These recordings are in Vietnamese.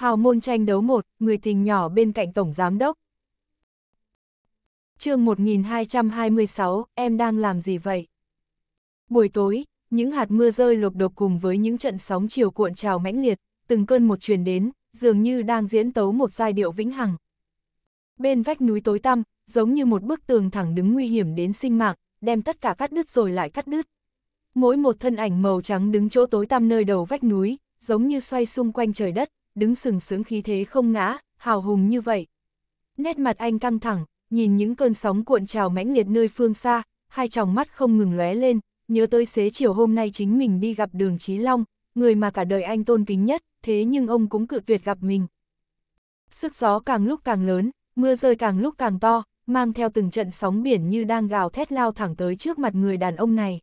Hào môn tranh đấu một, người tình nhỏ bên cạnh Tổng Giám Đốc. chương 1226, em đang làm gì vậy? Buổi tối, những hạt mưa rơi lộp đột cùng với những trận sóng chiều cuộn trào mãnh liệt, từng cơn một truyền đến, dường như đang diễn tấu một giai điệu vĩnh hằng. Bên vách núi tối tăm, giống như một bức tường thẳng đứng nguy hiểm đến sinh mạng, đem tất cả cắt đứt rồi lại cắt đứt. Mỗi một thân ảnh màu trắng đứng chỗ tối tăm nơi đầu vách núi, giống như xoay xung quanh trời đất, đứng sừng sướng khí thế không ngã, hào hùng như vậy. Nét mặt anh căng thẳng, nhìn những cơn sóng cuộn trào mãnh liệt nơi phương xa, hai tròng mắt không ngừng lóe lên, nhớ tới xế chiều hôm nay chính mình đi gặp đường Chí Long, người mà cả đời anh tôn kính nhất, thế nhưng ông cũng cự tuyệt gặp mình. Sức gió càng lúc càng lớn, mưa rơi càng lúc càng to, mang theo từng trận sóng biển như đang gào thét lao thẳng tới trước mặt người đàn ông này.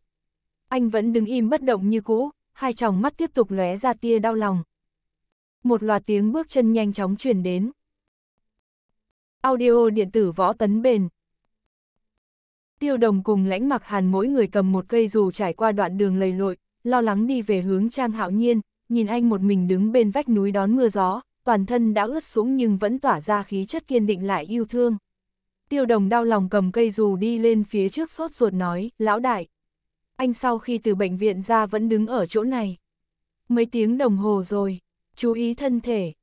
Anh vẫn đứng im bất động như cũ, hai tròng mắt tiếp tục lóe ra tia đau lòng. Một loạt tiếng bước chân nhanh chóng truyền đến. Audio điện tử võ tấn bền. Tiêu đồng cùng lãnh mặc hàn mỗi người cầm một cây dù trải qua đoạn đường lầy lội, lo lắng đi về hướng Trang Hạo Nhiên, nhìn anh một mình đứng bên vách núi đón mưa gió, toàn thân đã ướt sũng nhưng vẫn tỏa ra khí chất kiên định lại yêu thương. Tiêu đồng đau lòng cầm cây dù đi lên phía trước sốt ruột nói, lão đại. Anh sau khi từ bệnh viện ra vẫn đứng ở chỗ này. Mấy tiếng đồng hồ rồi, chú ý thân thể.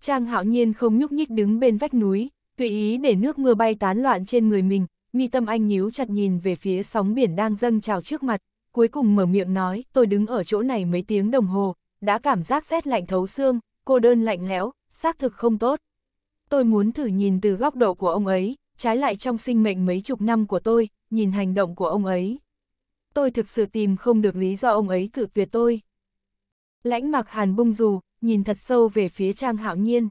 Trang hạo nhiên không nhúc nhích đứng bên vách núi, tùy ý để nước mưa bay tán loạn trên người mình, mi tâm anh nhíu chặt nhìn về phía sóng biển đang dâng trào trước mặt, cuối cùng mở miệng nói, tôi đứng ở chỗ này mấy tiếng đồng hồ, đã cảm giác rét lạnh thấu xương, cô đơn lạnh lẽo, xác thực không tốt. Tôi muốn thử nhìn từ góc độ của ông ấy, trái lại trong sinh mệnh mấy chục năm của tôi, nhìn hành động của ông ấy. Tôi thực sự tìm không được lý do ông ấy cự tuyệt tôi. Lãnh mặc hàn bung dù, nhìn thật sâu về phía Trang Hạo Nhiên.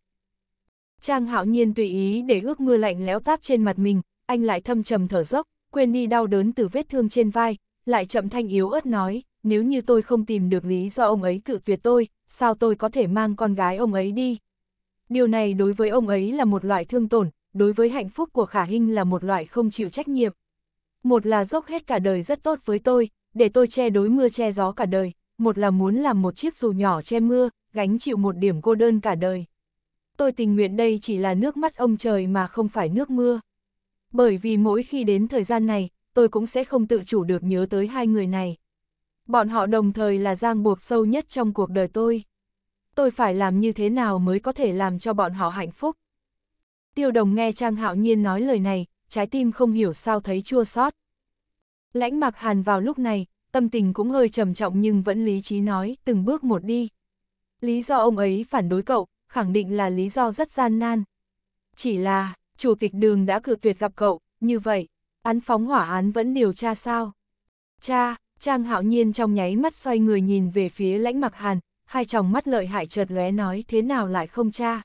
Trang Hạo Nhiên tùy ý để ước mưa lạnh lẽo táp trên mặt mình, anh lại thâm trầm thở dốc, quên đi đau đớn từ vết thương trên vai, lại chậm thanh yếu ớt nói, nếu như tôi không tìm được lý do ông ấy cự tuyệt tôi, sao tôi có thể mang con gái ông ấy đi? Điều này đối với ông ấy là một loại thương tổn, đối với hạnh phúc của Khả Hinh là một loại không chịu trách nhiệm. Một là dốc hết cả đời rất tốt với tôi, để tôi che đối mưa che gió cả đời, một là muốn làm một chiếc dù nhỏ che mưa, gánh chịu một điểm cô đơn cả đời. Tôi tình nguyện đây chỉ là nước mắt ông trời mà không phải nước mưa. Bởi vì mỗi khi đến thời gian này, tôi cũng sẽ không tự chủ được nhớ tới hai người này. Bọn họ đồng thời là giang buộc sâu nhất trong cuộc đời tôi. Tôi phải làm như thế nào mới có thể làm cho bọn họ hạnh phúc. Tiêu đồng nghe Trang Hạo Nhiên nói lời này, trái tim không hiểu sao thấy chua xót. Lãnh mặc hàn vào lúc này, tâm tình cũng hơi trầm trọng nhưng vẫn lý trí nói, từng bước một đi. Lý do ông ấy phản đối cậu, khẳng định là lý do rất gian nan. Chỉ là, chủ tịch đường đã cự tuyệt gặp cậu, như vậy, án phóng hỏa án vẫn điều tra sao? Cha, Trang hạo nhiên trong nháy mắt xoay người nhìn về phía lãnh mặc hàn, hai tròng mắt lợi hại chợt lóe nói thế nào lại không cha.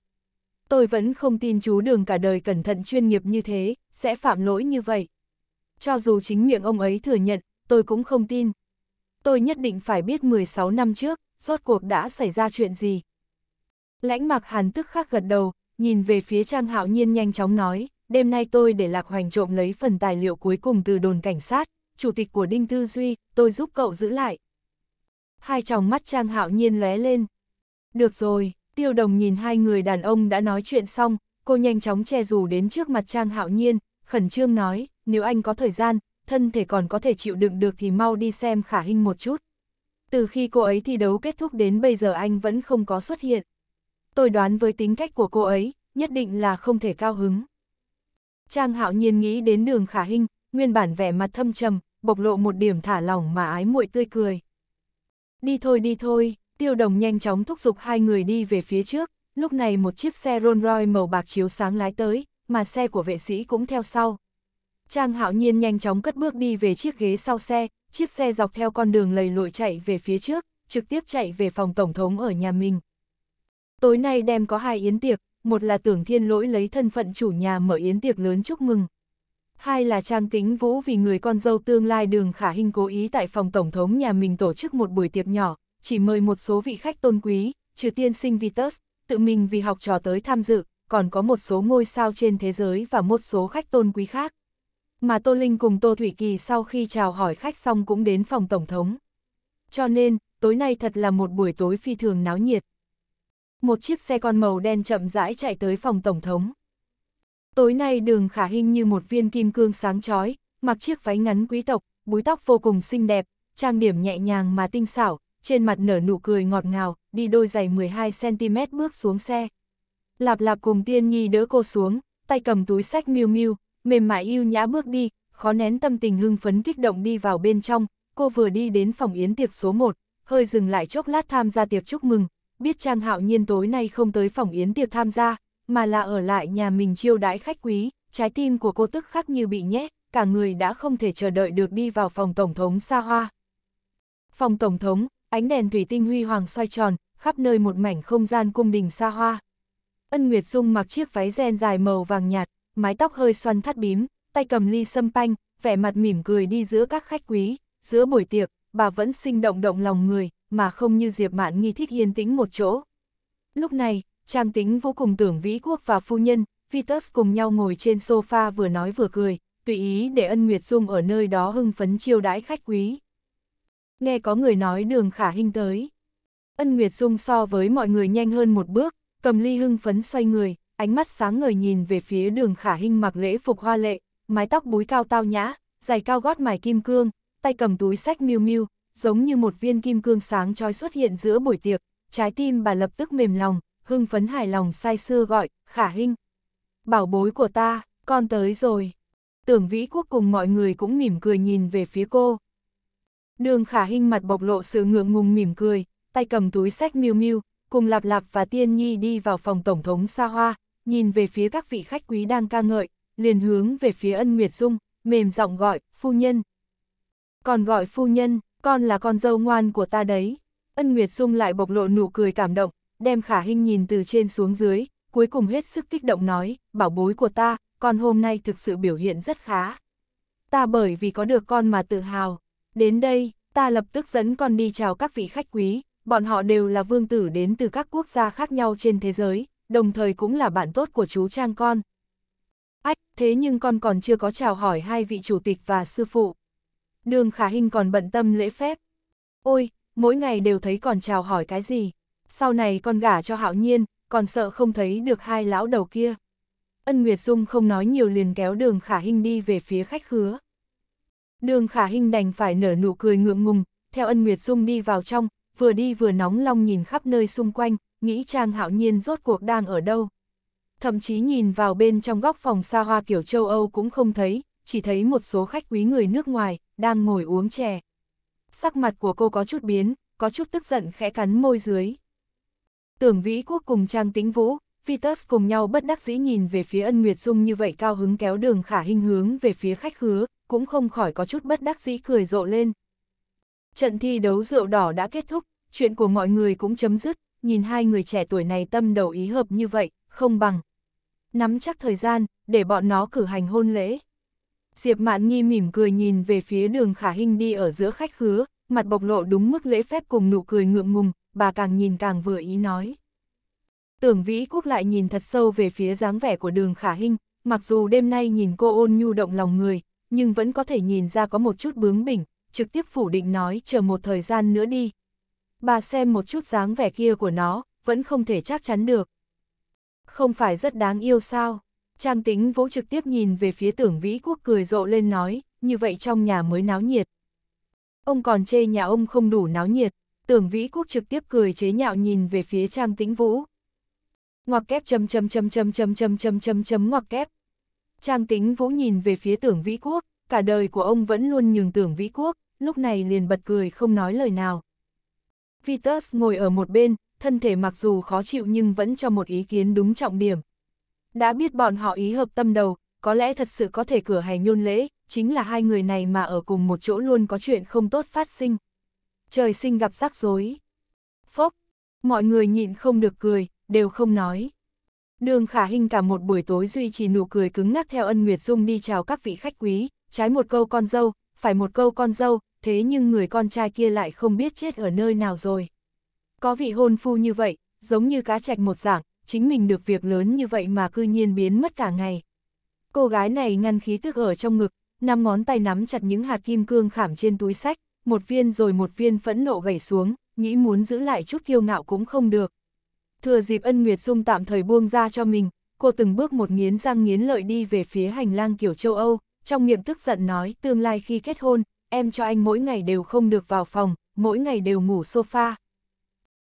Tôi vẫn không tin chú đường cả đời cẩn thận chuyên nghiệp như thế, sẽ phạm lỗi như vậy. Cho dù chính miệng ông ấy thừa nhận, tôi cũng không tin. Tôi nhất định phải biết 16 năm trước, rốt cuộc đã xảy ra chuyện gì. Lãnh mặc hàn tức khắc gật đầu, nhìn về phía Trang Hạo Nhiên nhanh chóng nói, đêm nay tôi để Lạc Hoành trộm lấy phần tài liệu cuối cùng từ đồn cảnh sát, chủ tịch của Đinh Tư Duy, tôi giúp cậu giữ lại. Hai tròng mắt Trang Hạo Nhiên lóe lên. Được rồi, tiêu đồng nhìn hai người đàn ông đã nói chuyện xong, cô nhanh chóng che dù đến trước mặt Trang Hạo Nhiên, khẩn trương nói, nếu anh có thời gian, thân thể còn có thể chịu đựng được thì mau đi xem khả hình một chút. Từ khi cô ấy thi đấu kết thúc đến bây giờ anh vẫn không có xuất hiện. Tôi đoán với tính cách của cô ấy, nhất định là không thể cao hứng. Trang hạo nhiên nghĩ đến đường khả hình, nguyên bản vẻ mặt thâm trầm, bộc lộ một điểm thả lỏng mà ái muội tươi cười. Đi thôi đi thôi, tiêu đồng nhanh chóng thúc giục hai người đi về phía trước, lúc này một chiếc xe Rolls Royce màu bạc chiếu sáng lái tới, mà xe của vệ sĩ cũng theo sau. Trang hạo nhiên nhanh chóng cất bước đi về chiếc ghế sau xe, chiếc xe dọc theo con đường lầy lội chạy về phía trước, trực tiếp chạy về phòng tổng thống ở nhà mình. Tối nay đem có hai yến tiệc, một là tưởng thiên lỗi lấy thân phận chủ nhà mở yến tiệc lớn chúc mừng. Hai là Trang Kính Vũ vì người con dâu tương lai đường khả hình cố ý tại phòng tổng thống nhà mình tổ chức một buổi tiệc nhỏ, chỉ mời một số vị khách tôn quý, trừ tiên sinh Vitus, tự mình vì học trò tới tham dự, còn có một số ngôi sao trên thế giới và một số khách tôn quý khác. Mà Tô Linh cùng Tô Thủy Kỳ sau khi chào hỏi khách xong cũng đến phòng tổng thống. Cho nên, tối nay thật là một buổi tối phi thường náo nhiệt. Một chiếc xe con màu đen chậm rãi chạy tới phòng tổng thống. Tối nay đường khả hình như một viên kim cương sáng chói, mặc chiếc váy ngắn quý tộc, búi tóc vô cùng xinh đẹp, trang điểm nhẹ nhàng mà tinh xảo, trên mặt nở nụ cười ngọt ngào, đi đôi giày 12cm bước xuống xe. Lạp lạp cùng tiên nhi đỡ cô xuống, tay cầm túi sách miêu miêu, mềm mại yêu nhã bước đi, khó nén tâm tình hưng phấn kích động đi vào bên trong, cô vừa đi đến phòng yến tiệc số 1, hơi dừng lại chốc lát tham gia tiệc chúc mừng, biết Trang Hạo Nhiên tối nay không tới phòng yến tiệc tham gia, mà là ở lại nhà mình chiêu đãi khách quý, trái tim của cô tức khắc như bị nhét, cả người đã không thể chờ đợi được đi vào phòng tổng thống xa hoa. Phòng tổng thống, ánh đèn thủy tinh huy hoàng xoay tròn, khắp nơi một mảnh không gian cung đình xa hoa. Ân Nguyệt Dung mặc chiếc váy ren dài màu vàng nhạt, mái tóc hơi xoăn thắt bím, tay cầm ly sâm panh, vẻ mặt mỉm cười đi giữa các khách quý, giữa buổi tiệc, bà vẫn sinh động động lòng người, mà không như Diệp Mạn Nghi thích yên tĩnh một chỗ. Lúc này, Trang Tính vô cùng tưởng Vĩ Quốc và phu nhân, Vitus cùng nhau ngồi trên sofa vừa nói vừa cười, tùy ý để ân Nguyệt Dung ở nơi đó hưng phấn chiêu đãi khách quý. Nghe có người nói đường khả hình tới. Ân Nguyệt Dung so với mọi người nhanh hơn một bước, cầm ly hưng phấn xoay người, ánh mắt sáng ngời nhìn về phía đường khả hình mặc lễ phục hoa lệ, mái tóc búi cao tao nhã, giày cao gót mài kim cương, tay cầm túi sách miêu miêu, giống như một viên kim cương sáng trói xuất hiện giữa buổi tiệc, trái tim bà lập tức mềm lòng, hưng phấn hài lòng say sưa gọi, khả hình. Bảo bối của ta, con tới rồi. Tưởng vĩ quốc cùng mọi người cũng mỉm cười nhìn về phía cô. Đường khả hình mặt bộc lộ sự ngượng ngùng mỉm cười, tay cầm túi sách miêu miêu, cùng Lạp Lạp và Tiên Nhi đi vào phòng tổng thống xa hoa, nhìn về phía các vị khách quý đang ca ngợi, liền hướng về phía ân Nguyệt Dung, mềm giọng gọi, phu nhân. Còn gọi phu nhân, con là con dâu ngoan của ta đấy. Ân Nguyệt Dung lại bộc lộ nụ cười cảm động, đem khả hình nhìn từ trên xuống dưới, cuối cùng hết sức kích động nói, bảo bối của ta, con hôm nay thực sự biểu hiện rất khá. Ta bởi vì có được con mà tự hào. Đến đây, ta lập tức dẫn con đi chào các vị khách quý, bọn họ đều là vương tử đến từ các quốc gia khác nhau trên thế giới, đồng thời cũng là bạn tốt của chú Trang con. Ách, thế nhưng con còn chưa có chào hỏi hai vị chủ tịch và sư phụ. Đường Khả Hinh còn bận tâm lễ phép. Ôi, mỗi ngày đều thấy còn chào hỏi cái gì. Sau này con gả cho hạo nhiên, còn sợ không thấy được hai lão đầu kia. Ân Nguyệt Dung không nói nhiều liền kéo đường Khả Hinh đi về phía khách khứa. Đường Khả Hinh đành phải nở nụ cười ngượng ngùng, theo Ân Nguyệt Dung đi vào trong, vừa đi vừa nóng long nhìn khắp nơi xung quanh, nghĩ Trang Hạo Nhiên rốt cuộc đang ở đâu. Thậm chí nhìn vào bên trong góc phòng xa hoa kiểu châu Âu cũng không thấy, chỉ thấy một số khách quý người nước ngoài, đang ngồi uống chè. Sắc mặt của cô có chút biến, có chút tức giận khẽ cắn môi dưới. Tưởng Vĩ Quốc cùng Trang Tĩnh Vũ, Vitus cùng nhau bất đắc dĩ nhìn về phía ân Nguyệt Dung như vậy cao hứng kéo đường khả hình hướng về phía khách khứa, cũng không khỏi có chút bất đắc dĩ cười rộ lên. Trận thi đấu rượu đỏ đã kết thúc, chuyện của mọi người cũng chấm dứt, nhìn hai người trẻ tuổi này tâm đầu ý hợp như vậy, không bằng. Nắm chắc thời gian, để bọn nó cử hành hôn lễ. Diệp Mạn Nhi mỉm cười nhìn về phía đường khả hình đi ở giữa khách khứa, mặt bộc lộ đúng mức lễ phép cùng nụ cười ngượng ngùng, bà càng nhìn càng vừa ý nói. Tưởng Vĩ Quốc lại nhìn thật sâu về phía dáng vẻ của đường khả hình, mặc dù đêm nay nhìn cô ôn nhu động lòng người, nhưng vẫn có thể nhìn ra có một chút bướng bỉnh, trực tiếp phủ định nói chờ một thời gian nữa đi. Bà xem một chút dáng vẻ kia của nó, vẫn không thể chắc chắn được. Không phải rất đáng yêu sao? Trang tính vũ trực tiếp nhìn về phía tưởng vĩ quốc cười rộ lên nói, như vậy trong nhà mới náo nhiệt. Ông còn chê nhà ông không đủ náo nhiệt, tưởng vĩ quốc trực tiếp cười chế nhạo nhìn về phía trang tính vũ. Ngoặc kép chấm chấm chấm chấm chấm chấm chấm chấm chấm ngoặc kép. Trang tính vũ nhìn về phía tưởng vĩ quốc, cả đời của ông vẫn luôn nhường tưởng vĩ quốc, lúc này liền bật cười không nói lời nào. Vitus ngồi ở một bên, thân thể mặc dù khó chịu nhưng vẫn cho một ý kiến đúng trọng điểm. Đã biết bọn họ ý hợp tâm đầu, có lẽ thật sự có thể cửa hành nhôn lễ, chính là hai người này mà ở cùng một chỗ luôn có chuyện không tốt phát sinh. Trời sinh gặp rắc rối. Phốc, mọi người nhịn không được cười, đều không nói. Đường khả hình cả một buổi tối duy trì nụ cười cứng ngắc theo ân Nguyệt Dung đi chào các vị khách quý, trái một câu con dâu, phải một câu con dâu, thế nhưng người con trai kia lại không biết chết ở nơi nào rồi. Có vị hôn phu như vậy, giống như cá trạch một dạng, chính mình được việc lớn như vậy mà cư nhiên biến mất cả ngày. Cô gái này ngăn khí tức ở trong ngực, năm ngón tay nắm chặt những hạt kim cương khảm trên túi sách, một viên rồi một viên phẫn nộ gảy xuống, nghĩ muốn giữ lại chút kiêu ngạo cũng không được. Thừa dịp ân Nguyệt Dung tạm thời buông ra cho mình, cô từng bước một nghiến răng nghiến lợi đi về phía hành lang kiểu châu Âu, trong miệng tức giận nói tương lai khi kết hôn, em cho anh mỗi ngày đều không được vào phòng, mỗi ngày đều ngủ sofa.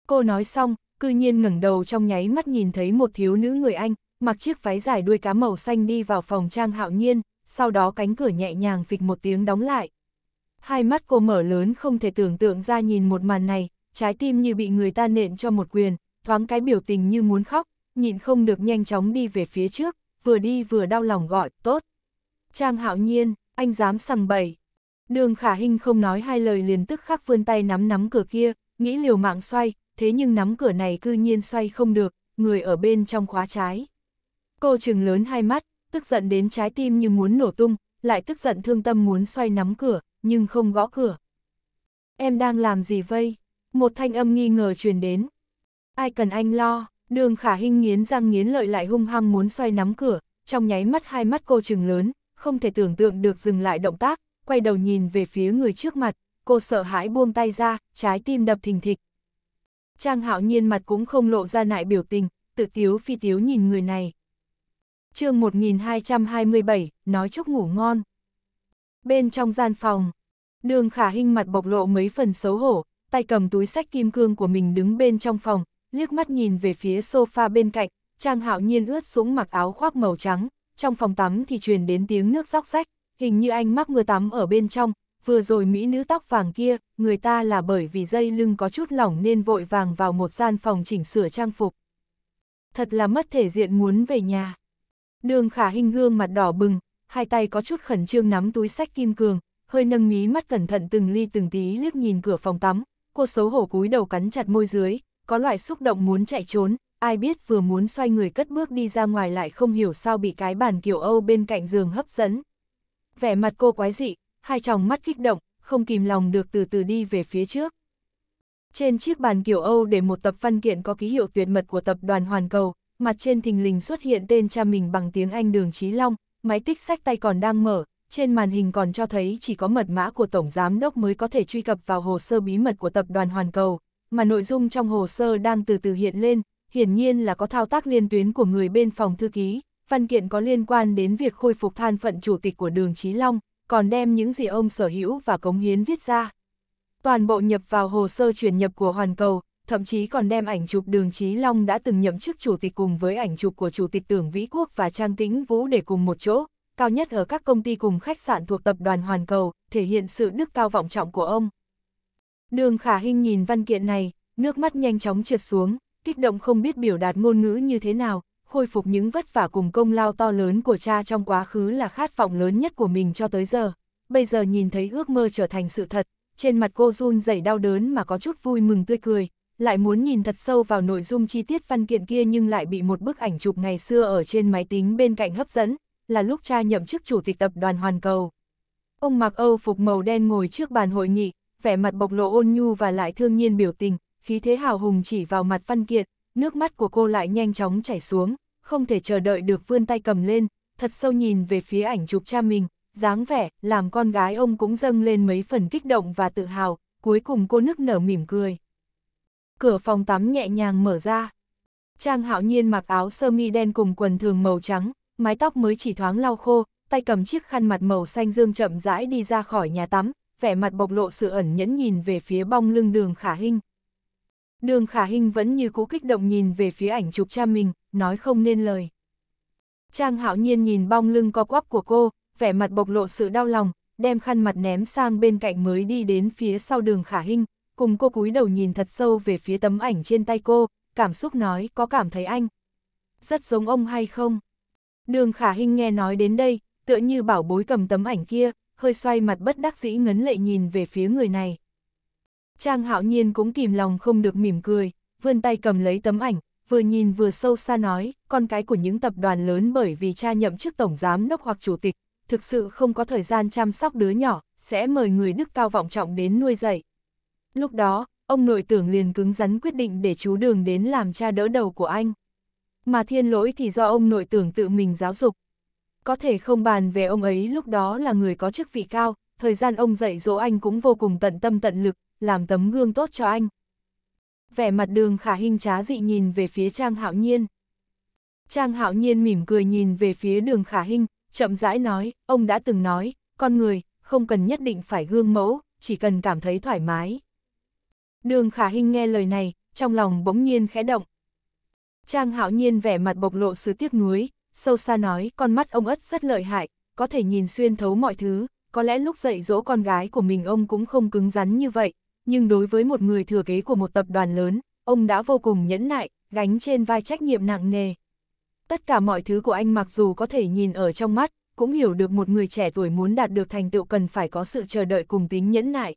Cô nói xong, cư nhiên ngẩng đầu trong nháy mắt nhìn thấy một thiếu nữ người Anh, mặc chiếc váy dài đuôi cá màu xanh đi vào phòng trang hạo nhiên, sau đó cánh cửa nhẹ nhàng phịch một tiếng đóng lại. Hai mắt cô mở lớn không thể tưởng tượng ra nhìn một màn này, trái tim như bị người ta nện cho một quyền, thoáng cái biểu tình như muốn khóc, nhịn không được nhanh chóng đi về phía trước, vừa đi vừa đau lòng gọi, tốt. Trang hạo nhiên, anh dám sằng bậy. Đường khả hình không nói hai lời liền tức khắc vươn tay nắm nắm cửa kia, nghĩ liều mạng xoay, thế nhưng nắm cửa này cư nhiên xoay không được, người ở bên trong khóa trái. Cô trừng lớn hai mắt, tức giận đến trái tim như muốn nổ tung, lại tức giận thương tâm muốn xoay nắm cửa, nhưng không gõ cửa. Em đang làm gì vây? Một thanh âm nghi ngờ truyền đến. Ai cần anh lo, đường khả hình nghiến răng nghiến lợi lại hung hăng muốn xoay nắm cửa, trong nháy mắt hai mắt cô trừng lớn, không thể tưởng tượng được dừng lại động tác, quay đầu nhìn về phía người trước mặt, cô sợ hãi buông tay ra, trái tim đập thình thịch. Trang hạo nhiên mặt cũng không lộ ra nại biểu tình, tự tiếu phi tiếu nhìn người này. chương 1227, nói chúc ngủ ngon. Bên trong gian phòng, đường khả hình mặt bộc lộ mấy phần xấu hổ, tay cầm túi sách kim cương của mình đứng bên trong phòng, liếc mắt nhìn về phía sofa bên cạnh, Trang hạo nhiên ướt xuống mặc áo khoác màu trắng, trong phòng tắm thì truyền đến tiếng nước róc rách, hình như anh mắc mưa tắm ở bên trong, vừa rồi mỹ nữ tóc vàng kia, người ta là bởi vì dây lưng có chút lỏng nên vội vàng vào một gian phòng chỉnh sửa trang phục. Thật là mất thể diện muốn về nhà. Đường khả hình gương mặt đỏ bừng, hai tay có chút khẩn trương nắm túi sách kim cường, hơi nâng mí mắt cẩn thận từng ly từng tí liếc nhìn cửa phòng tắm, cô xấu hổ cúi đầu cắn chặt môi dưới, có loại xúc động muốn chạy trốn, ai biết vừa muốn xoay người cất bước đi ra ngoài lại không hiểu sao bị cái bàn kiểu Âu bên cạnh giường hấp dẫn. Vẻ mặt cô quái dị, hai tròng mắt kích động, không kìm lòng được từ từ đi về phía trước. Trên chiếc bàn kiểu Âu để một tập văn kiện có ký hiệu tuyệt mật của tập đoàn Hoàn Cầu, mặt trên thình lình xuất hiện tên cha mình bằng tiếng Anh Đường Chí Long, máy tích sách tay còn đang mở, trên màn hình còn cho thấy chỉ có mật mã của Tổng Giám Đốc mới có thể truy cập vào hồ sơ bí mật của tập đoàn Hoàn Cầu, mà nội dung trong hồ sơ đang từ từ hiện lên, hiển nhiên là có thao tác liên tuyến của người bên phòng thư ký, văn kiện có liên quan đến việc khôi phục than phận chủ tịch của đường Chí Long, còn đem những gì ông sở hữu và cống hiến viết ra. Toàn bộ nhập vào hồ sơ chuyển nhập của Hoàn Cầu, thậm chí còn đem ảnh chụp đường Chí Long đã từng nhậm chức chủ tịch cùng với ảnh chụp của chủ tịch tưởng Vĩ Quốc và Trang Tĩnh Vũ để cùng một chỗ, cao nhất ở các công ty cùng khách sạn thuộc tập đoàn Hoàn Cầu, thể hiện sự đức cao vọng trọng của ông. Đường Khả Hinh nhìn văn kiện này, nước mắt nhanh chóng trượt xuống, kích động không biết biểu đạt ngôn ngữ như thế nào, khôi phục những vất vả cùng công lao to lớn của cha trong quá khứ là khát vọng lớn nhất của mình cho tới giờ. Bây giờ nhìn thấy ước mơ trở thành sự thật, trên mặt cô run rẩy đau đớn mà có chút vui mừng tươi cười, lại muốn nhìn thật sâu vào nội dung chi tiết văn kiện kia nhưng lại bị một bức ảnh chụp ngày xưa ở trên máy tính bên cạnh hấp dẫn, là lúc cha nhậm chức chủ tịch tập đoàn Hoàn Cầu. Ông mặc Âu phục màu đen ngồi trước bàn hội nghị, vẻ mặt bộc lộ ôn nhu và lại thương nhiên biểu tình, khí thế hào hùng chỉ vào mặt văn kiện, nước mắt của cô lại nhanh chóng chảy xuống, không thể chờ đợi được vươn tay cầm lên, thật sâu nhìn về phía ảnh chụp cha mình, dáng vẻ, làm con gái ông cũng dâng lên mấy phần kích động và tự hào, cuối cùng cô nức nở mỉm cười. Cửa phòng tắm nhẹ nhàng mở ra. Trang hạo nhiên mặc áo sơ mi đen cùng quần thường màu trắng, mái tóc mới chỉ thoáng lau khô, tay cầm chiếc khăn mặt màu xanh dương chậm rãi đi ra khỏi nhà tắm, vẻ mặt bộc lộ sự ẩn nhẫn nhìn về phía bong lưng đường khả hình. Đường khả hình vẫn như cũ kích động nhìn về phía ảnh chụp cha mình, nói không nên lời. Trang hạo nhiên nhìn bong lưng co quắp của cô, vẻ mặt bộc lộ sự đau lòng, đem khăn mặt ném sang bên cạnh mới đi đến phía sau đường khả hình, cùng cô cúi đầu nhìn thật sâu về phía tấm ảnh trên tay cô, cảm xúc nói có cảm thấy anh. Rất giống ông hay không? Đường khả hình nghe nói đến đây, tựa như bảo bối cầm tấm ảnh kia, hơi xoay mặt bất đắc dĩ ngấn lệ nhìn về phía người này. Trang hạo nhiên cũng kìm lòng không được mỉm cười, vươn tay cầm lấy tấm ảnh, vừa nhìn vừa sâu xa nói, con cái của những tập đoàn lớn bởi vì cha nhậm chức tổng giám đốc hoặc chủ tịch, thực sự không có thời gian chăm sóc đứa nhỏ, sẽ mời người đức cao vọng trọng đến nuôi dạy. Lúc đó, ông nội tưởng liền cứng rắn quyết định để chú đường đến làm cha đỡ đầu của anh. Mà thiên lỗi thì do ông nội tưởng tự mình giáo dục. Có thể không bàn về ông ấy lúc đó là người có chức vị cao, thời gian ông dạy dỗ anh cũng vô cùng tận tâm tận lực, làm tấm gương tốt cho anh. vẻ mặt đường khả hình trá dị nhìn về phía Trang Hạo Nhiên. Trang Hạo Nhiên mỉm cười nhìn về phía đường khả hình, chậm rãi nói, ông đã từng nói, con người, không cần nhất định phải gương mẫu, chỉ cần cảm thấy thoải mái. Đường khả hình nghe lời này, trong lòng bỗng nhiên khẽ động. Trang Hạo Nhiên vẻ mặt bộc lộ sự tiếc nuối, sâu xa nói, con mắt ông ất rất lợi hại, có thể nhìn xuyên thấu mọi thứ, có lẽ lúc dạy dỗ con gái của mình ông cũng không cứng rắn như vậy, nhưng đối với một người thừa kế của một tập đoàn lớn, ông đã vô cùng nhẫn nại, gánh trên vai trách nhiệm nặng nề. Tất cả mọi thứ của anh mặc dù có thể nhìn ở trong mắt, cũng hiểu được một người trẻ tuổi muốn đạt được thành tựu cần phải có sự chờ đợi cùng tính nhẫn nại.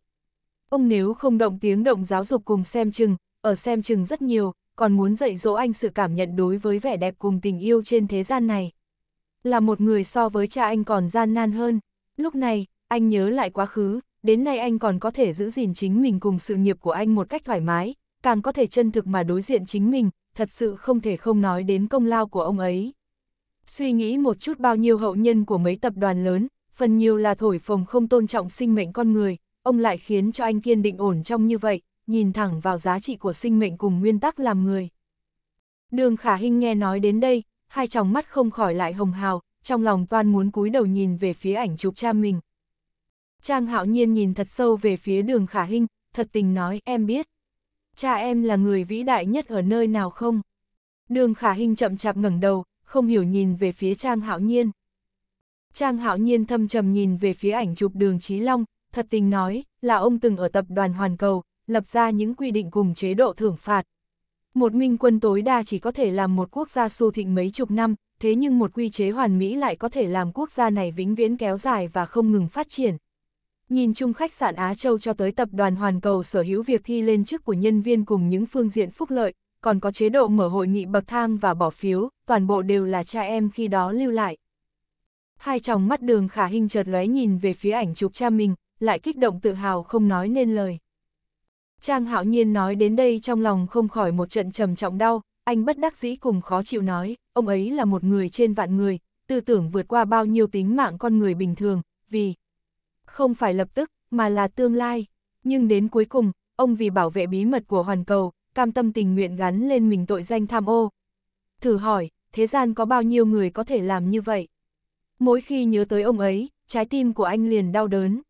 Ông nếu không động tiếng động giáo dục cùng xem chừng, ở xem chừng rất nhiều, còn muốn dạy dỗ anh sự cảm nhận đối với vẻ đẹp cùng tình yêu trên thế gian này. Là một người so với cha anh còn gian nan hơn, lúc này, anh nhớ lại quá khứ, đến nay anh còn có thể giữ gìn chính mình cùng sự nghiệp của anh một cách thoải mái, càng có thể chân thực mà đối diện chính mình, thật sự không thể không nói đến công lao của ông ấy. Suy nghĩ một chút bao nhiêu hậu nhân của mấy tập đoàn lớn, phần nhiều là thổi phồng không tôn trọng sinh mệnh con người, ông lại khiến cho anh kiên định ổn trong như vậy, nhìn thẳng vào giá trị của sinh mệnh cùng nguyên tắc làm người. Đường khả Hinh nghe nói đến đây, hai tròng mắt không khỏi lại hồng hào, trong lòng toan muốn cúi đầu nhìn về phía ảnh chụp cha mình. Trang hạo nhiên nhìn thật sâu về phía đường khả hình, thật tình nói em biết. Cha em là người vĩ đại nhất ở nơi nào không? Đường khả hình chậm chạp ngẩng đầu, không hiểu nhìn về phía Trang hạo nhiên. Trang hạo nhiên thâm trầm nhìn về phía ảnh chụp đường Trí Long, thật tình nói, là ông từng ở tập đoàn Hoàn Cầu, lập ra những quy định cùng chế độ thưởng phạt. Một minh quân tối đa chỉ có thể làm một quốc gia su thịnh mấy chục năm, thế nhưng một quy chế hoàn mỹ lại có thể làm quốc gia này vĩnh viễn kéo dài và không ngừng phát triển. Nhìn chung khách sạn Á Châu cho tới tập đoàn Hoàn Cầu sở hữu việc thi lên chức của nhân viên cùng những phương diện phúc lợi, còn có chế độ mở hội nghị bậc thang và bỏ phiếu, toàn bộ đều là cha em khi đó lưu lại. Hai tròng mắt đường khả hình chợt lóe nhìn về phía ảnh chụp cha mình, lại kích động tự hào không nói nên lời. Trang hạo nhiên nói đến đây trong lòng không khỏi một trận trầm trọng đau, anh bất đắc dĩ cùng khó chịu nói, ông ấy là một người trên vạn người, tư tưởng vượt qua bao nhiêu tính mạng con người bình thường, vì không phải lập tức, mà là tương lai. Nhưng đến cuối cùng, ông vì bảo vệ bí mật của hoàn cầu, cam tâm tình nguyện gắn lên mình tội danh tham ô. Thử hỏi, thế gian có bao nhiêu người có thể làm như vậy? Mỗi khi nhớ tới ông ấy, trái tim của anh liền đau đớn.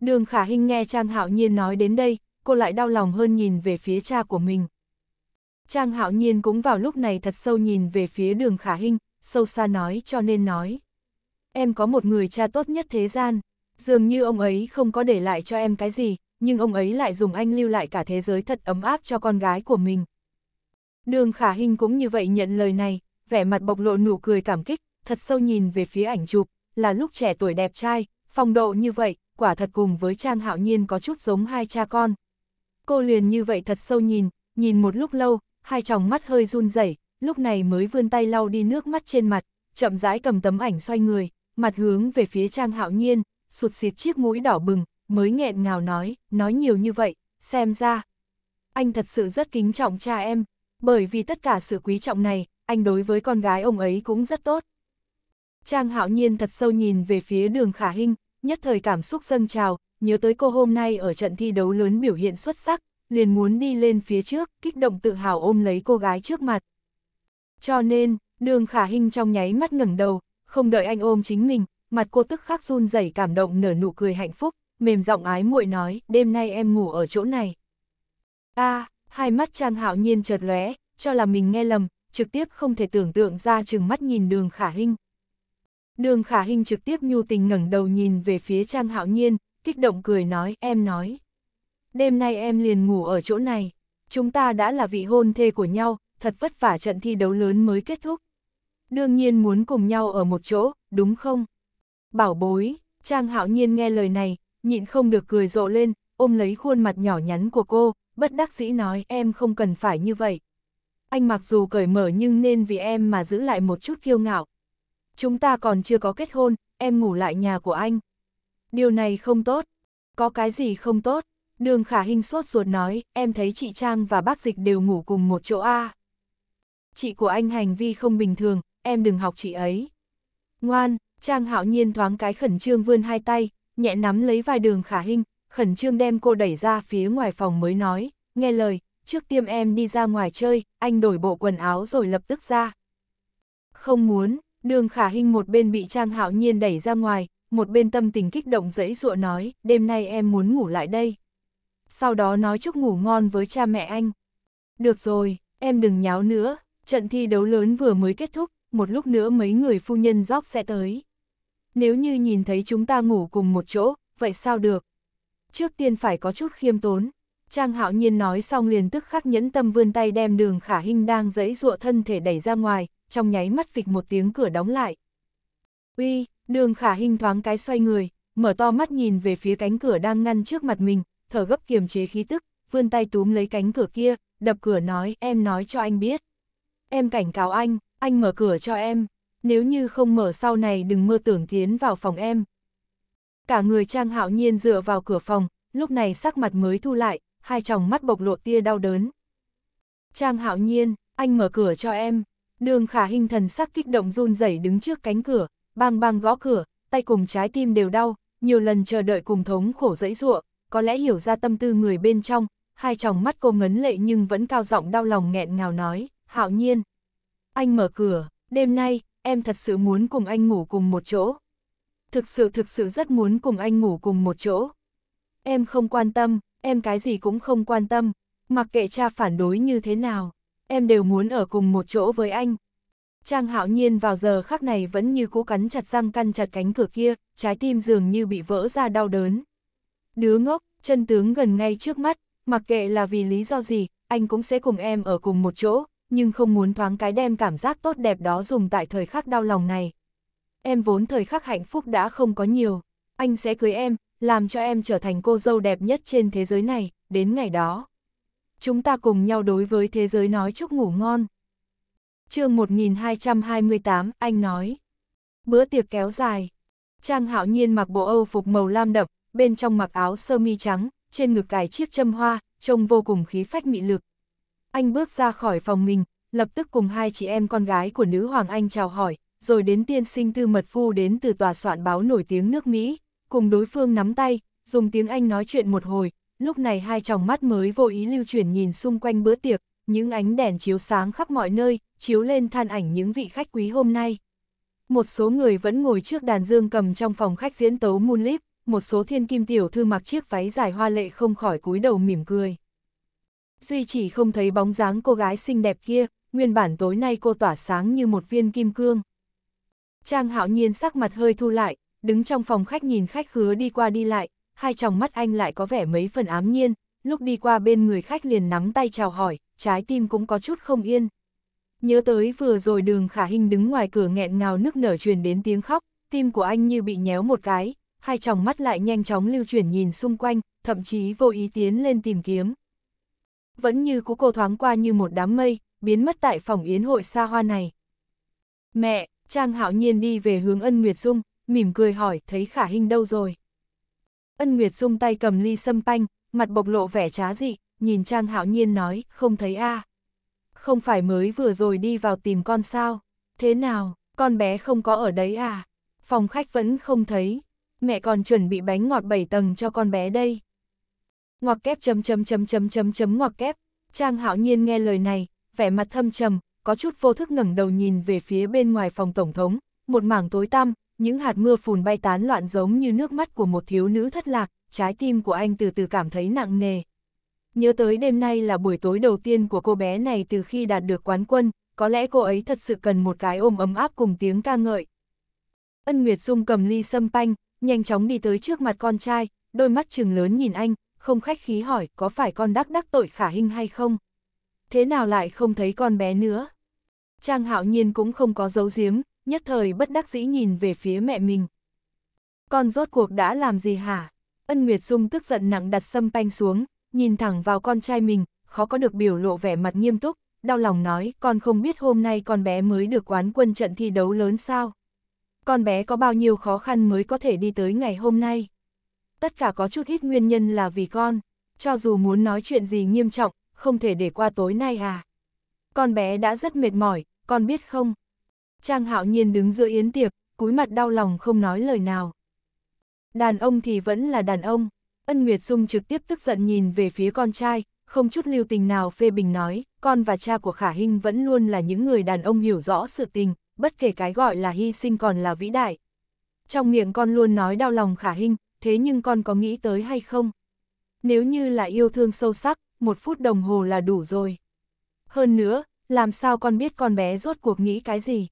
Đường khả hình nghe Trang Hạo Nhiên nói đến đây, cô lại đau lòng hơn nhìn về phía cha của mình. Trang hạo nhiên cũng vào lúc này thật sâu nhìn về phía đường khả hình, sâu xa nói cho nên nói. Em có một người cha tốt nhất thế gian, dường như ông ấy không có để lại cho em cái gì, nhưng ông ấy lại dùng anh lưu lại cả thế giới thật ấm áp cho con gái của mình. Đường khả hình cũng như vậy nhận lời này, vẻ mặt bộc lộ nụ cười cảm kích, thật sâu nhìn về phía ảnh chụp, là lúc trẻ tuổi đẹp trai, phong độ như vậy, quả thật cùng với Trang Hạo Nhiên có chút giống hai cha con. Cô liền như vậy thật sâu nhìn, nhìn một lúc lâu, hai tròng mắt hơi run rẩy, lúc này mới vươn tay lau đi nước mắt trên mặt, chậm rãi cầm tấm ảnh xoay người, mặt hướng về phía Trang Hạo Nhiên, sụt xịt chiếc mũi đỏ bừng, mới nghẹn ngào nói, nói nhiều như vậy, xem ra. Anh thật sự rất kính trọng cha em, bởi vì tất cả sự quý trọng này, anh đối với con gái ông ấy cũng rất tốt. Trang Hạo Nhiên thật sâu nhìn về phía đường khả hình, nhất thời cảm xúc dâng trào, nhớ tới cô hôm nay ở trận thi đấu lớn biểu hiện xuất sắc, liền muốn đi lên phía trước, kích động tự hào ôm lấy cô gái trước mặt. Cho nên, đường khả hình trong nháy mắt ngẩng đầu, không đợi anh ôm chính mình, mặt cô tức khắc run rẩy cảm động nở nụ cười hạnh phúc, mềm giọng ái muội nói, đêm nay em ngủ ở chỗ này. a à, hai mắt Trang Hạo Nhiên chợt lóe, cho là mình nghe lầm, trực tiếp không thể tưởng tượng ra chừng mắt nhìn đường khả hình. Đường khả hình trực tiếp nhu tình ngẩng đầu nhìn về phía Trang Hạo Nhiên, kích động cười nói, em nói. Đêm nay em liền ngủ ở chỗ này, chúng ta đã là vị hôn thê của nhau, thật vất vả trận thi đấu lớn mới kết thúc. Đương nhiên muốn cùng nhau ở một chỗ, đúng không? Bảo bối, Trang hạo nhiên nghe lời này, nhịn không được cười rộ lên, ôm lấy khuôn mặt nhỏ nhắn của cô, bất đắc dĩ nói em không cần phải như vậy. Anh mặc dù cởi mở nhưng nên vì em mà giữ lại một chút kiêu ngạo. Chúng ta còn chưa có kết hôn, em ngủ lại nhà của anh. Điều này không tốt. Có cái gì không tốt? Đường khả hình sốt ruột nói, em thấy chị Trang và bác Dịch đều ngủ cùng một chỗ A. Chị của anh hành vi không bình thường, em đừng học chị ấy. Ngoan, Trang hạo nhiên thoáng cái khẩn trương vươn hai tay, nhẹ nắm lấy vai đường khả hình, khẩn trương đem cô đẩy ra phía ngoài phòng mới nói, nghe lời, trước tiêm em đi ra ngoài chơi, anh đổi bộ quần áo rồi lập tức ra. Không muốn, đường khả hình một bên bị Trang Hạo Nhiên đẩy ra ngoài, một bên tâm tình kích động dẫy dụa nói, đêm nay em muốn ngủ lại đây. Sau đó nói chúc ngủ ngon với cha mẹ anh. Được rồi, em đừng nháo nữa, trận thi đấu lớn vừa mới kết thúc, một lúc nữa mấy người phu nhân dóc sẽ tới. Nếu như nhìn thấy chúng ta ngủ cùng một chỗ, vậy sao được? Trước tiên phải có chút khiêm tốn. Trang hạo nhiên nói xong liền tức khắc nhẫn tâm vươn tay đem đường khả hình đang dẫy dụa thân thể đẩy ra ngoài, trong nháy mắt vịch một tiếng cửa đóng lại. Uy, đường khả hình thoáng cái xoay người, mở to mắt nhìn về phía cánh cửa đang ngăn trước mặt mình, thở gấp kiềm chế khí tức, vươn tay túm lấy cánh cửa kia, đập cửa nói, em nói cho anh biết. Em cảnh cáo anh, anh mở cửa cho em, nếu như không mở sau này đừng mơ tưởng tiến vào phòng em. Cả người Trang Hạo Nhiên dựa vào cửa phòng, lúc này sắc mặt mới thu lại, hai tròng mắt bộc lộ tia đau đớn. Trang Hạo Nhiên, anh mở cửa cho em. Đường khả hình thần sắc kích động run rẩy đứng trước cánh cửa, bang bang gõ cửa, tay cùng trái tim đều đau, nhiều lần chờ đợi cùng thống khổ dẫy ruộng, có lẽ hiểu ra tâm tư người bên trong, hai tròng mắt cô ngấn lệ nhưng vẫn cao giọng đau lòng nghẹn ngào nói, hạo nhiên. Anh mở cửa, đêm nay, em thật sự muốn cùng anh ngủ cùng một chỗ. Thực sự thực sự rất muốn cùng anh ngủ cùng một chỗ. Em không quan tâm, em cái gì cũng không quan tâm, mặc kệ cha phản đối như thế nào, em đều muốn ở cùng một chỗ với anh. Trang hạo nhiên vào giờ khắc này vẫn như cố cắn chặt răng căn chặt cánh cửa kia, trái tim dường như bị vỡ ra đau đớn. Đứa ngốc, chân tướng gần ngay trước mắt, mặc kệ là vì lý do gì, anh cũng sẽ cùng em ở cùng một chỗ, nhưng không muốn thoáng cái đem cảm giác tốt đẹp đó dùng tại thời khắc đau lòng này. Em vốn thời khắc hạnh phúc đã không có nhiều, anh sẽ cưới em, làm cho em trở thành cô dâu đẹp nhất trên thế giới này, đến ngày đó. Chúng ta cùng nhau đối với thế giới nói chúc ngủ ngon. chương 1228, anh nói. Bữa tiệc kéo dài. Trang hạo nhiên mặc bộ âu phục màu lam đậm, bên trong mặc áo sơ mi trắng, trên ngực cài chiếc châm hoa, trông vô cùng khí phách mị lực. Anh bước ra khỏi phòng mình, lập tức cùng hai chị em con gái của nữ hoàng Anh chào hỏi, rồi đến tiên sinh tư mật phu đến từ tòa soạn báo nổi tiếng nước Mỹ, cùng đối phương nắm tay, dùng tiếng Anh nói chuyện một hồi, lúc này hai tròng mắt mới vô ý lưu chuyển nhìn xung quanh bữa tiệc, những ánh đèn chiếu sáng khắp mọi nơi, chiếu lên than ảnh những vị khách quý hôm nay. Một số người vẫn ngồi trước đàn dương cầm trong phòng khách diễn tấu Moonlip, một số thiên kim tiểu thư mặc chiếc váy dài hoa lệ không khỏi cúi đầu mỉm cười. Duy chỉ không thấy bóng dáng cô gái xinh đẹp kia, nguyên bản tối nay cô tỏa sáng như một viên kim cương. Trang hạo nhiên sắc mặt hơi thu lại, đứng trong phòng khách nhìn khách khứa đi qua đi lại, hai tròng mắt anh lại có vẻ mấy phần ám nhiên, lúc đi qua bên người khách liền nắm tay chào hỏi, trái tim cũng có chút không yên. Nhớ tới vừa rồi đường khả hình đứng ngoài cửa nghẹn ngào nức nở truyền đến tiếng khóc, tim của anh như bị nhéo một cái, hai tròng mắt lại nhanh chóng lưu chuyển nhìn xung quanh, thậm chí vô ý tiến lên tìm kiếm. Vẫn như cú cô thoáng qua như một đám mây, biến mất tại phòng yến hội xa hoa này. Mẹ, Trang hạo nhiên đi về hướng ân Nguyệt Dung, mỉm cười hỏi thấy khả hình đâu rồi. Ân Nguyệt Dung tay cầm ly sâm panh, mặt bộc lộ vẻ trá dị, nhìn Trang hạo nhiên nói, không thấy a Không phải mới vừa rồi đi vào tìm con sao? Thế nào, con bé không có ở đấy à? Phòng khách vẫn không thấy, mẹ còn chuẩn bị bánh ngọt 7 tầng cho con bé đây ngoặc kép chấm chấm chấm chấm chấm chấm ngoặc kép, Trang hạo nhiên nghe lời này, vẻ mặt thâm trầm, có chút vô thức ngẩng đầu nhìn về phía bên ngoài phòng tổng thống, một mảng tối tăm, những hạt mưa phùn bay tán loạn giống như nước mắt của một thiếu nữ thất lạc, trái tim của anh từ từ cảm thấy nặng nề. Nhớ tới đêm nay là buổi tối đầu tiên của cô bé này từ khi đạt được quán quân, có lẽ cô ấy thật sự cần một cái ôm ấm áp cùng tiếng ca ngợi. Ân Nguyệt Dung cầm ly sâm panh, nhanh chóng đi tới trước mặt con trai, đôi mắt trừng lớn nhìn anh, không khách khí hỏi có phải con đắc đắc tội khả hình hay không? Thế nào lại không thấy con bé nữa? Trang hạo nhiên cũng không có dấu giếm, nhất thời bất đắc dĩ nhìn về phía mẹ mình. Con rốt cuộc đã làm gì hả? Ân Nguyệt Dung tức giận nặng đặt sâm panh xuống, nhìn thẳng vào con trai mình, khó có được biểu lộ vẻ mặt nghiêm túc, đau lòng nói, con không biết hôm nay con bé mới được quán quân trận thi đấu lớn sao? Con bé có bao nhiêu khó khăn mới có thể đi tới ngày hôm nay? Tất cả có chút ít nguyên nhân là vì con, cho dù muốn nói chuyện gì nghiêm trọng, không thể để qua tối nay à? Con bé đã rất mệt mỏi, con biết không? Trang hạo nhiên đứng giữa yến tiệc, cúi mặt đau lòng không nói lời nào. Đàn ông thì vẫn là đàn ông. Ân Nguyệt Dung trực tiếp tức giận nhìn về phía con trai, không chút lưu tình nào phê bình nói, con và cha của Khả Hinh vẫn luôn là những người đàn ông hiểu rõ sự tình, bất kể cái gọi là hy sinh còn là vĩ đại. Trong miệng con luôn nói đau lòng Khả Hinh, thế nhưng con có nghĩ tới hay không? Nếu như là yêu thương sâu sắc, một phút đồng hồ là đủ rồi. Hơn nữa, làm sao con biết con bé rốt cuộc nghĩ cái gì?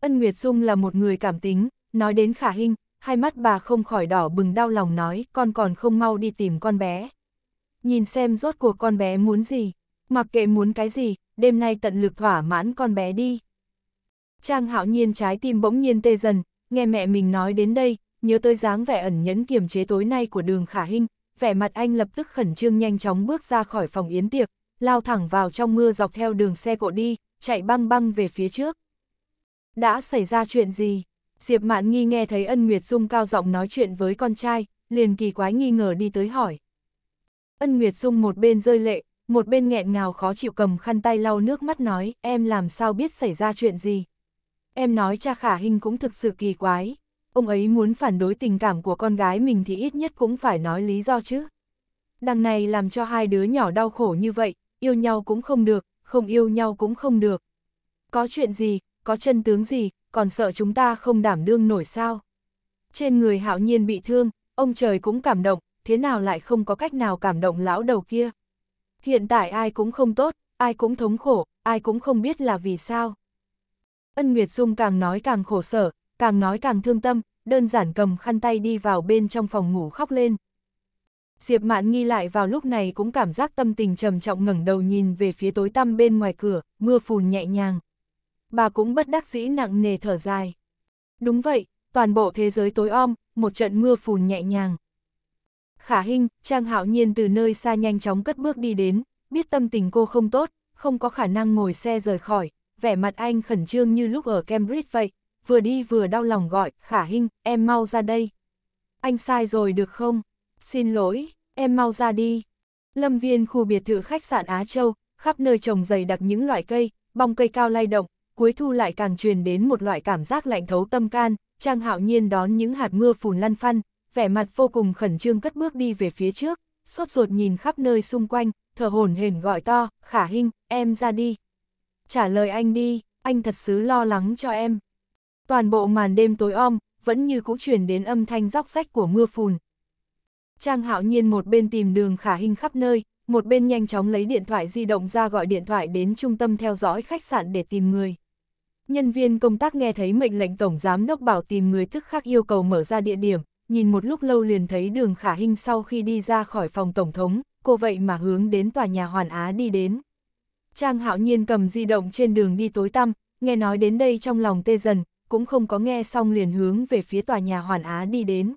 Ân Nguyệt Dung là một người cảm tính, nói đến Khả hình, hai mắt bà không khỏi đỏ bừng đau lòng nói con còn không mau đi tìm con bé. Nhìn xem rốt cuộc con bé muốn gì, mặc kệ muốn cái gì, đêm nay tận lực thỏa mãn con bé đi. Trang hạo nhiên trái tim bỗng nhiên tê dần, nghe mẹ mình nói đến đây, nhớ tới dáng vẻ ẩn nhẫn kiềm chế tối nay của đường khả hinh, vẻ mặt anh lập tức khẩn trương nhanh chóng bước ra khỏi phòng yến tiệc, lao thẳng vào trong mưa dọc theo đường xe cộ đi, chạy băng băng về phía trước. Đã xảy ra chuyện gì? Diệp Mạn Nghi nghe thấy Ân Nguyệt Dung cao giọng nói chuyện với con trai, liền kỳ quái nghi ngờ đi tới hỏi. Ân Nguyệt Dung một bên rơi lệ, một bên nghẹn ngào khó chịu cầm khăn tay lau nước mắt nói, em làm sao biết xảy ra chuyện gì. Em nói cha khả hình cũng thực sự kỳ quái, ông ấy muốn phản đối tình cảm của con gái mình thì ít nhất cũng phải nói lý do chứ. Đằng này làm cho hai đứa nhỏ đau khổ như vậy, yêu nhau cũng không được, không yêu nhau cũng không được. Có chuyện gì, có chân tướng gì, còn sợ chúng ta không đảm đương nổi sao. Trên người hạo nhiên bị thương, ông trời cũng cảm động, thế nào lại không có cách nào cảm động lão đầu kia. Hiện tại ai cũng không tốt, ai cũng thống khổ, ai cũng không biết là vì sao. Ân Nguyệt Dung càng nói càng khổ sở, càng nói càng thương tâm, đơn giản cầm khăn tay đi vào bên trong phòng ngủ khóc lên. Diệp Mạn nghi lại vào lúc này cũng cảm giác tâm tình trầm trọng ngẩng đầu nhìn về phía tối tăm bên ngoài cửa, mưa phùn nhẹ nhàng. Bà cũng bất đắc dĩ nặng nề thở dài. Đúng vậy, toàn bộ thế giới tối om, một trận mưa phùn nhẹ nhàng. Khả Hinh, Trang Hạo Nhiên từ nơi xa nhanh chóng cất bước đi đến, biết tâm tình cô không tốt, không có khả năng ngồi xe rời khỏi, vẻ mặt anh khẩn trương như lúc ở Cambridge vậy, vừa đi vừa đau lòng gọi, Khả Hinh, em mau ra đây. Anh sai rồi được không? Xin lỗi, em mau ra đi. Lâm viên khu biệt thự khách sạn Á Châu, khắp nơi trồng dày đặc những loại cây, bong cây cao lay động, cuối thu lại càng truyền đến một loại cảm giác lạnh thấu tâm can, Trang Hạo Nhiên đón những hạt mưa phùn lăn phăn, vẻ mặt vô cùng khẩn trương cất bước đi về phía trước, sốt ruột nhìn khắp nơi xung quanh, thở hổn hển gọi to, khả hinh, em ra đi. Trả lời anh đi, anh thật sự lo lắng cho em. Toàn bộ màn đêm tối om, vẫn như cũ truyền đến âm thanh róc rách của mưa phùn. Trang hạo nhiên một bên tìm đường khả hình khắp nơi, một bên nhanh chóng lấy điện thoại di động ra gọi điện thoại đến trung tâm theo dõi khách sạn để tìm người. Nhân viên công tác nghe thấy mệnh lệnh Tổng Giám Đốc bảo tìm người tức khắc yêu cầu mở ra địa điểm, nhìn một lúc lâu liền thấy đường khả hình sau khi đi ra khỏi phòng Tổng thống, cô vậy mà hướng đến tòa nhà Hoàn Á đi đến. Trang hạo nhiên cầm di động trên đường đi tối tăm, nghe nói đến đây trong lòng tê dần, cũng không có nghe xong liền hướng về phía tòa nhà Hoàn Á đi đến.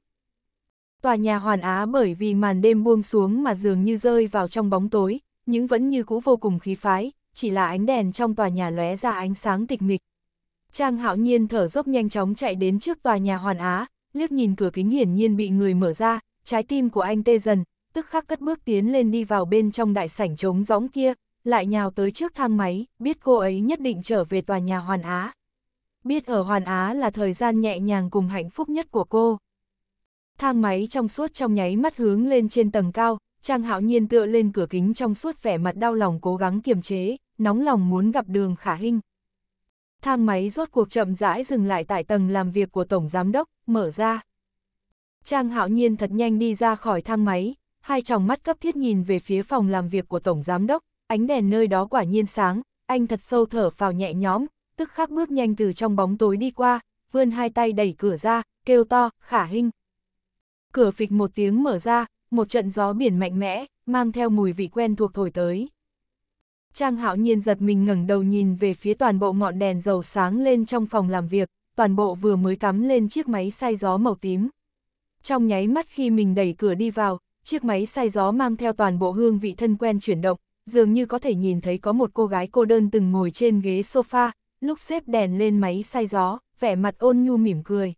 Tòa nhà Hoàn Á bởi vì màn đêm buông xuống mà dường như rơi vào trong bóng tối, nhưng vẫn như cũ vô cùng khí phái, chỉ là ánh đèn trong tòa nhà lóe ra ánh sáng tịch mịch. Trang hạo nhiên thở dốc nhanh chóng chạy đến trước tòa nhà Hoàn Á, liếc nhìn cửa kính hiển nhiên bị người mở ra, trái tim của anh tê dần, tức khắc cất bước tiến lên đi vào bên trong đại sảnh trống rỗng kia, lại nhào tới trước thang máy, biết cô ấy nhất định trở về tòa nhà Hoàn Á. Biết ở Hoàn Á là thời gian nhẹ nhàng cùng hạnh phúc nhất của cô. Thang máy trong suốt trong nháy mắt hướng lên trên tầng cao, Trang Hạo Nhiên tựa lên cửa kính trong suốt vẻ mặt đau lòng cố gắng kiềm chế, nóng lòng muốn gặp đường khả hình thang máy rốt cuộc chậm rãi dừng lại tại tầng làm việc của Tổng Giám Đốc, mở ra. Trang hạo nhiên thật nhanh đi ra khỏi thang máy, hai tròng mắt cấp thiết nhìn về phía phòng làm việc của Tổng Giám Đốc, ánh đèn nơi đó quả nhiên sáng, anh thật sâu thở vào nhẹ nhõm, tức khắc bước nhanh từ trong bóng tối đi qua, vươn hai tay đẩy cửa ra, kêu to, khả hình. Cửa phịch một tiếng mở ra, một trận gió biển mạnh mẽ, mang theo mùi vị quen thuộc thổi tới. Trang hạo nhiên giật mình ngẩng đầu nhìn về phía toàn bộ ngọn đèn dầu sáng lên trong phòng làm việc, toàn bộ vừa mới cắm lên chiếc máy xay gió màu tím. Trong nháy mắt khi mình đẩy cửa đi vào, chiếc máy xay gió mang theo toàn bộ hương vị thân quen chuyển động, dường như có thể nhìn thấy có một cô gái cô đơn từng ngồi trên ghế sofa, lúc xếp đèn lên máy xay gió, vẻ mặt ôn nhu mỉm cười.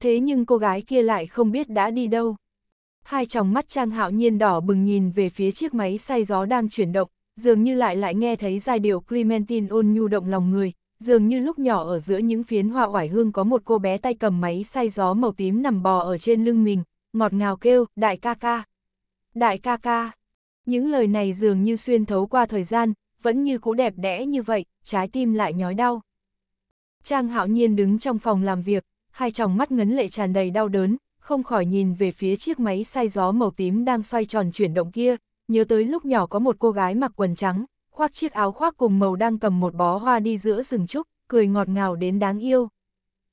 Thế nhưng cô gái kia lại không biết đã đi đâu. Hai tròng mắt trang hạo nhiên đỏ bừng nhìn về phía chiếc máy xay gió đang chuyển động, dường như lại lại nghe thấy giai điệu Clementine ôn nhu động lòng người, dường như lúc nhỏ ở giữa những phiến hoa oải hương có một cô bé tay cầm máy xay gió màu tím nằm bò ở trên lưng mình, ngọt ngào kêu, đại ca ca. Đại ca ca. Những lời này dường như xuyên thấu qua thời gian, vẫn như cũ đẹp đẽ như vậy, trái tim lại nhói đau. Trang hạo nhiên đứng trong phòng làm việc, hai tròng mắt ngấn lệ tràn đầy đau đớn, không khỏi nhìn về phía chiếc máy xay gió màu tím đang xoay tròn chuyển động kia, nhớ tới lúc nhỏ có một cô gái mặc quần trắng, khoác chiếc áo khoác cùng màu đang cầm một bó hoa đi giữa rừng trúc, cười ngọt ngào đến đáng yêu.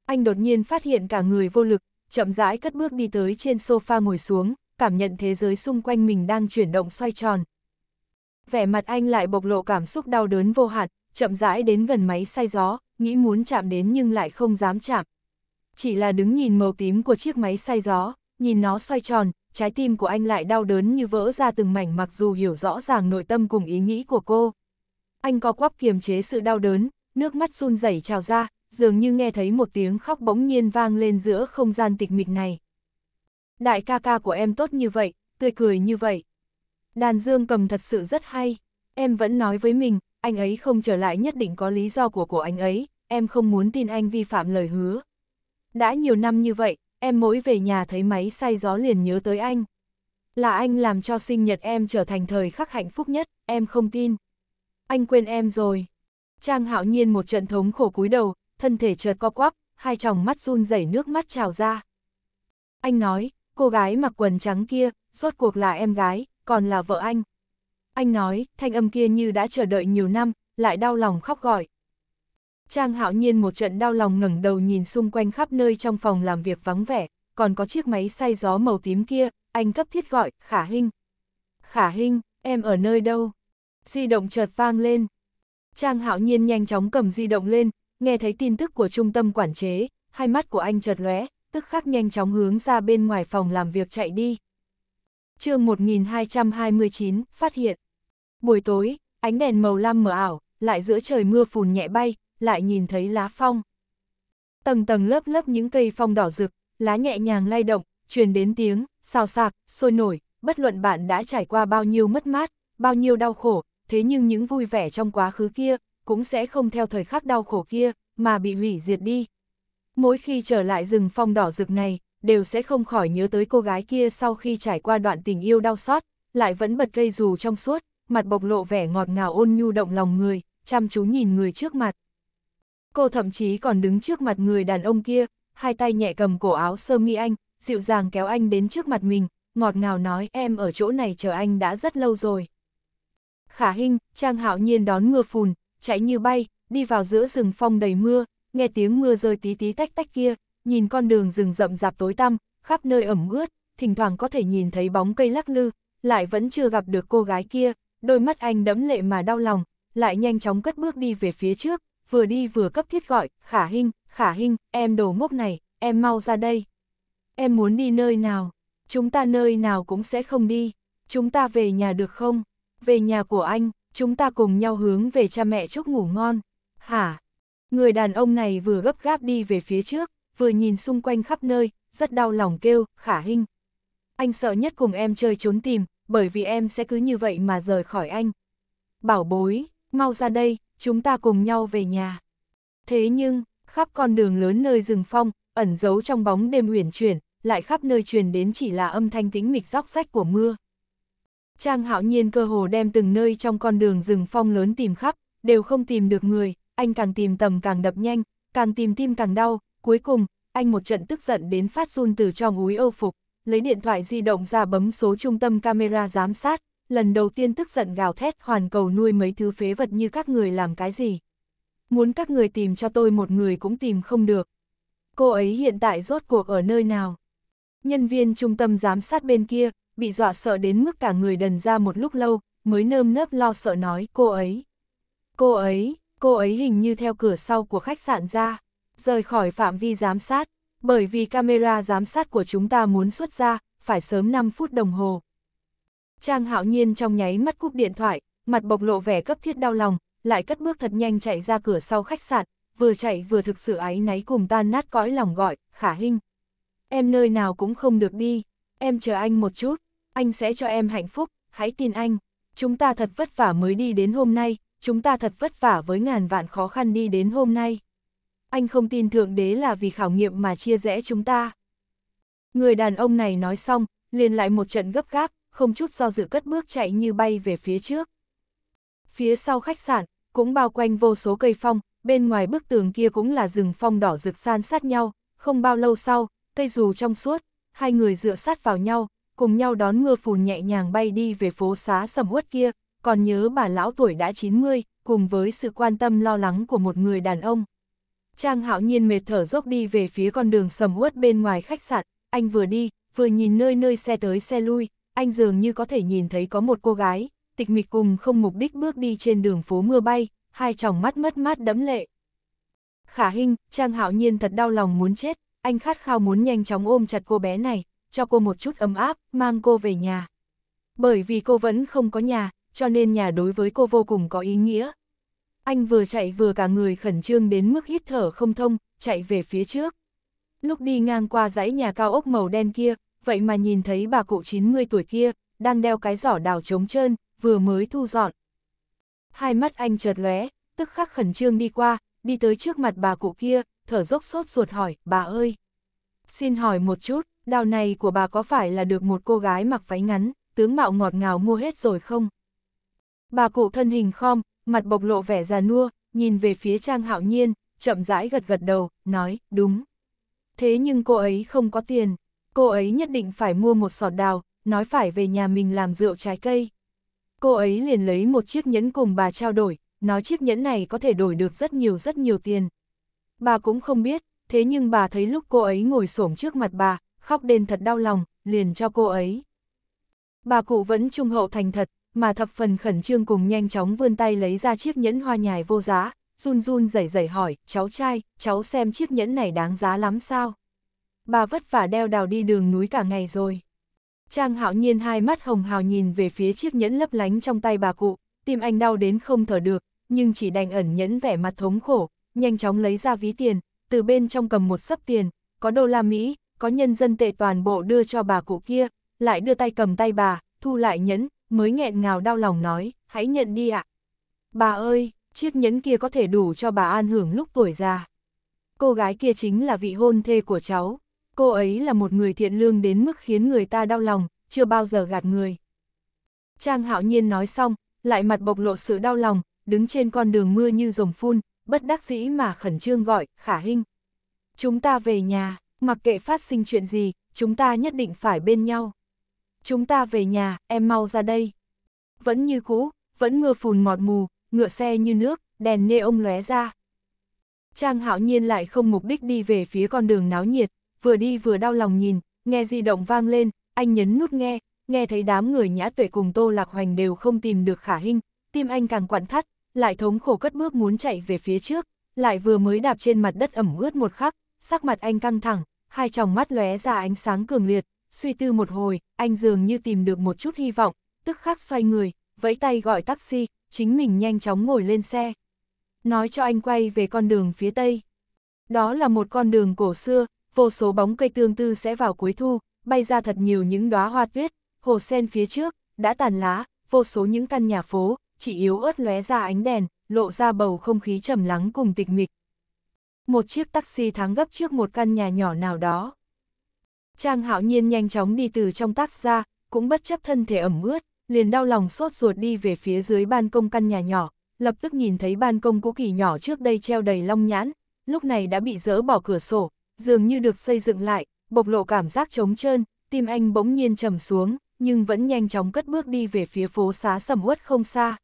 Anh đột nhiên phát hiện cả người vô lực, chậm rãi cất bước đi tới trên sofa ngồi xuống, cảm nhận thế giới xung quanh mình đang chuyển động xoay tròn. Vẻ mặt anh lại bộc lộ cảm xúc đau đớn vô hạn, chậm rãi đến gần máy xay gió, nghĩ muốn chạm đến nhưng lại không dám chạm. Chỉ là đứng nhìn màu tím của chiếc máy xay gió, nhìn nó xoay tròn, trái tim của anh lại đau đớn như vỡ ra từng mảnh mặc dù hiểu rõ ràng nội tâm cùng ý nghĩ của cô. Anh co quắp kiềm chế sự đau đớn, nước mắt run rẩy trào ra, dường như nghe thấy một tiếng khóc bỗng nhiên vang lên giữa không gian tịch mịch này. Đại ca ca của em tốt như vậy, tươi cười như vậy. Đàn dương cầm thật sự rất hay, em vẫn nói với mình, anh ấy không trở lại nhất định có lý do của của anh ấy, em không muốn tin anh vi phạm lời hứa. Đã nhiều năm như vậy, em mỗi về nhà thấy máy xay gió liền nhớ tới anh. Là anh làm cho sinh nhật em trở thành thời khắc hạnh phúc nhất, em không tin. Anh quên em rồi. Trang hạo nhiên một trận thống khổ cúi đầu, thân thể chợt co quắp, hai tròng mắt run rẩy nước mắt trào ra. Anh nói, cô gái mặc quần trắng kia, rốt cuộc là em gái, còn là vợ anh. Anh nói, thanh âm kia như đã chờ đợi nhiều năm, lại đau lòng khóc gọi. Trang hạo nhiên một trận đau lòng ngẩng đầu nhìn xung quanh khắp nơi trong phòng làm việc vắng vẻ, còn có chiếc máy xay gió màu tím kia, anh cấp thiết gọi, khả hình. Khả hình, em ở nơi đâu? Di động chợt vang lên. Trang hạo nhiên nhanh chóng cầm di động lên, nghe thấy tin tức của trung tâm quản chế, hai mắt của anh chợt lóe, tức khắc nhanh chóng hướng ra bên ngoài phòng làm việc chạy đi chương 1229, phát hiện. Buổi tối, ánh đèn màu lam mờ ảo, lại giữa trời mưa phùn nhẹ bay, lại nhìn thấy lá phong. Tầng tầng lớp lớp những cây phong đỏ rực, lá nhẹ nhàng lay động, truyền đến tiếng, xào xạc, sôi nổi, bất luận bạn đã trải qua bao nhiêu mất mát, bao nhiêu đau khổ, thế nhưng những vui vẻ trong quá khứ kia, cũng sẽ không theo thời khắc đau khổ kia, mà bị hủy diệt đi. Mỗi khi trở lại rừng phong đỏ rực này, đều sẽ không khỏi nhớ tới cô gái kia sau khi trải qua đoạn tình yêu đau xót, lại vẫn bật cây dù trong suốt, mặt bộc lộ vẻ ngọt ngào ôn nhu động lòng người, chăm chú nhìn người trước mặt. Cô thậm chí còn đứng trước mặt người đàn ông kia, hai tay nhẹ cầm cổ áo sơ mi anh, dịu dàng kéo anh đến trước mặt mình, ngọt ngào nói em ở chỗ này chờ anh đã rất lâu rồi. Khả Hinh, Trang Hạo Nhiên đón mưa phùn, chạy như bay, đi vào giữa rừng phong đầy mưa, nghe tiếng mưa rơi tí tí tách tách kia, nhìn con đường rừng rậm rạp tối tăm, khắp nơi ẩm ướt, thỉnh thoảng có thể nhìn thấy bóng cây lắc lư, lại vẫn chưa gặp được cô gái kia, đôi mắt anh đẫm lệ mà đau lòng, lại nhanh chóng cất bước đi về phía trước, vừa đi vừa cấp thiết gọi, khả Hinh, khả Hinh, em đồ ngốc này, em mau ra đây. Em muốn đi nơi nào? Chúng ta nơi nào cũng sẽ không đi. Chúng ta về nhà được không? Về nhà của anh, chúng ta cùng nhau hướng về cha mẹ chúc ngủ ngon. Hả? Người đàn ông này vừa gấp gáp đi về phía trước, vừa nhìn xung quanh khắp nơi, rất đau lòng kêu, khả Hinh. Anh sợ nhất cùng em chơi trốn tìm, bởi vì em sẽ cứ như vậy mà rời khỏi anh. Bảo bối, mau ra đây, chúng ta cùng nhau về nhà. Thế nhưng, khắp con đường lớn nơi rừng phong, ẩn giấu trong bóng đêm huyền chuyển, lại khắp nơi truyền đến chỉ là âm thanh tĩnh mịch róc rách của mưa. Trang hạo nhiên cơ hồ đem từng nơi trong con đường rừng phong lớn tìm khắp, đều không tìm được người, anh càng tìm tầm càng đập nhanh, càng tìm tim càng đau, cuối cùng, anh một trận tức giận đến phát run từ trong úi ô phục, lấy điện thoại di động ra bấm số trung tâm camera giám sát, lần đầu tiên tức giận gào thét hoàn cầu nuôi mấy thứ phế vật như các người làm cái gì. Muốn các người tìm cho tôi một người cũng tìm không được. Cô ấy hiện tại rốt cuộc ở nơi nào? Nhân viên trung tâm giám sát bên kia, bị dọa sợ đến mức cả người đần ra một lúc lâu, mới nơm nớp lo sợ nói cô ấy. Cô ấy, cô ấy hình như theo cửa sau của khách sạn ra, rời khỏi phạm vi giám sát, bởi vì camera giám sát của chúng ta muốn xuất ra, phải sớm 5 phút đồng hồ. Trang hạo nhiên trong nháy mắt cúp điện thoại, mặt bộc lộ vẻ cấp thiết đau lòng, lại cất bước thật nhanh chạy ra cửa sau khách sạn, vừa chạy vừa thực sự áy náy cùng tan nát cõi lòng gọi, khả hình. Em nơi nào cũng không được đi, em chờ anh một chút, anh sẽ cho em hạnh phúc, hãy tin anh. Chúng ta thật vất vả mới đi đến hôm nay, chúng ta thật vất vả với ngàn vạn khó khăn đi đến hôm nay. Anh không tin Thượng Đế là vì khảo nghiệm mà chia rẽ chúng ta. Người đàn ông này nói xong, liền lại một trận gấp gáp, không chút do dự cất bước chạy như bay về phía trước. Phía sau khách sạn, cũng bao quanh vô số cây phong, bên ngoài bức tường kia cũng là rừng phong đỏ rực san sát nhau, không bao lâu sau, cây dù trong suốt, hai người dựa sát vào nhau, cùng nhau đón mưa phùn nhẹ nhàng bay đi về phố xá sầm uất kia, còn nhớ bà lão tuổi đã 90, cùng với sự quan tâm lo lắng của một người đàn ông. Trang hạo nhiên mệt thở dốc đi về phía con đường sầm uất bên ngoài khách sạn, anh vừa đi, vừa nhìn nơi nơi xe tới xe lui, anh dường như có thể nhìn thấy có một cô gái, tịch mịch cùng không mục đích bước đi trên đường phố mưa bay, hai tròng mắt mất mát đẫm lệ. Khả Hinh, Trang Hạo Nhiên thật đau lòng muốn chết, anh khát khao muốn nhanh chóng ôm chặt cô bé này, cho cô một chút ấm áp, mang cô về nhà. Bởi vì cô vẫn không có nhà, cho nên nhà đối với cô vô cùng có ý nghĩa. Anh vừa chạy vừa cả người khẩn trương đến mức hít thở không thông, chạy về phía trước. Lúc đi ngang qua dãy nhà cao ốc màu đen kia, vậy mà nhìn thấy bà cụ 90 tuổi kia, đang đeo cái giỏ đào trống trơn, vừa mới thu dọn. Hai mắt anh chợt lóe, tức khắc khẩn trương đi qua, đi tới trước mặt bà cụ kia, thở dốc sốt ruột hỏi, bà ơi. Xin hỏi một chút, đào này của bà có phải là được một cô gái mặc váy ngắn, tướng mạo ngọt ngào mua hết rồi không? Bà cụ thân hình khom, mặt bộc lộ vẻ già nua, nhìn về phía Trang Hạo Nhiên, chậm rãi gật gật đầu, nói, đúng. Thế nhưng cô ấy không có tiền, cô ấy nhất định phải mua một sọt đào, nói phải về nhà mình làm rượu trái cây. Cô ấy liền lấy một chiếc nhẫn cùng bà trao đổi, nói chiếc nhẫn này có thể đổi được rất nhiều rất nhiều tiền. Bà cũng không biết, thế nhưng bà thấy lúc cô ấy ngồi xổm trước mặt bà, khóc đền thật đau lòng, liền cho cô ấy. Bà cụ vẫn trung hậu thành thật, mà thập phần khẩn trương cùng nhanh chóng vươn tay lấy ra chiếc nhẫn hoa nhài vô giá, run run rẩy rẩy hỏi, cháu trai, cháu xem chiếc nhẫn này đáng giá lắm sao? Bà vất vả đeo đào đi đường núi cả ngày rồi. Trang hạo nhiên hai mắt hồng hào nhìn về phía chiếc nhẫn lấp lánh trong tay bà cụ, tim anh đau đến không thở được, nhưng chỉ đành ẩn nhẫn vẻ mặt thống khổ, nhanh chóng lấy ra ví tiền, từ bên trong cầm một sấp tiền, có đô la Mỹ, có nhân dân tệ toàn bộ đưa cho bà cụ kia, lại đưa tay cầm tay bà, thu lại nhẫn, mới nghẹn ngào đau lòng nói, hãy nhận đi ạ. Bà ơi, chiếc nhẫn kia có thể đủ cho bà an hưởng lúc tuổi già. Cô gái kia chính là vị hôn thê của cháu, cô ấy là một người thiện lương đến mức khiến người ta đau lòng, chưa bao giờ gạt người. Trang hạo nhiên nói xong, lại mặt bộc lộ sự đau lòng, đứng trên con đường mưa như rồng phun, bất đắc dĩ mà khẩn trương gọi, khả hình. Chúng ta về nhà, mặc kệ phát sinh chuyện gì, chúng ta nhất định phải bên nhau. Chúng ta về nhà, em mau ra đây. Vẫn như cũ, vẫn mưa phùn mọt mù, ngựa xe như nước, đèn nê ông lóe ra. Trang hạo nhiên lại không mục đích đi về phía con đường náo nhiệt, vừa đi vừa đau lòng nhìn, nghe di động vang lên, anh nhấn nút nghe, nghe thấy đám người nhã tuệ cùng tô lạc hoành đều không tìm được khả hình, tim anh càng quặn thắt, lại thống khổ cất bước muốn chạy về phía trước, lại vừa mới đạp trên mặt đất ẩm ướt một khắc, sắc mặt anh căng thẳng, hai tròng mắt lóe ra ánh sáng cường liệt, suy tư một hồi, anh dường như tìm được một chút hy vọng, tức khắc xoay người, vẫy tay gọi taxi, chính mình nhanh chóng ngồi lên xe. Nói cho anh quay về con đường phía tây. Đó là một con đường cổ xưa, vô số bóng cây tương tư sẽ vào cuối thu, bay ra thật nhiều những đóa hoa tuyết, hồ sen phía trước, đã tàn lá, vô số những căn nhà phố, chỉ yếu ớt lóe ra ánh đèn, lộ ra bầu không khí trầm lắng cùng tịch mịch. Một chiếc taxi thắng gấp trước một căn nhà nhỏ nào đó. Trang hạo nhiên nhanh chóng đi từ trong tác ra, cũng bất chấp thân thể ẩm ướt, liền đau lòng sốt ruột đi về phía dưới ban công căn nhà nhỏ, lập tức nhìn thấy ban công cũ kỳ nhỏ trước đây treo đầy long nhãn, lúc này đã bị dỡ bỏ cửa sổ, dường như được xây dựng lại, bộc lộ cảm giác trống trơn, tim anh bỗng nhiên trầm xuống, nhưng vẫn nhanh chóng cất bước đi về phía phố xá sầm uất không xa.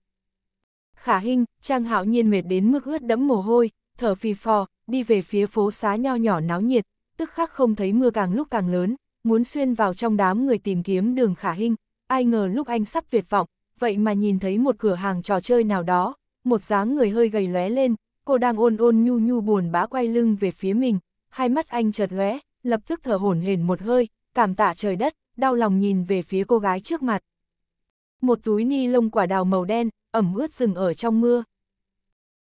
Khả Hinh, Trang Hạo Nhiên mệt đến mức ướt đẫm mồ hôi, thở phì phò, đi về phía phố xá nho nhỏ náo nhiệt, tức khắc không thấy mưa càng lúc càng lớn, muốn xuyên vào trong đám người tìm kiếm đường Khả Hinh, ai ngờ lúc anh sắp tuyệt vọng, vậy mà nhìn thấy một cửa hàng trò chơi nào đó, một dáng người hơi gầy lóe lên, cô đang ôn ôn nhu nhu buồn bã quay lưng về phía mình, hai mắt anh chợt lóe, lập tức thở hổn hển một hơi, cảm tạ trời đất, đau lòng nhìn về phía cô gái trước mặt. Một túi ni lông quả đào màu đen, ẩm ướt rừng ở trong mưa.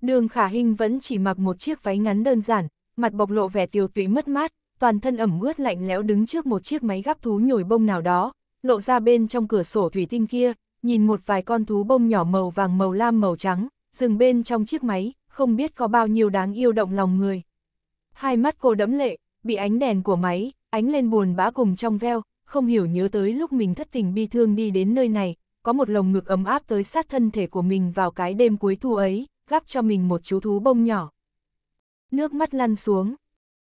Đường khả hình vẫn chỉ mặc một chiếc váy ngắn đơn giản, mặt bộc lộ vẻ tiêu tụy mất mát, toàn thân ẩm ướt lạnh lẽo đứng trước một chiếc máy gắp thú nhồi bông nào đó, lộ ra bên trong cửa sổ thủy tinh kia, nhìn một vài con thú bông nhỏ màu vàng màu lam màu trắng, dừng bên trong chiếc máy, không biết có bao nhiêu đáng yêu động lòng người. Hai mắt cô đẫm lệ, bị ánh đèn của máy, ánh lên buồn bã cùng trong veo, không hiểu nhớ tới lúc mình thất tình bi thương đi đến nơi này, có một lồng ngực ấm áp tới sát thân thể của mình vào cái đêm cuối thu ấy, gắp cho mình một chú thú bông nhỏ. Nước mắt lăn xuống.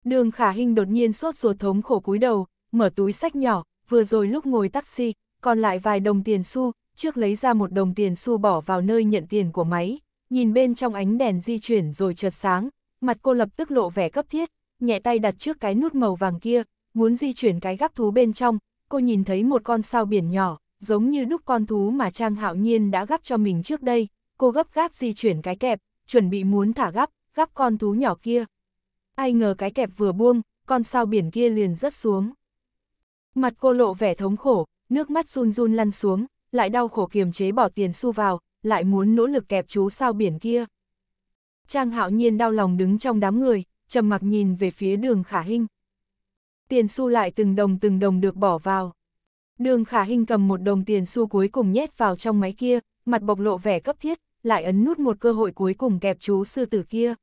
Đường khả hình đột nhiên sốt ruột thống khổ cúi đầu, mở túi sách nhỏ, vừa rồi lúc ngồi taxi, còn lại vài đồng tiền xu, trước lấy ra một đồng tiền xu bỏ vào nơi nhận tiền của máy, nhìn bên trong ánh đèn di chuyển rồi chợt sáng, mặt cô lập tức lộ vẻ cấp thiết, nhẹ tay đặt trước cái nút màu vàng kia, muốn di chuyển cái gắp thú bên trong, cô nhìn thấy một con sao biển nhỏ, giống như đúc con thú mà Trang Hạo Nhiên đã gắp cho mình trước đây, cô gấp gáp di chuyển cái kẹp, chuẩn bị muốn thả gắp, gắp con thú nhỏ kia. Ai ngờ cái kẹp vừa buông, con sao biển kia liền rớt xuống. Mặt cô lộ vẻ thống khổ, nước mắt run run lăn xuống, lại đau khổ kiềm chế bỏ tiền xu vào, lại muốn nỗ lực kẹp chú sao biển kia. Trang hạo nhiên đau lòng đứng trong đám người, trầm mặc nhìn về phía đường khả hinh. Tiền xu lại từng đồng từng đồng được bỏ vào. Đường khả hinh cầm một đồng tiền xu cuối cùng nhét vào trong máy kia, mặt bộc lộ vẻ cấp thiết, lại ấn nút một cơ hội cuối cùng kẹp chú sư tử kia.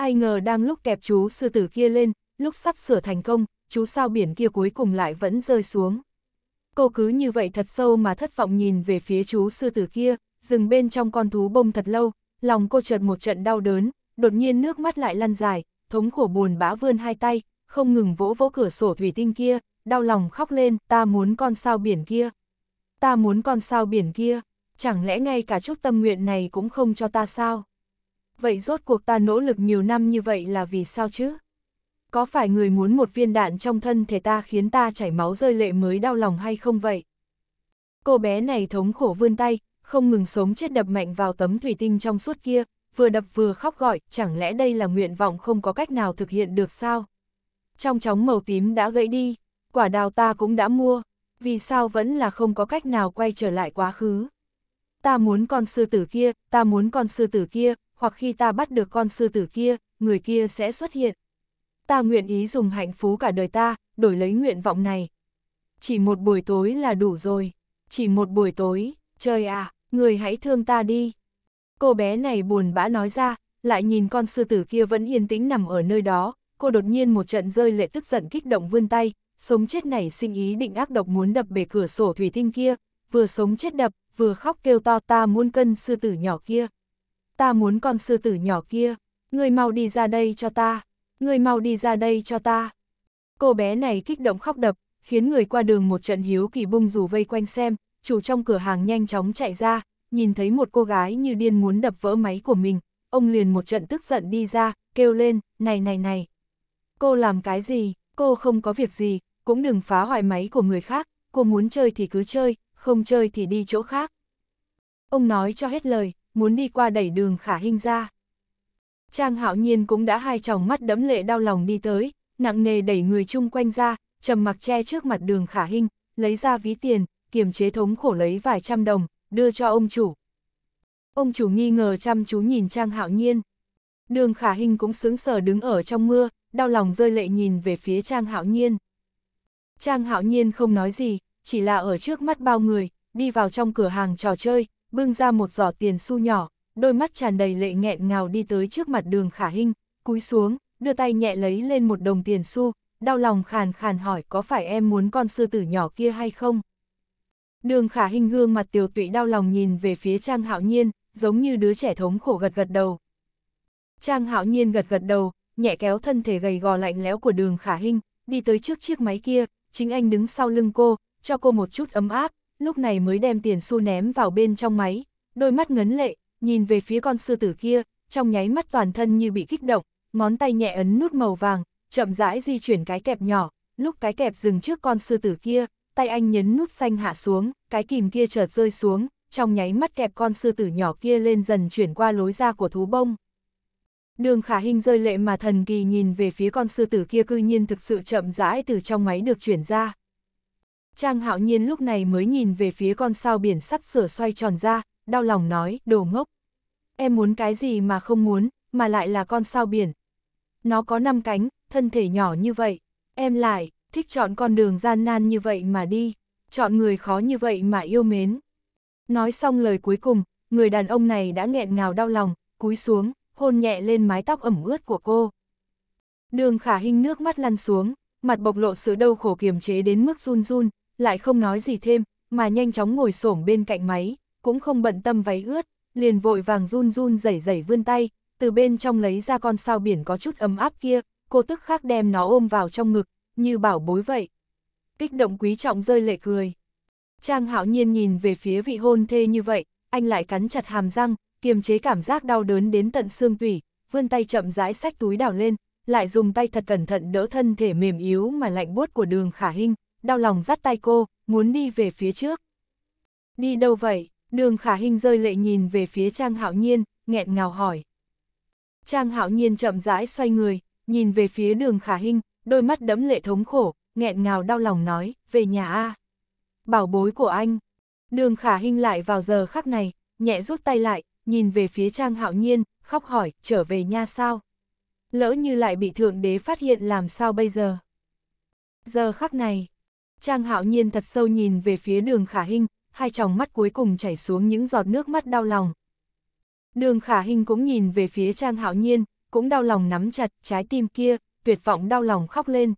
Ai ngờ đang lúc kẹp chú sư tử kia lên, lúc sắp sửa thành công, chú sao biển kia cuối cùng lại vẫn rơi xuống. Cô cứ như vậy thật sâu mà thất vọng nhìn về phía chú sư tử kia, dừng bên trong con thú bông thật lâu, lòng cô chợt một trận đau đớn, đột nhiên nước mắt lại lăn dài, thống khổ buồn bã vươn hai tay, không ngừng vỗ vỗ cửa sổ thủy tinh kia, đau lòng khóc lên, ta muốn con sao biển kia. Ta muốn con sao biển kia, chẳng lẽ ngay cả chút tâm nguyện này cũng không cho ta sao? Vậy rốt cuộc ta nỗ lực nhiều năm như vậy là vì sao chứ? Có phải người muốn một viên đạn trong thân thể ta khiến ta chảy máu rơi lệ mới đau lòng hay không vậy? Cô bé này thống khổ vươn tay, không ngừng sống chết đập mạnh vào tấm thủy tinh trong suốt kia, vừa đập vừa khóc gọi, chẳng lẽ đây là nguyện vọng không có cách nào thực hiện được sao? Trong chóng màu tím đã gãy đi, quả đào ta cũng đã mua, vì sao vẫn là không có cách nào quay trở lại quá khứ? Ta muốn con sư tử kia, ta muốn con sư tử kia, hoặc khi ta bắt được con sư tử kia, người kia sẽ xuất hiện. Ta nguyện ý dùng hạnh phúc cả đời ta, đổi lấy nguyện vọng này. Chỉ một buổi tối là đủ rồi, chỉ một buổi tối, trời à, người hãy thương ta đi. Cô bé này buồn bã nói ra, lại nhìn con sư tử kia vẫn yên tĩnh nằm ở nơi đó, cô đột nhiên một trận rơi lệ tức giận kích động vươn tay, sống chết này sinh ý định ác độc muốn đập bể cửa sổ thủy tinh kia, vừa sống chết đập, vừa khóc kêu to ta muốn cân sư tử nhỏ kia. Ta muốn con sư tử nhỏ kia, người mau đi ra đây cho ta, người mau đi ra đây cho ta. Cô bé này kích động khóc đập, khiến người qua đường một trận hiếu kỳ bung rủ vây quanh xem, chủ trong cửa hàng nhanh chóng chạy ra, nhìn thấy một cô gái như điên muốn đập vỡ máy của mình, ông liền một trận tức giận đi ra, kêu lên, này này này. Cô làm cái gì, cô không có việc gì, cũng đừng phá hoại máy của người khác, cô muốn chơi thì cứ chơi, không chơi thì đi chỗ khác. Ông nói cho hết lời, muốn đi qua đẩy đường khả hình ra. Trang hạo nhiên cũng đã hai tròng mắt đẫm lệ đau lòng đi tới, nặng nề đẩy người chung quanh ra, trầm mặc che trước mặt đường khả hình, lấy ra ví tiền, kiềm chế thống khổ lấy vài trăm đồng, đưa cho ông chủ. Ông chủ nghi ngờ chăm chú nhìn Trang hạo nhiên. Đường khả hình cũng sướng sờ đứng ở trong mưa, đau lòng rơi lệ nhìn về phía Trang hạo nhiên. Trang hạo nhiên không nói gì, chỉ là ở trước mắt bao người, đi vào trong cửa hàng trò chơi, bưng ra một giỏ tiền xu nhỏ, đôi mắt tràn đầy lệ nghẹn ngào đi tới trước mặt đường khả hinh, cúi xuống, đưa tay nhẹ lấy lên một đồng tiền xu, đau lòng khàn khàn hỏi có phải em muốn con sư tử nhỏ kia hay không? Đường khả hinh gương mặt tiểu tụy đau lòng nhìn về phía Trang Hạo Nhiên, giống như đứa trẻ thống khổ gật gật đầu. Trang Hạo Nhiên gật gật đầu, nhẹ kéo thân thể gầy gò lạnh lẽo của đường khả hinh, đi tới trước chiếc máy kia, chính anh đứng sau lưng cô, cho cô một chút ấm áp, lúc này mới đem tiền xu ném vào bên trong máy, đôi mắt ngấn lệ, nhìn về phía con sư tử kia, trong nháy mắt toàn thân như bị kích động, ngón tay nhẹ ấn nút màu vàng, chậm rãi di chuyển cái kẹp nhỏ, lúc cái kẹp dừng trước con sư tử kia, tay anh nhấn nút xanh hạ xuống, cái kìm kia chợt rơi xuống, trong nháy mắt kẹp con sư tử nhỏ kia lên dần chuyển qua lối ra của thú bông. Đường khả hình rơi lệ mà thần kỳ nhìn về phía con sư tử kia cư nhiên thực sự chậm rãi từ trong máy được chuyển ra. Trang hạo nhiên lúc này mới nhìn về phía con sao biển sắp sửa xoay tròn ra, đau lòng nói, đồ ngốc. Em muốn cái gì mà không muốn, mà lại là con sao biển. Nó có năm cánh, thân thể nhỏ như vậy, em lại, thích chọn con đường gian nan như vậy mà đi, chọn người khó như vậy mà yêu mến. Nói xong lời cuối cùng, người đàn ông này đã nghẹn ngào đau lòng, cúi xuống, hôn nhẹ lên mái tóc ẩm ướt của cô. Đường khả hình nước mắt lăn xuống, mặt bộc lộ sự đau khổ kiềm chế đến mức run run, lại không nói gì thêm, mà nhanh chóng ngồi xổm bên cạnh máy, cũng không bận tâm váy ướt, liền vội vàng run run rẩy rẩy vươn tay, từ bên trong lấy ra con sao biển có chút ấm áp kia, cô tức khắc đem nó ôm vào trong ngực, như bảo bối vậy. Kích động quý trọng rơi lệ cười. Trang hạo nhiên nhìn về phía vị hôn thê như vậy, anh lại cắn chặt hàm răng, kiềm chế cảm giác đau đớn đến tận xương tủy, vươn tay chậm rãi sách túi đảo lên, lại dùng tay thật cẩn thận đỡ thân thể mềm yếu mà lạnh buốt của đường khả hình, đau lòng dắt tay cô, muốn đi về phía trước. Đi đâu vậy? Đường khả hình rơi lệ nhìn về phía Trang hạo nhiên, nghẹn ngào hỏi. Trang hạo nhiên chậm rãi xoay người, nhìn về phía đường khả hình, đôi mắt đẫm lệ thống khổ, nghẹn ngào đau lòng nói, về nhà A. Bảo bối của anh. Đường khả hình lại vào giờ khắc này, nhẹ rút tay lại, nhìn về phía Trang hạo nhiên, khóc hỏi, trở về nha sao? Lỡ như lại bị thượng đế phát hiện làm sao bây giờ? Giờ khắc này, Trang hạo nhiên thật sâu nhìn về phía đường khả hình, hai tròng mắt cuối cùng chảy xuống những giọt nước mắt đau lòng. Đường khả hình cũng nhìn về phía Trang hạo nhiên, cũng đau lòng nắm chặt trái tim kia, tuyệt vọng đau lòng khóc lên.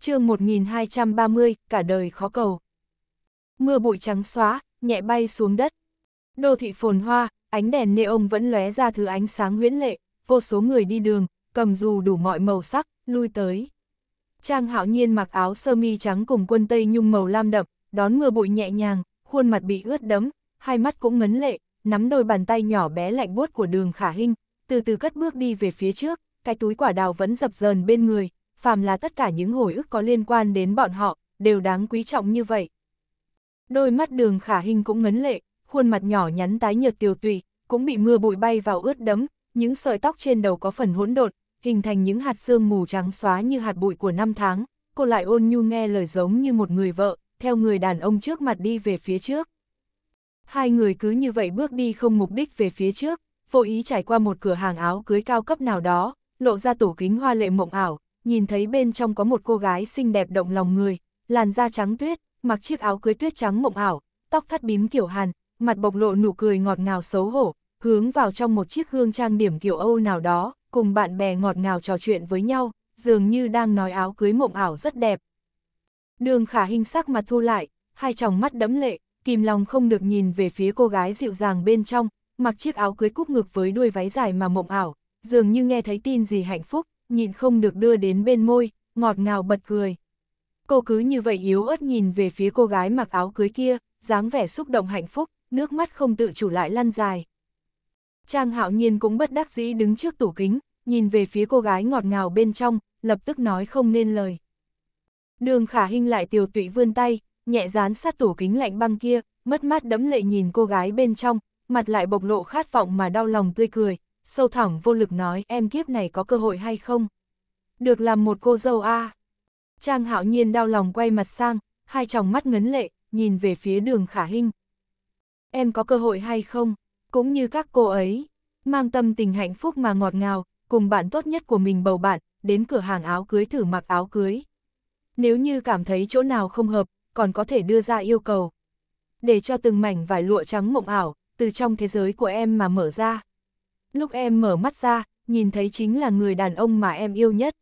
chương 1230, cả đời khó cầu. Mưa bụi trắng xóa, nhẹ bay xuống đất. Đô thị phồn hoa, ánh đèn neon vẫn lóe ra thứ ánh sáng huyễn lệ, vô số người đi đường, cầm dù đủ mọi màu sắc, lui tới. Trang hạo nhiên mặc áo sơ mi trắng cùng quân tây nhung màu lam đậm, đón mưa bụi nhẹ nhàng, khuôn mặt bị ướt đẫm, hai mắt cũng ngấn lệ, nắm đôi bàn tay nhỏ bé lạnh buốt của đường khả hình, từ từ cất bước đi về phía trước, cái túi quả đào vẫn dập dờn bên người, phàm là tất cả những hồi ức có liên quan đến bọn họ, đều đáng quý trọng như vậy. Đôi mắt đường khả hình cũng ngấn lệ, khuôn mặt nhỏ nhắn tái nhợt tiều tụy, cũng bị mưa bụi bay vào ướt đẫm, những sợi tóc trên đầu có phần hỗn độn, hình thành những hạt sương mù trắng xóa như hạt bụi của năm tháng, cô lại ôn nhu nghe lời giống như một người vợ, theo người đàn ông trước mặt đi về phía trước. Hai người cứ như vậy bước đi không mục đích về phía trước, vô ý trải qua một cửa hàng áo cưới cao cấp nào đó, lộ ra tủ kính hoa lệ mộng ảo, nhìn thấy bên trong có một cô gái xinh đẹp động lòng người, làn da trắng tuyết, mặc chiếc áo cưới tuyết trắng mộng ảo, tóc thắt bím kiểu hàn, mặt bộc lộ nụ cười ngọt ngào xấu hổ, hướng vào trong một chiếc gương trang điểm kiểu Âu nào đó, cùng bạn bè ngọt ngào trò chuyện với nhau, dường như đang nói áo cưới mộng ảo rất đẹp. Đường khả hình sắc mặt thu lại, hai tròng mắt đẫm lệ, kìm lòng không được nhìn về phía cô gái dịu dàng bên trong, mặc chiếc áo cưới cúp ngực với đuôi váy dài mà mộng ảo, dường như nghe thấy tin gì hạnh phúc, nhịn không được đưa đến bên môi, ngọt ngào bật cười. Cô cứ như vậy yếu ớt nhìn về phía cô gái mặc áo cưới kia, dáng vẻ xúc động hạnh phúc, nước mắt không tự chủ lại lăn dài. Trang hạo nhiên cũng bất đắc dĩ đứng trước tủ kính, nhìn về phía cô gái ngọt ngào bên trong, lập tức nói không nên lời. Đường khả hình lại tiều tụy vươn tay, nhẹ dán sát tủ kính lạnh băng kia, mất mát đẫm lệ nhìn cô gái bên trong, mặt lại bộc lộ khát vọng mà đau lòng tươi cười, sâu thẳm vô lực nói em kiếp này có cơ hội hay không? Được làm một cô dâu a à. Trang hạo nhiên đau lòng quay mặt sang, hai tròng mắt ngấn lệ, nhìn về phía đường khả hình. Em có cơ hội hay không? Cũng như các cô ấy, mang tâm tình hạnh phúc mà ngọt ngào, cùng bạn tốt nhất của mình bầu bạn, đến cửa hàng áo cưới thử mặc áo cưới. Nếu như cảm thấy chỗ nào không hợp, còn có thể đưa ra yêu cầu. Để cho từng mảnh vải lụa trắng mộng ảo, từ trong thế giới của em mà mở ra. Lúc em mở mắt ra, nhìn thấy chính là người đàn ông mà em yêu nhất.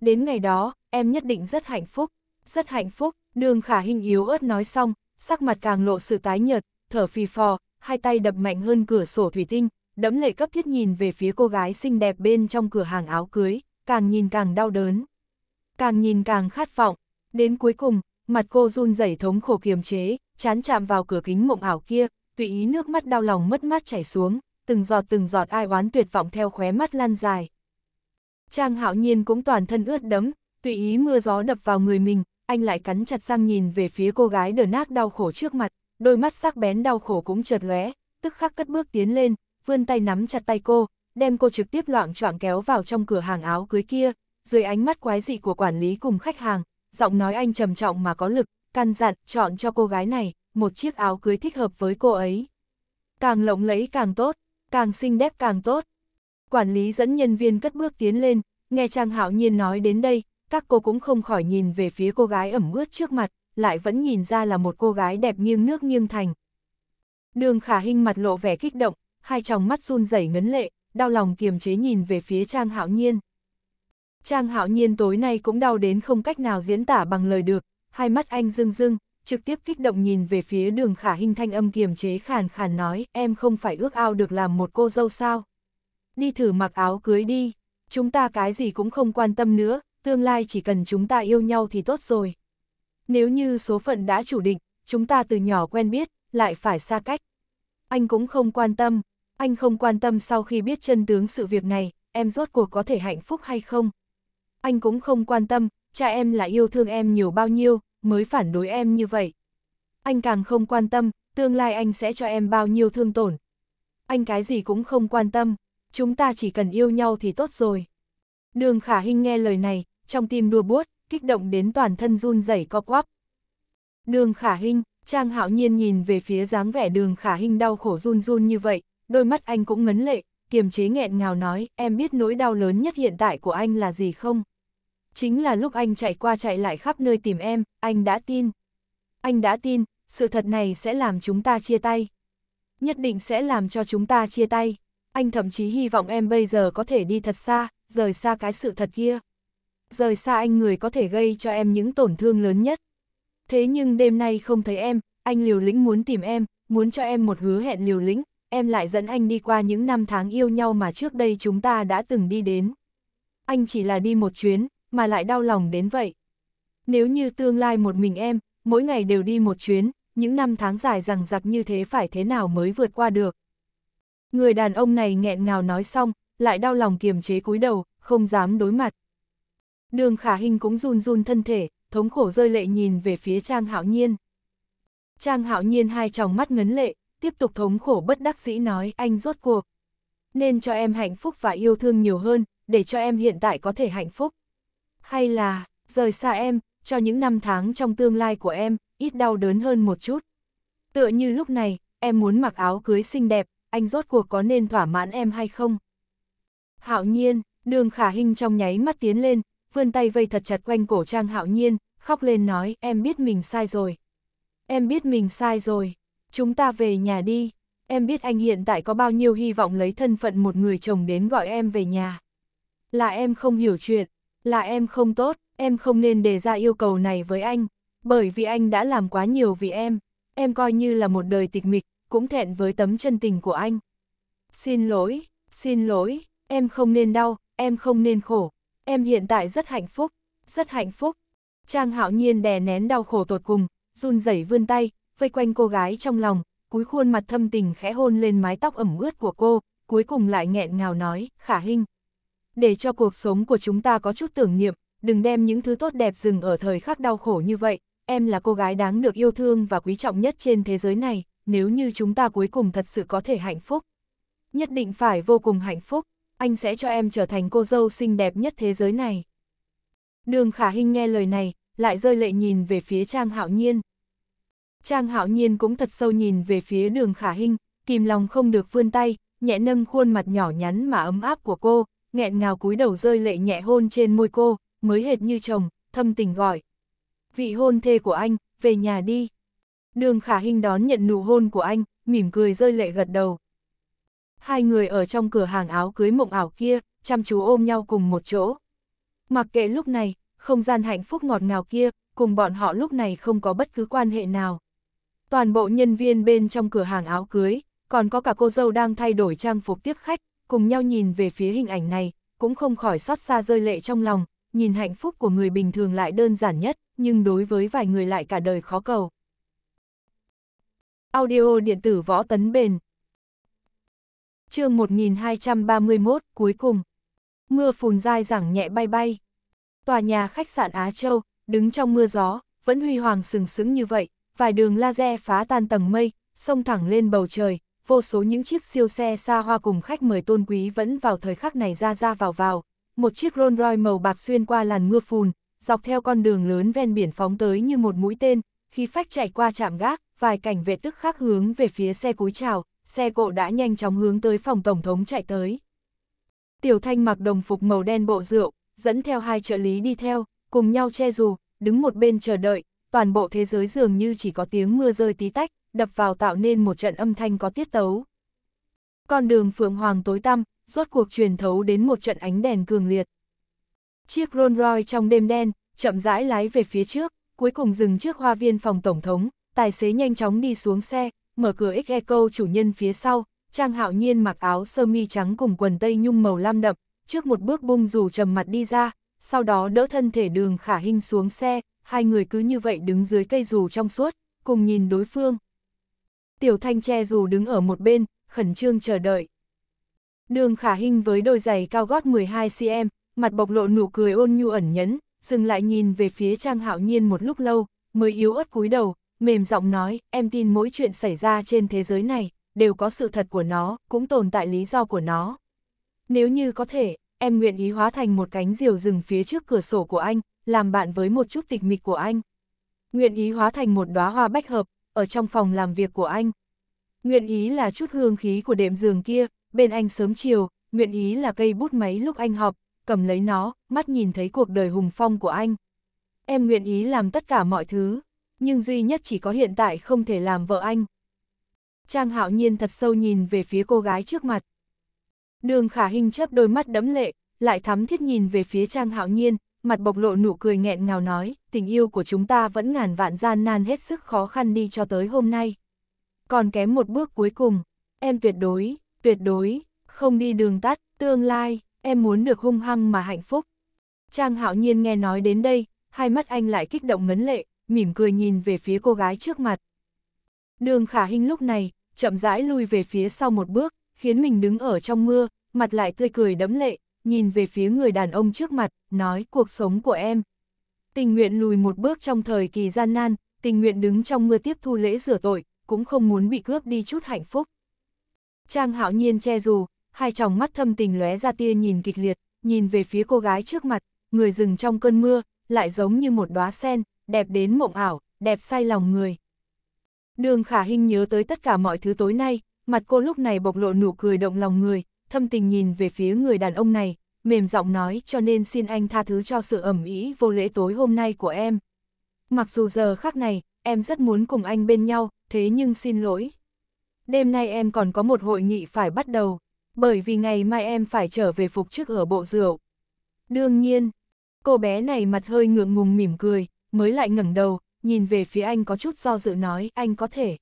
Đến ngày đó, em nhất định rất hạnh phúc, rất hạnh phúc, đường khả hình yếu ớt nói xong, sắc mặt càng lộ sự tái nhợt, thở phì phò, hai tay đập mạnh hơn cửa sổ thủy tinh, đẫm lệ cấp thiết nhìn về phía cô gái xinh đẹp bên trong cửa hàng áo cưới, càng nhìn càng đau đớn. Càng nhìn càng khát vọng, đến cuối cùng, mặt cô run rẩy thống khổ kiềm chế, chán chạm vào cửa kính mộng ảo kia, tùy ý nước mắt đau lòng mất mát chảy xuống, từng giọt từng giọt ai oán tuyệt vọng theo khóe mắt lan dài. Trang hạo nhiên cũng toàn thân ướt đẫm, tùy ý mưa gió đập vào người mình, anh lại cắn chặt răng nhìn về phía cô gái đờ nát đau khổ trước mặt, đôi mắt sắc bén đau khổ cũng chợt lóe, tức khắc cất bước tiến lên, vươn tay nắm chặt tay cô, đem cô trực tiếp loạn choạng kéo vào trong cửa hàng áo cưới kia, dưới ánh mắt quái dị của quản lý cùng khách hàng, giọng nói anh trầm trọng mà có lực, căn dặn chọn cho cô gái này một chiếc áo cưới thích hợp với cô ấy. Càng lộng lẫy càng tốt, càng xinh đẹp càng tốt. Quản lý dẫn nhân viên cất bước tiến lên, nghe Trang Hạo Nhiên nói đến đây, các cô cũng không khỏi nhìn về phía cô gái ẩm ướt trước mặt, lại vẫn nhìn ra là một cô gái đẹp nghiêng nước nghiêng thành. Đường khả hình mặt lộ vẻ kích động, hai tròng mắt run rẩy ngấn lệ, đau lòng kiềm chế nhìn về phía Trang Hạo Nhiên. Trang Hạo Nhiên tối nay cũng đau đến không cách nào diễn tả bằng lời được, hai mắt anh rưng rưng, trực tiếp kích động nhìn về phía đường khả hình thanh âm kiềm chế khàn khàn nói, em không phải ước ao được làm một cô dâu sao. Đi thử mặc áo cưới đi, chúng ta cái gì cũng không quan tâm nữa, tương lai chỉ cần chúng ta yêu nhau thì tốt rồi. Nếu như số phận đã chủ định, chúng ta từ nhỏ quen biết, lại phải xa cách. Anh cũng không quan tâm, anh không quan tâm sau khi biết chân tướng sự việc này, em rốt cuộc có thể hạnh phúc hay không. Anh cũng không quan tâm, cha em là yêu thương em nhiều bao nhiêu, mới phản đối em như vậy. Anh càng không quan tâm, tương lai anh sẽ cho em bao nhiêu thương tổn. Anh cái gì cũng không quan tâm, chúng ta chỉ cần yêu nhau thì tốt rồi. Đường khả hình nghe lời này, trong tim đua buốt, kích động đến toàn thân run rẩy co quắp. Đường khả hình, Trang hạo nhiên nhìn về phía dáng vẻ đường khả hình đau khổ run run như vậy, đôi mắt anh cũng ngấn lệ, kiềm chế nghẹn ngào nói, em biết nỗi đau lớn nhất hiện tại của anh là gì không? Chính là lúc anh chạy qua chạy lại khắp nơi tìm em, anh đã tin. Anh đã tin, sự thật này sẽ làm chúng ta chia tay. Nhất định sẽ làm cho chúng ta chia tay. Anh thậm chí hy vọng em bây giờ có thể đi thật xa, rời xa cái sự thật kia. Rời xa anh người có thể gây cho em những tổn thương lớn nhất. Thế nhưng đêm nay không thấy em, anh liều lĩnh muốn tìm em, muốn cho em một hứa hẹn liều lĩnh, em lại dẫn anh đi qua những năm tháng yêu nhau mà trước đây chúng ta đã từng đi đến. Anh chỉ là đi một chuyến, mà lại đau lòng đến vậy. Nếu như tương lai một mình em, mỗi ngày đều đi một chuyến, những năm tháng dài rằng giặc như thế phải thế nào mới vượt qua được. Người đàn ông này nghẹn ngào nói xong, lại đau lòng kiềm chế cúi đầu, không dám đối mặt. Đường khả hình cũng run run thân thể, thống khổ rơi lệ nhìn về phía Trang Hạo Nhiên. Trang Hạo Nhiên hai tròng mắt ngấn lệ, tiếp tục thống khổ bất đắc dĩ nói anh rốt cuộc. Nên cho em hạnh phúc và yêu thương nhiều hơn, để cho em hiện tại có thể hạnh phúc. Hay là, rời xa em, cho những năm tháng trong tương lai của em, ít đau đớn hơn một chút. Tựa như lúc này, em muốn mặc áo cưới xinh đẹp, anh rốt cuộc có nên thỏa mãn em hay không? Hạo nhiên, đường khả hình trong nháy mắt tiến lên, vươn tay vây thật chặt quanh cổ Trang Hạo Nhiên, khóc lên nói, em biết mình sai rồi. Em biết mình sai rồi, chúng ta về nhà đi, em biết anh hiện tại có bao nhiêu hy vọng lấy thân phận một người chồng đến gọi em về nhà. Là em không hiểu chuyện, là em không tốt, em không nên đề ra yêu cầu này với anh, bởi vì anh đã làm quá nhiều vì em, em coi như là một đời tịch mịch, cũng thẹn với tấm chân tình của anh. Xin lỗi, xin lỗi, em không nên đau, em không nên khổ, Em hiện tại rất hạnh phúc, rất hạnh phúc. Trang hạo nhiên đè nén đau khổ tột cùng, run rẩy vươn tay, vây quanh cô gái trong lòng, cúi khuôn mặt thâm tình khẽ hôn lên mái tóc ẩm ướt của cô, cuối cùng lại nghẹn ngào nói, khả hình. Để cho cuộc sống của chúng ta có chút tưởng niệm, đừng đem những thứ tốt đẹp dừng ở thời khắc đau khổ như vậy, em là cô gái đáng được yêu thương và quý trọng nhất trên thế giới này, nếu như chúng ta cuối cùng thật sự có thể hạnh phúc. Nhất định phải vô cùng hạnh phúc anh sẽ cho em trở thành cô dâu xinh đẹp nhất thế giới này. Đường khả Hinh nghe lời này, lại rơi lệ nhìn về phía Trang Hạo Nhiên. Trang Hạo Nhiên cũng thật sâu nhìn về phía đường khả Hinh, kìm lòng không được vươn tay, nhẹ nâng khuôn mặt nhỏ nhắn mà ấm áp của cô, nghẹn ngào cúi đầu rơi lệ nhẹ hôn trên môi cô, mới hệt như chồng, thâm tình gọi. Vị hôn thê của anh, về nhà đi. Đường khả Hinh đón nhận nụ hôn của anh, mỉm cười rơi lệ gật đầu hai người ở trong cửa hàng áo cưới mộng ảo kia, chăm chú ôm nhau cùng một chỗ. Mặc kệ lúc này, không gian hạnh phúc ngọt ngào kia, cùng bọn họ lúc này không có bất cứ quan hệ nào. Toàn bộ nhân viên bên trong cửa hàng áo cưới, còn có cả cô dâu đang thay đổi trang phục tiếp khách, cùng nhau nhìn về phía hình ảnh này, cũng không khỏi xót xa rơi lệ trong lòng, nhìn hạnh phúc của người bình thường lại đơn giản nhất, nhưng đối với vài người lại cả đời khó cầu. Audio điện tử võ tấn bền chương 1231, cuối cùng. Mưa phùn dai dẳng nhẹ bay bay. Tòa nhà khách sạn Á Châu, đứng trong mưa gió, vẫn huy hoàng sừng sững như vậy, vài đường laser phá tan tầng mây, sông thẳng lên bầu trời, vô số những chiếc siêu xe xa hoa cùng khách mời tôn quý vẫn vào thời khắc này ra ra vào vào. Một chiếc Rolls Royce màu bạc xuyên qua làn mưa phùn, dọc theo con đường lớn ven biển phóng tới như một mũi tên, khi phách chạy qua chạm gác, vài cảnh vệ tức khắc hướng về phía xe cúi chào, xe cộ đã nhanh chóng hướng tới phòng tổng thống chạy tới. Tiểu Thanh mặc đồng phục màu đen bộ rượu, dẫn theo hai trợ lý đi theo, cùng nhau che dù, đứng một bên chờ đợi, toàn bộ thế giới dường như chỉ có tiếng mưa rơi tí tách, đập vào tạo nên một trận âm thanh có tiết tấu. Con đường Phượng Hoàng tối tăm, rốt cuộc truyền thấu đến một trận ánh đèn cường liệt. Chiếc Rolls Royce trong đêm đen, chậm rãi lái về phía trước, cuối cùng dừng trước hoa viên phòng tổng thống, tài xế nhanh chóng đi xuống xe, mở cửa X Eco chủ nhân phía sau, Trang Hạo Nhiên mặc áo sơ mi trắng cùng quần tây nhung màu lam đậm, trước một bước bung dù trầm mặt đi ra, sau đó đỡ thân thể đường khả hình xuống xe, hai người cứ như vậy đứng dưới cây dù trong suốt, cùng nhìn đối phương. Tiểu thanh che dù đứng ở một bên, khẩn trương chờ đợi. Đường khả hình với đôi giày cao gót 12cm, mặt bộc lộ nụ cười ôn nhu ẩn nhẫn, dừng lại nhìn về phía Trang Hạo Nhiên một lúc lâu, mới yếu ớt cúi đầu, mềm giọng nói, em tin mỗi chuyện xảy ra trên thế giới này, đều có sự thật của nó, cũng tồn tại lý do của nó. Nếu như có thể, em nguyện ý hóa thành một cánh diều rừng phía trước cửa sổ của anh, làm bạn với một chút tịch mịch của anh. Nguyện ý hóa thành một đóa hoa bách hợp, ở trong phòng làm việc của anh. Nguyện ý là chút hương khí của đệm giường kia, bên anh sớm chiều, nguyện ý là cây bút máy lúc anh họp, cầm lấy nó, mắt nhìn thấy cuộc đời hùng phong của anh. Em nguyện ý làm tất cả mọi thứ, nhưng duy nhất chỉ có hiện tại không thể làm vợ anh. Trang hạo nhiên thật sâu nhìn về phía cô gái trước mặt. Đường khả hình chấp đôi mắt đẫm lệ, lại thắm thiết nhìn về phía Trang hạo nhiên, mặt bộc lộ nụ cười nghẹn ngào nói, tình yêu của chúng ta vẫn ngàn vạn gian nan hết sức khó khăn đi cho tới hôm nay. Còn kém một bước cuối cùng, em tuyệt đối, tuyệt đối, không đi đường tắt, tương lai, em muốn được hung hăng mà hạnh phúc. Trang hạo nhiên nghe nói đến đây, hai mắt anh lại kích động ngấn lệ, mỉm cười nhìn về phía cô gái trước mặt. Đường khả hình lúc này, chậm rãi lui về phía sau một bước, khiến mình đứng ở trong mưa, mặt lại tươi cười đẫm lệ, nhìn về phía người đàn ông trước mặt, nói cuộc sống của em. Tình nguyện lùi một bước trong thời kỳ gian nan, tình nguyện đứng trong mưa tiếp thu lễ rửa tội, cũng không muốn bị cướp đi chút hạnh phúc. Trang hạo nhiên che dù, hai tròng mắt thâm tình lóe ra tia nhìn kịch liệt, nhìn về phía cô gái trước mặt, người dừng trong cơn mưa, lại giống như một đóa sen, đẹp đến mộng ảo, đẹp say lòng người. Đường khả hình nhớ tới tất cả mọi thứ tối nay, mặt cô lúc này bộc lộ nụ cười động lòng người, thâm tình nhìn về phía người đàn ông này, mềm giọng nói cho nên xin anh tha thứ cho sự ẩm ý vô lễ tối hôm nay của em. Mặc dù giờ khác này, em rất muốn cùng anh bên nhau, thế nhưng xin lỗi. Đêm nay em còn có một hội nghị phải bắt đầu, bởi vì ngày mai em phải trở về phục chức ở bộ rượu. Đương nhiên, cô bé này mặt hơi ngượng ngùng mỉm cười, mới lại ngẩng đầu, nhìn về phía anh có chút do dự nói anh có thể.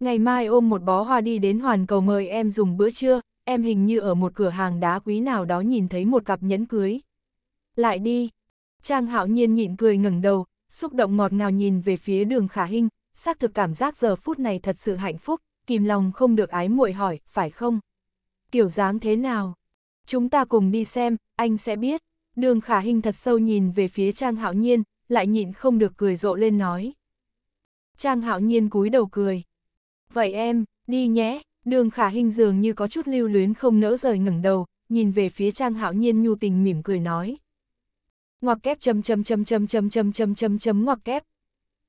Ngày mai ôm một bó hoa đi đến hoàn cầu mời em dùng bữa trưa, em hình như ở một cửa hàng đá quý nào đó nhìn thấy một cặp nhẫn cưới. Lại đi. Trang hạo nhiên nhịn cười ngẩng đầu, xúc động ngọt ngào nhìn về phía đường khả hình, xác thực cảm giác giờ phút này thật sự hạnh phúc, kìm lòng không được ái muội hỏi, phải không? Kiểu dáng thế nào? Chúng ta cùng đi xem, anh sẽ biết. Đường khả hình thật sâu nhìn về phía Trang hạo nhiên, lại nhịn không được cười rộ lên nói. Trang hạo nhiên cúi đầu cười. Vậy em, đi nhé, đường khả hình dường như có chút lưu luyến không nỡ rời ngẩng đầu, nhìn về phía Trang hạo nhiên nhu tình mỉm cười nói. Ngoặc kép chấm chấm chấm chấm chấm chấm chấm chấm chấm ngoặc kép.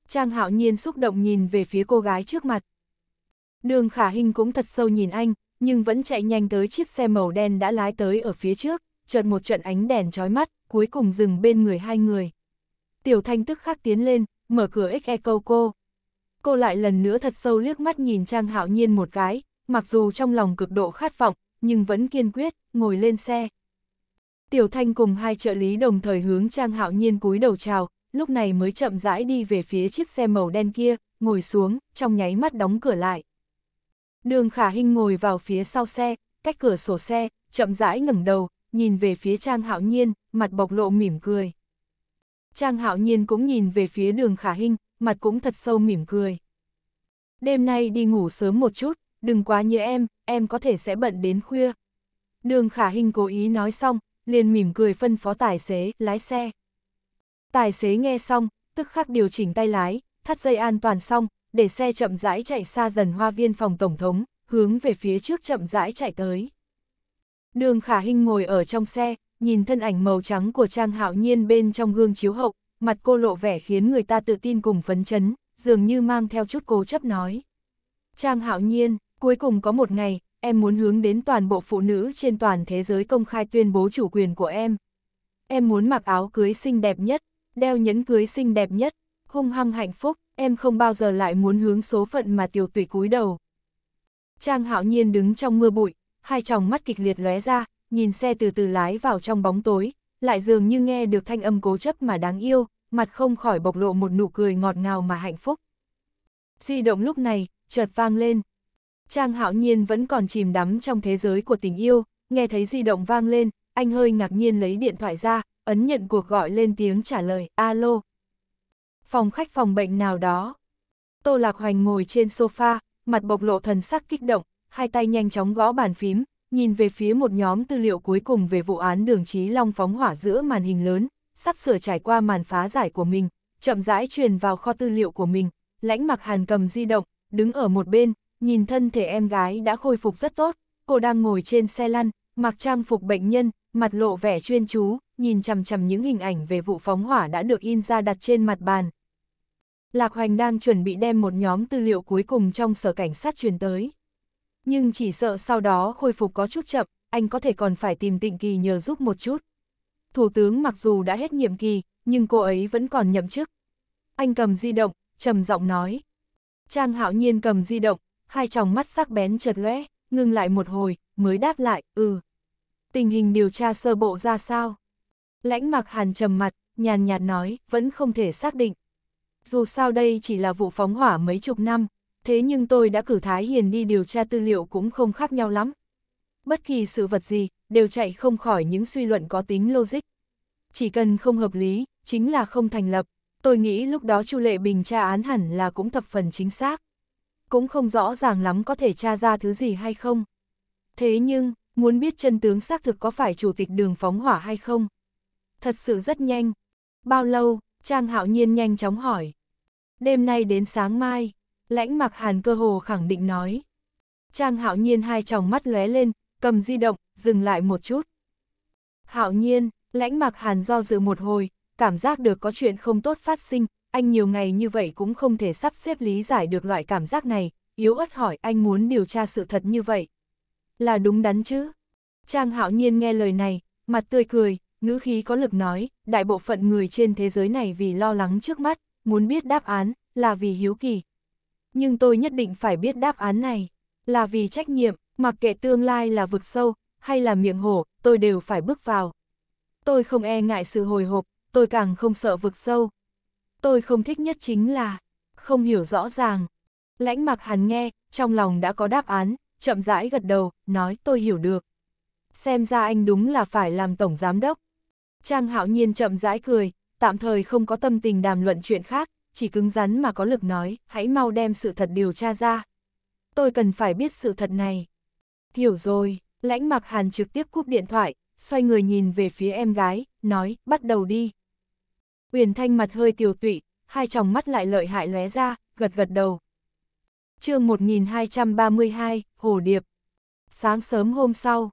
Trang hạo nhiên xúc động nhìn về phía cô gái trước mặt. Đường khả hình cũng thật sâu nhìn anh, nhưng vẫn chạy nhanh tới chiếc xe màu đen đã lái tới ở phía trước, chợt một trận ánh đèn chói mắt, cuối cùng dừng bên người hai người. Tiểu Thanh tức khắc tiến lên, mở cửa XE câu cô. Cô lại lần nữa thật sâu liếc mắt nhìn Trang Hạo Nhiên một cái, mặc dù trong lòng cực độ khát vọng, nhưng vẫn kiên quyết, ngồi lên xe. Tiểu Thanh cùng hai trợ lý đồng thời hướng Trang Hạo Nhiên cúi đầu chào, lúc này mới chậm rãi đi về phía chiếc xe màu đen kia, ngồi xuống, trong nháy mắt đóng cửa lại. Đường Khả Hinh ngồi vào phía sau xe, cách cửa sổ xe, chậm rãi ngẩng đầu, nhìn về phía Trang Hạo Nhiên, mặt bộc lộ mỉm cười. Trang hạo nhiên cũng nhìn về phía đường khả hình, mặt cũng thật sâu mỉm cười. Đêm nay đi ngủ sớm một chút, đừng quá như em, em có thể sẽ bận đến khuya. Đường khả hình cố ý nói xong, liền mỉm cười phân phó tài xế, lái xe. Tài xế nghe xong, tức khắc điều chỉnh tay lái, thắt dây an toàn xong, để xe chậm rãi chạy xa dần hoa viên phòng tổng thống, hướng về phía trước chậm rãi chạy tới. Đường khả hình ngồi ở trong xe, nhìn thân ảnh màu trắng của Trang Hạo Nhiên bên trong gương chiếu hậu, mặt cô lộ vẻ khiến người ta tự tin cùng phấn chấn, dường như mang theo chút cố chấp nói. Trang Hạo Nhiên, cuối cùng có một ngày, em muốn hướng đến toàn bộ phụ nữ trên toàn thế giới công khai tuyên bố chủ quyền của em. Em muốn mặc áo cưới xinh đẹp nhất, đeo nhẫn cưới xinh đẹp nhất, hung hăng hạnh phúc, em không bao giờ lại muốn hướng số phận mà tiểu tùy cúi đầu. Trang Hạo Nhiên đứng trong mưa bụi, hai tròng mắt kịch liệt lóe ra, nhìn xe từ từ lái vào trong bóng tối, lại dường như nghe được thanh âm cố chấp mà đáng yêu, mặt không khỏi bộc lộ một nụ cười ngọt ngào mà hạnh phúc. Di động lúc này, chợt vang lên. Trang hạo nhiên vẫn còn chìm đắm trong thế giới của tình yêu, nghe thấy di động vang lên, anh hơi ngạc nhiên lấy điện thoại ra, ấn nhận cuộc gọi lên tiếng trả lời, alo. Phòng khách phòng bệnh nào đó. Tô Lạc Hoành ngồi trên sofa, mặt bộc lộ thần sắc kích động, hai tay nhanh chóng gõ bàn phím, nhìn về phía một nhóm tư liệu cuối cùng về vụ án đường trí long phóng hỏa giữa màn hình lớn, sắp sửa trải qua màn phá giải của mình, chậm rãi truyền vào kho tư liệu của mình, lãnh mặc hàn cầm di động, đứng ở một bên, nhìn thân thể em gái đã khôi phục rất tốt, cô đang ngồi trên xe lăn, mặc trang phục bệnh nhân, mặt lộ vẻ chuyên chú, nhìn chằm chằm những hình ảnh về vụ phóng hỏa đã được in ra đặt trên mặt bàn. Lạc Hoành đang chuẩn bị đem một nhóm tư liệu cuối cùng trong sở cảnh sát truyền tới. Nhưng chỉ sợ sau đó khôi phục có chút chậm, anh có thể còn phải tìm tịnh kỳ nhờ giúp một chút. Thủ tướng mặc dù đã hết nhiệm kỳ, nhưng cô ấy vẫn còn nhậm chức. Anh cầm di động, trầm giọng nói. Trang hạo nhiên cầm di động, hai tròng mắt sắc bén chợt lóe, ngưng lại một hồi, mới đáp lại, ừ. Tình hình điều tra sơ bộ ra sao? Lãnh mặc hàn trầm mặt, nhàn nhạt nói, vẫn không thể xác định. Dù sao đây chỉ là vụ phóng hỏa mấy chục năm, thế nhưng tôi đã cử Thái Hiền đi điều tra tư liệu cũng không khác nhau lắm. Bất kỳ sự vật gì, đều chạy không khỏi những suy luận có tính logic. Chỉ cần không hợp lý, chính là không thành lập. Tôi nghĩ lúc đó Chu Lệ Bình tra án hẳn là cũng thập phần chính xác. Cũng không rõ ràng lắm có thể tra ra thứ gì hay không. Thế nhưng, muốn biết chân tướng xác thực có phải chủ tịch đường phóng hỏa hay không? Thật sự rất nhanh. Bao lâu, Trang Hạo Nhiên nhanh chóng hỏi. Đêm nay đến sáng mai, lãnh mặc hàn cơ hồ khẳng định nói. Trang Hạo Nhiên hai tròng mắt lóe lên, cầm di động, dừng lại một chút. Hạo Nhiên, lãnh mặc hàn do dự một hồi, cảm giác được có chuyện không tốt phát sinh, anh nhiều ngày như vậy cũng không thể sắp xếp lý giải được loại cảm giác này, yếu ớt hỏi anh muốn điều tra sự thật như vậy. Là đúng đắn chứ? Trang hạo nhiên nghe lời này, mặt tươi cười, ngữ khí có lực nói, đại bộ phận người trên thế giới này vì lo lắng trước mắt, muốn biết đáp án, là vì hiếu kỳ. Nhưng tôi nhất định phải biết đáp án này, là vì trách nhiệm, mặc kệ tương lai là vực sâu, hay là miệng hổ, tôi đều phải bước vào. Tôi không e ngại sự hồi hộp, tôi càng không sợ vực sâu. Tôi không thích nhất chính là, không hiểu rõ ràng. Lãnh mặc hàn nghe, trong lòng đã có đáp án, chậm rãi gật đầu, nói tôi hiểu được. Xem ra anh đúng là phải làm tổng giám đốc. Trang hạo nhiên chậm rãi cười, tạm thời không có tâm tình đàm luận chuyện khác, chỉ cứng rắn mà có lực nói, hãy mau đem sự thật điều tra ra. Tôi cần phải biết sự thật này. Hiểu rồi, lãnh mặc hàn trực tiếp cúp điện thoại, xoay người nhìn về phía em gái, nói, bắt đầu đi. Uyển Thanh mặt hơi tiều tụy, hai tròng mắt lại lợi hại lóe ra, gật gật đầu. chương 1232, Hồ Điệp. Sáng sớm hôm sau,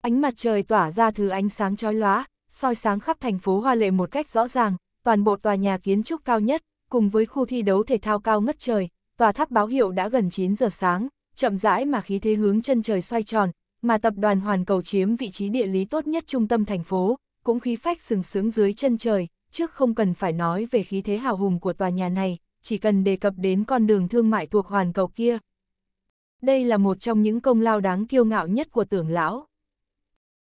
ánh mặt trời tỏa ra thứ ánh sáng chói lóa, soi sáng khắp thành phố Hoa Lệ một cách rõ ràng, toàn bộ tòa nhà kiến trúc cao nhất, cùng với khu thi đấu thể thao cao ngất trời, tòa tháp báo hiệu đã gần 9 giờ sáng, chậm rãi mà khí thế hướng chân trời xoay tròn, mà tập đoàn Hoàn Cầu chiếm vị trí địa lý tốt nhất trung tâm thành phố, cũng khí phách sừng sướng dưới chân trời, trước không cần phải nói về khí thế hào hùng của tòa nhà này, chỉ cần đề cập đến con đường thương mại thuộc Hoàn Cầu kia. Đây là một trong những công lao đáng kiêu ngạo nhất của tưởng lão.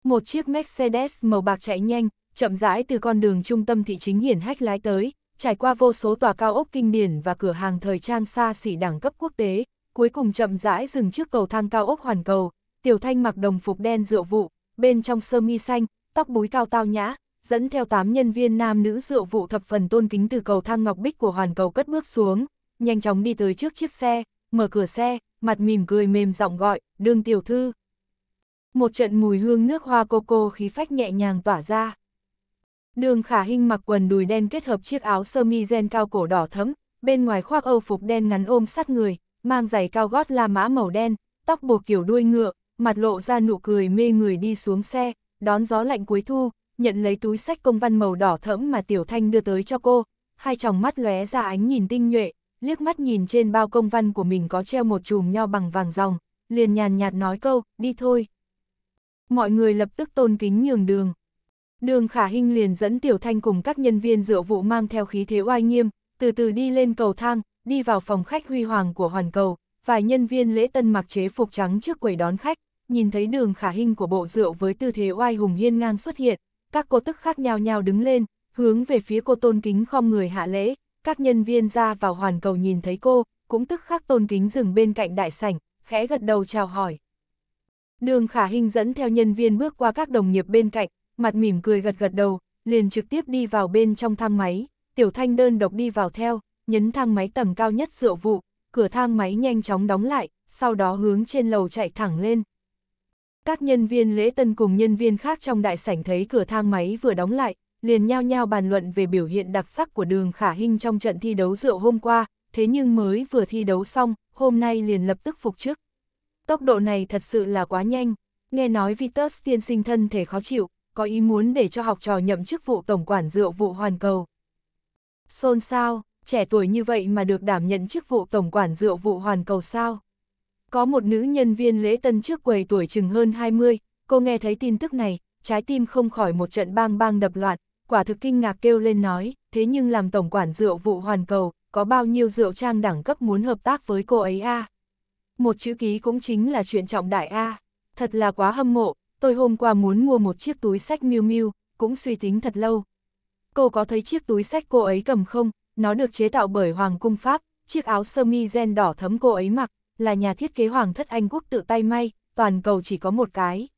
Một chiếc Mercedes màu bạc chạy nhanh, chậm rãi từ con đường trung tâm thị chính hiển hách lái tới, trải qua vô số tòa cao ốc kinh điển và cửa hàng thời trang xa xỉ đẳng cấp quốc tế, cuối cùng chậm rãi dừng trước cầu thang cao ốc hoàn cầu, Tiểu Thanh mặc đồng phục đen rượu vụ, bên trong sơ mi xanh, tóc búi cao tao nhã, dẫn theo 8 nhân viên nam nữ rượu vụ thập phần tôn kính từ cầu thang ngọc bích của hoàn cầu cất bước xuống, nhanh chóng đi tới trước chiếc xe, mở cửa xe, mặt mỉm cười mềm giọng gọi, đương tiểu thư. Một trận mùi hương nước hoa coco khí phách nhẹ nhàng tỏa ra. Đường khả hình mặc quần đùi đen kết hợp chiếc áo sơ mi gen cao cổ đỏ thấm, bên ngoài khoác âu phục đen ngắn ôm sát người, mang giày cao gót la mã màu đen, tóc buộc kiểu đuôi ngựa, mặt lộ ra nụ cười mê người đi xuống xe, đón gió lạnh cuối thu, nhận lấy túi sách công văn màu đỏ thẫm mà Tiểu Thanh đưa tới cho cô, hai tròng mắt lóe ra ánh nhìn tinh nhuệ, liếc mắt nhìn trên bao công văn của mình có treo một chùm nho bằng vàng ròng, liền nhàn nhạt nói câu, đi thôi. Mọi người lập tức tôn kính nhường đường. Đường khả hình liền dẫn Tiểu Thanh cùng các nhân viên rượu vụ mang theo khí thế oai nghiêm, từ từ đi lên cầu thang, đi vào phòng khách huy hoàng của hoàn cầu, vài nhân viên lễ tân mặc chế phục trắng trước quầy đón khách, nhìn thấy đường khả hình của bộ rượu với tư thế oai hùng hiên ngang xuất hiện, các cô tức khác nhau nhau đứng lên, hướng về phía cô tôn kính khom người hạ lễ, các nhân viên ra vào hoàn cầu nhìn thấy cô, cũng tức khắc tôn kính dừng bên cạnh đại sảnh, khẽ gật đầu chào hỏi. Đường khả hình dẫn theo nhân viên bước qua các đồng nghiệp bên cạnh, mặt mỉm cười gật gật đầu, liền trực tiếp đi vào bên trong thang máy, tiểu thanh đơn độc đi vào theo, nhấn thang máy tầng cao nhất rượu vụ, cửa thang máy nhanh chóng đóng lại, sau đó hướng trên lầu chạy thẳng lên. Các nhân viên lễ tân cùng nhân viên khác trong đại sảnh thấy cửa thang máy vừa đóng lại, liền nhao nhao bàn luận về biểu hiện đặc sắc của đường khả hình trong trận thi đấu rượu hôm qua, thế nhưng mới vừa thi đấu xong, hôm nay liền lập tức phục chức. Tốc độ này thật sự là quá nhanh, nghe nói Vitus tiên sinh thân thể khó chịu, có ý muốn để cho học trò nhậm chức vụ tổng quản rượu vụ hoàn cầu. Xôn sao, trẻ tuổi như vậy mà được đảm nhận chức vụ tổng quản rượu vụ hoàn cầu sao? Có một nữ nhân viên lễ tân trước quầy tuổi chừng hơn 20, cô nghe thấy tin tức này, trái tim không khỏi một trận bang bang đập loạn, quả thực kinh ngạc kêu lên nói, thế nhưng làm tổng quản rượu vụ hoàn cầu, có bao nhiêu rượu trang đẳng cấp muốn hợp tác với cô ấy a? À? Một chữ ký cũng chính là chuyện trọng đại a. À. Thật là quá hâm mộ, tôi hôm qua muốn mua một chiếc túi sách Miu Miu, cũng suy tính thật lâu. Cô có thấy chiếc túi sách cô ấy cầm không? Nó được chế tạo bởi Hoàng cung Pháp, chiếc áo sơ mi gen đỏ thấm cô ấy mặc, là nhà thiết kế Hoàng thất Anh quốc tự tay may, toàn cầu chỉ có một cái.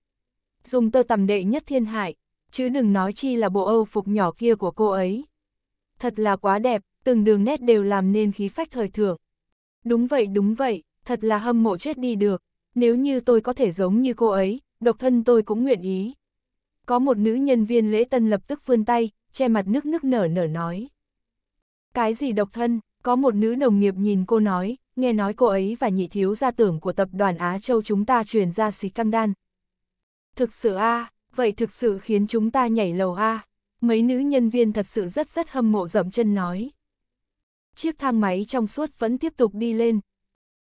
Dùng tơ tầm đệ nhất thiên hại, chứ đừng nói chi là bộ âu phục nhỏ kia của cô ấy. Thật là quá đẹp, từng đường nét đều làm nên khí phách thời thượng. Đúng vậy đúng vậy, thật là hâm mộ chết đi được, nếu như tôi có thể giống như cô ấy, độc thân tôi cũng nguyện ý. Có một nữ nhân viên lễ tân lập tức vươn tay, che mặt nước nước nở nở nói. Cái gì độc thân, có một nữ đồng nghiệp nhìn cô nói, nghe nói cô ấy và nhị thiếu gia tưởng của tập đoàn Á Châu chúng ta truyền ra xì căng đan. Thực sự a vậy thực sự khiến chúng ta nhảy lầu a mấy nữ nhân viên thật sự rất rất hâm mộ dậm chân nói. Chiếc thang máy trong suốt vẫn tiếp tục đi lên.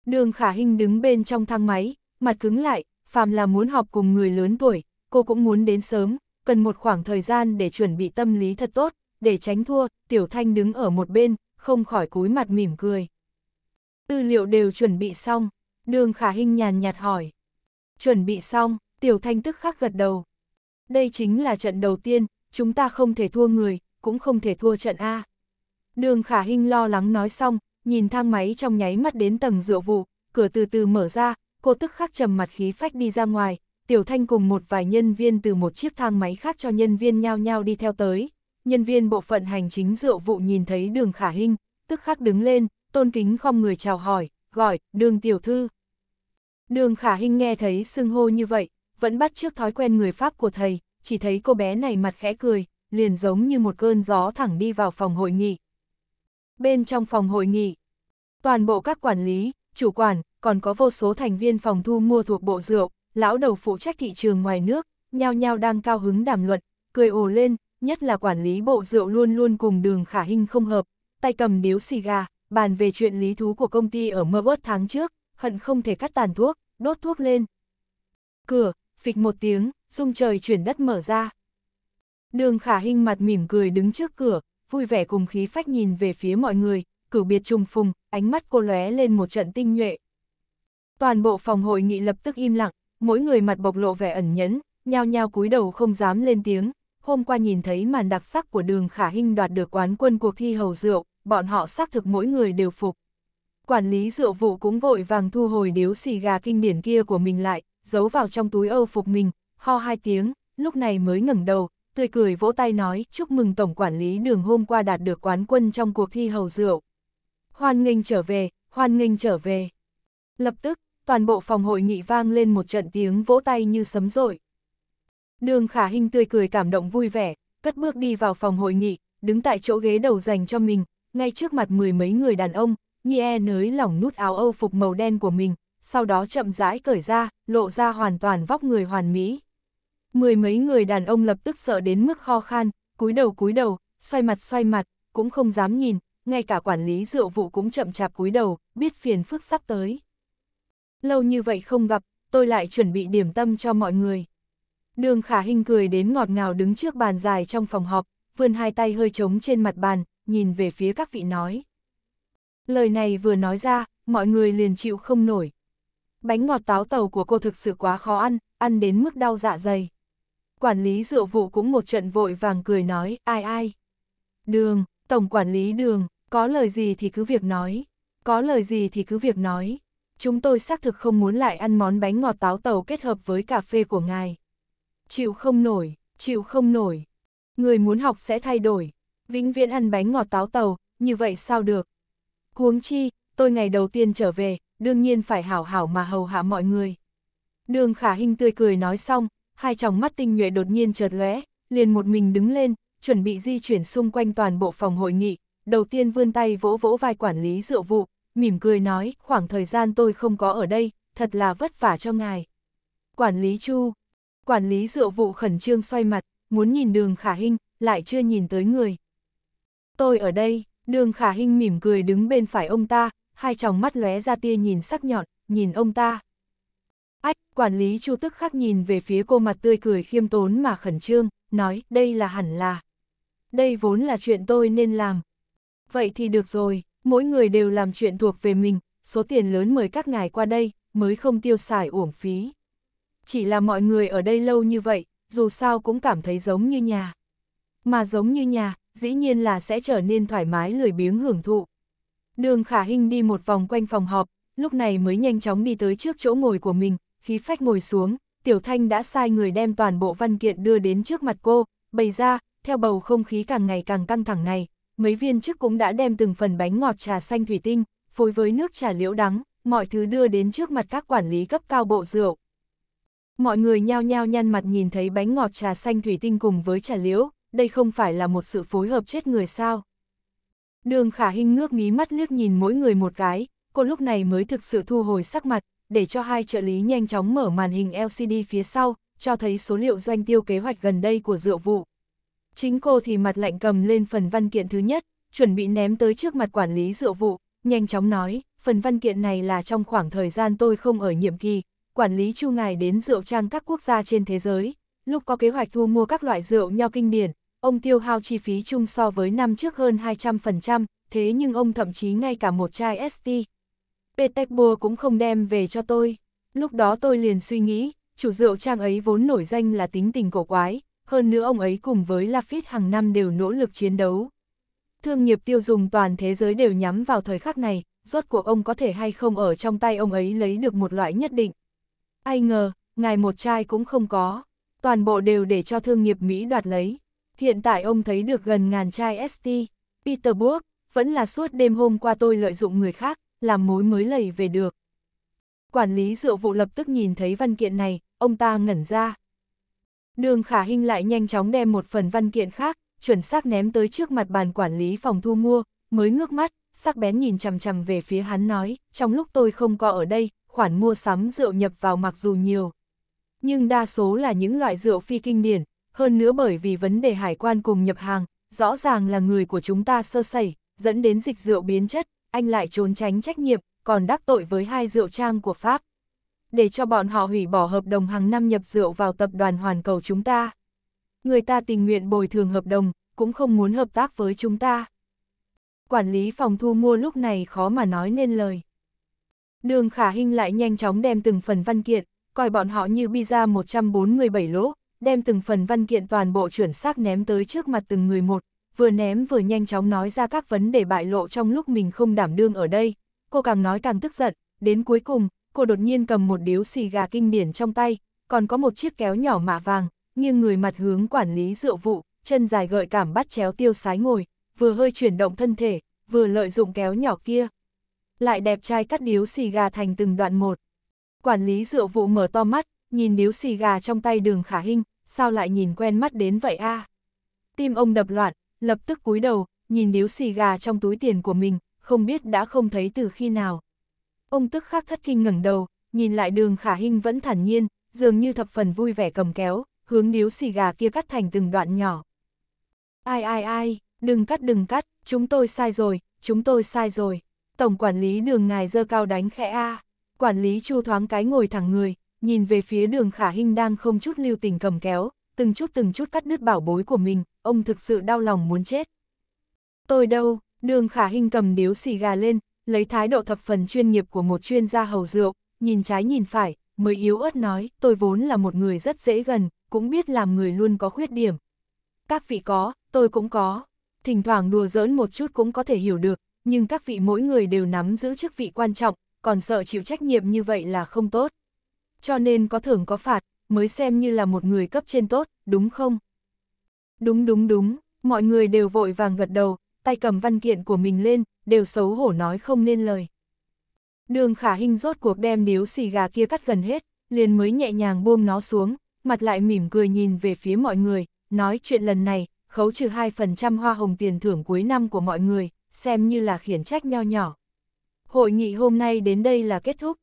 Đường khả hình đứng bên trong thang máy, mặt cứng lại, phàm là muốn họp cùng người lớn tuổi, cô cũng muốn đến sớm, cần một khoảng thời gian để chuẩn bị tâm lý thật tốt, để tránh thua, Tiểu Thanh đứng ở một bên, không khỏi cúi mặt mỉm cười. Tư liệu đều chuẩn bị xong, đường khả hình nhàn nhạt hỏi. Chuẩn bị xong, Tiểu Thanh tức khắc gật đầu. Đây chính là trận đầu tiên, chúng ta không thể thua người, cũng không thể thua trận A. Đường khả hình lo lắng nói xong, nhìn thang máy trong nháy mắt đến tầng rượu vụ, cửa từ từ mở ra, cô tức khắc trầm mặt khí phách đi ra ngoài, Tiểu Thanh cùng một vài nhân viên từ một chiếc thang máy khác cho nhân viên nhau nhau đi theo tới. Nhân viên bộ phận hành chính rượu vụ nhìn thấy đường khả hình, tức khắc đứng lên, tôn kính không người chào hỏi, gọi, đường tiểu thư. Đường khả hình nghe thấy xưng hô như vậy, vẫn bắt trước thói quen người Pháp của thầy, chỉ thấy cô bé này mặt khẽ cười, liền giống như một cơn gió thẳng đi vào phòng hội nghị. Bên trong phòng hội nghị, toàn bộ các quản lý, chủ quản, còn có vô số thành viên phòng thu mua thuộc bộ rượu, lão đầu phụ trách thị trường ngoài nước, nhao nhao đang cao hứng đàm luận, cười ồ lên, nhất là quản lý bộ rượu luôn luôn cùng đường khả hình không hợp, tay cầm điếu xì gà, bàn về chuyện lý thú của công ty ở mơ bớt tháng trước, hận không thể cắt tàn thuốc, đốt thuốc lên. Cửa, phịch một tiếng, rung trời chuyển đất mở ra. Đường khả hình mặt mỉm cười đứng trước cửa, vui vẻ cùng khí phách nhìn về phía mọi người, cử biệt trùng phùng, ánh mắt cô lóe lên một trận tinh nhuệ. Toàn bộ phòng hội nghị lập tức im lặng, mỗi người mặt bộc lộ vẻ ẩn nhẫn, nhao nhao cúi đầu không dám lên tiếng. Hôm qua nhìn thấy màn đặc sắc của đường khả hình đoạt được quán quân cuộc thi hầu rượu, bọn họ xác thực mỗi người đều phục. Quản lý rượu vụ cũng vội vàng thu hồi điếu xì gà kinh điển kia của mình lại, giấu vào trong túi âu phục mình, ho hai tiếng, lúc này mới ngẩng đầu, tươi cười vỗ tay nói chúc mừng tổng quản lý đường hôm qua đạt được quán quân trong cuộc thi hầu rượu. Hoan nghênh trở về, hoan nghênh trở về. Lập tức, toàn bộ phòng hội nghị vang lên một trận tiếng vỗ tay như sấm rội. Đường khả hình tươi cười cảm động vui vẻ, cất bước đi vào phòng hội nghị, đứng tại chỗ ghế đầu dành cho mình, ngay trước mặt mười mấy người đàn ông, Nhi e nới lỏng nút áo âu phục màu đen của mình, sau đó chậm rãi cởi ra, lộ ra hoàn toàn vóc người hoàn mỹ. Mười mấy người đàn ông lập tức sợ đến mức ho khan, cúi đầu cúi đầu, xoay mặt xoay mặt, cũng không dám nhìn, ngay cả quản lý rượu vụ cũng chậm chạp cúi đầu, biết phiền phức sắp tới. Lâu như vậy không gặp, tôi lại chuẩn bị điểm tâm cho mọi người. Đường khả hình cười đến ngọt ngào đứng trước bàn dài trong phòng họp, vươn hai tay hơi trống trên mặt bàn, nhìn về phía các vị nói. Lời này vừa nói ra, mọi người liền chịu không nổi. Bánh ngọt táo tàu của cô thực sự quá khó ăn, ăn đến mức đau dạ dày. Quản lý rượu vụ cũng một trận vội vàng cười nói, ai ai. Đường, tổng quản lý đường, có lời gì thì cứ việc nói. Có lời gì thì cứ việc nói. Chúng tôi xác thực không muốn lại ăn món bánh ngọt táo tàu kết hợp với cà phê của ngài. Chịu không nổi, chịu không nổi. Người muốn học sẽ thay đổi. Vĩnh viễn ăn bánh ngọt táo tàu, như vậy sao được? Huống chi, tôi ngày đầu tiên trở về, đương nhiên phải hảo hảo mà hầu hạ mọi người. Đường khả hình tươi cười nói xong, hai tròng mắt tinh nhuệ đột nhiên chợt lóe, liền một mình đứng lên, chuẩn bị di chuyển xung quanh toàn bộ phòng hội nghị, đầu tiên vươn tay vỗ vỗ vai quản lý rượu vụ, mỉm cười nói, khoảng thời gian tôi không có ở đây, thật là vất vả cho ngài. Quản lý Chu, quản lý rượu vụ khẩn trương xoay mặt, muốn nhìn đường khả hình, lại chưa nhìn tới người. Tôi ở đây, đường khả hình mỉm cười đứng bên phải ông ta, hai tròng mắt lóe ra tia nhìn sắc nhọn, nhìn ông ta. Ách, quản lý Chu tức khắc nhìn về phía cô mặt tươi cười khiêm tốn mà khẩn trương, nói, đây là hẳn là. Đây vốn là chuyện tôi nên làm. Vậy thì được rồi, mỗi người đều làm chuyện thuộc về mình, số tiền lớn mời các ngài qua đây, mới không tiêu xài uổng phí. Chỉ là mọi người ở đây lâu như vậy, dù sao cũng cảm thấy giống như nhà. Mà giống như nhà, dĩ nhiên là sẽ trở nên thoải mái lười biếng hưởng thụ. Đường khả hình đi một vòng quanh phòng họp, lúc này mới nhanh chóng đi tới trước chỗ ngồi của mình, khí phách ngồi xuống, Tiểu Thanh đã sai người đem toàn bộ văn kiện đưa đến trước mặt cô, bày ra, theo bầu không khí càng ngày càng căng thẳng này, mấy viên chức cũng đã đem từng phần bánh ngọt trà xanh thủy tinh, phối với nước trà liễu đắng, mọi thứ đưa đến trước mặt các quản lý cấp cao bộ rượu. Mọi người nhao nhao nhăn mặt nhìn thấy bánh ngọt trà xanh thủy tinh cùng với trà liễu, đây không phải là một sự phối hợp chết người sao. Đường khả hình ngước mí mắt liếc nhìn mỗi người một cái, cô lúc này mới thực sự thu hồi sắc mặt, để cho hai trợ lý nhanh chóng mở màn hình LCD phía sau, cho thấy số liệu doanh tiêu kế hoạch gần đây của rượu vụ. Chính cô thì mặt lạnh cầm lên phần văn kiện thứ nhất, chuẩn bị ném tới trước mặt quản lý rượu vụ, nhanh chóng nói, phần văn kiện này là trong khoảng thời gian tôi không ở nhiệm kỳ, quản lý chu ngài đến rượu trang các quốc gia trên thế giới, lúc có kế hoạch thu mua các loại rượu nho kinh điển, ông tiêu hao chi phí chung so với năm trước hơn 200%, thế nhưng ông thậm chí ngay cả một chai ST. Petersburg cũng không đem về cho tôi. Lúc đó tôi liền suy nghĩ, chủ rượu trang ấy vốn nổi danh là tính tình cổ quái, hơn nữa ông ấy cùng với Lafitte hàng năm đều nỗ lực chiến đấu. Thương nghiệp tiêu dùng toàn thế giới đều nhắm vào thời khắc này, rốt cuộc ông có thể hay không ở trong tay ông ấy lấy được một loại nhất định. Ai ngờ, ngài một chai cũng không có, toàn bộ đều để cho thương nghiệp Mỹ đoạt lấy. Hiện tại ông thấy được gần ngàn chai ST, Peterburg, vẫn là suốt đêm hôm qua tôi lợi dụng người khác, làm mối mới lầy về được. Quản lý rượu vụ lập tức nhìn thấy văn kiện này, ông ta ngẩn ra. Đường khả hình lại nhanh chóng đem một phần văn kiện khác, chuẩn xác ném tới trước mặt bàn quản lý phòng thu mua, mới ngước mắt, sắc bén nhìn chằm chằm về phía hắn nói, trong lúc tôi không có ở đây, khoản mua sắm rượu nhập vào mặc dù nhiều. Nhưng đa số là những loại rượu phi kinh điển, hơn nữa bởi vì vấn đề hải quan cùng nhập hàng, rõ ràng là người của chúng ta sơ sẩy, dẫn đến dịch rượu biến chất, anh lại trốn tránh trách nhiệm, còn đắc tội với hai rượu trang của Pháp. Để cho bọn họ hủy bỏ hợp đồng hàng năm nhập rượu vào tập đoàn hoàn cầu chúng ta. Người ta tình nguyện bồi thường hợp đồng, cũng không muốn hợp tác với chúng ta. Quản lý phòng thu mua lúc này khó mà nói nên lời. Đường khả hình lại nhanh chóng đem từng phần văn kiện, coi bọn họ như pizza 147 lỗ, đem từng phần văn kiện toàn bộ chuẩn xác ném tới trước mặt từng người một, vừa ném vừa nhanh chóng nói ra các vấn đề bại lộ trong lúc mình không đảm đương ở đây. Cô càng nói càng tức giận, đến cuối cùng, cô đột nhiên cầm một điếu xì gà kinh điển trong tay, còn có một chiếc kéo nhỏ mạ vàng, nghiêng người mặt hướng quản lý rượu vụ, chân dài gợi cảm bắt chéo tiêu sái ngồi, vừa hơi chuyển động thân thể, vừa lợi dụng kéo nhỏ kia. Lại đẹp trai cắt điếu xì gà thành từng đoạn một. Quản lý rượu vụ mở to mắt, nhìn điếu xì gà trong tay đường khả hình, sao lại nhìn quen mắt đến vậy a? Tim ông đập loạn, lập tức cúi đầu, nhìn điếu xì gà trong túi tiền của mình, không biết đã không thấy từ khi nào. Ông tức khắc thất kinh ngẩng đầu, nhìn lại đường khả hình vẫn thản nhiên, dường như thập phần vui vẻ cầm kéo, hướng điếu xì gà kia cắt thành từng đoạn nhỏ. Ai ai ai, đừng cắt đừng cắt, chúng tôi sai rồi, chúng tôi sai rồi. Tổng quản lý đường ngài dơ cao đánh khẽ A. Quản lý chu thoáng cái ngồi thẳng người, nhìn về phía đường khả hình đang không chút lưu tình cầm kéo, từng chút từng chút cắt đứt bảo bối của mình, ông thực sự đau lòng muốn chết. Tôi đâu, đường khả hình cầm điếu xì gà lên, lấy thái độ thập phần chuyên nghiệp của một chuyên gia hầu rượu, nhìn trái nhìn phải, mới yếu ớt nói, tôi vốn là một người rất dễ gần, cũng biết làm người luôn có khuyết điểm. Các vị có, tôi cũng có. thỉnh thoảng đùa giỡn một chút cũng có thể hiểu được, nhưng các vị mỗi người đều nắm giữ chức vị quan trọng, còn sợ chịu trách nhiệm như vậy là không tốt. Cho nên có thưởng có phạt, mới xem như là một người cấp trên tốt, đúng không? Đúng đúng đúng, mọi người đều vội vàng gật đầu, tay cầm văn kiện của mình lên, đều xấu hổ nói không nên lời. Đường khả hình rốt cuộc đem điếu xì gà kia cắt gần hết, liền mới nhẹ nhàng buông nó xuống, mặt lại mỉm cười nhìn về phía mọi người, nói chuyện lần này, khấu trừ 2% hoa hồng tiền thưởng cuối năm của mọi người, xem như là khiển trách nho nhỏ. Hội nghị hôm nay đến đây là kết thúc.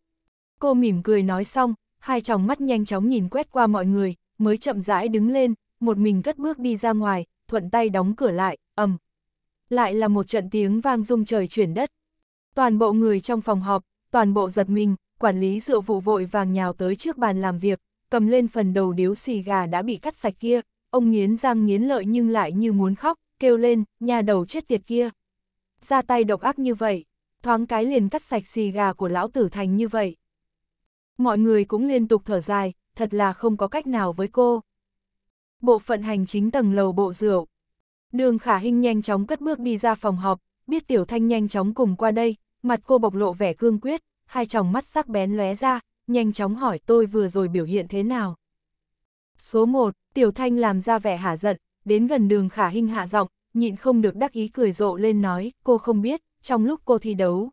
Cô mỉm cười nói xong, hai tròng mắt nhanh chóng nhìn quét qua mọi người, mới chậm rãi đứng lên, một mình cất bước đi ra ngoài, thuận tay đóng cửa lại, ầm. Lại là một trận tiếng vang rung trời chuyển đất. Toàn bộ người trong phòng họp, toàn bộ giật mình, quản lý rượu vụ vội vàng nhào tới trước bàn làm việc, cầm lên phần đầu điếu xì gà đã bị cắt sạch kia, ông nghiến răng nghiến lợi nhưng lại như muốn khóc, kêu lên, nhà đầu chết tiệt kia. Ra tay độc ác như vậy, thoáng cái liền cắt sạch xì gà của lão tử thành như vậy. Mọi người cũng liên tục thở dài, thật là không có cách nào với cô. Bộ phận hành chính tầng lầu bộ rượu. Đường khả hình nhanh chóng cất bước đi ra phòng họp, biết tiểu thanh nhanh chóng cùng qua đây, mặt cô bộc lộ vẻ cương quyết, hai tròng mắt sắc bén lóe ra, nhanh chóng hỏi tôi vừa rồi biểu hiện thế nào. Số 1, Tiểu Thanh làm ra vẻ hả giận, đến gần đường khả hình hạ giọng, nhịn không được đắc ý cười rộ lên nói, cô không biết, trong lúc cô thi đấu.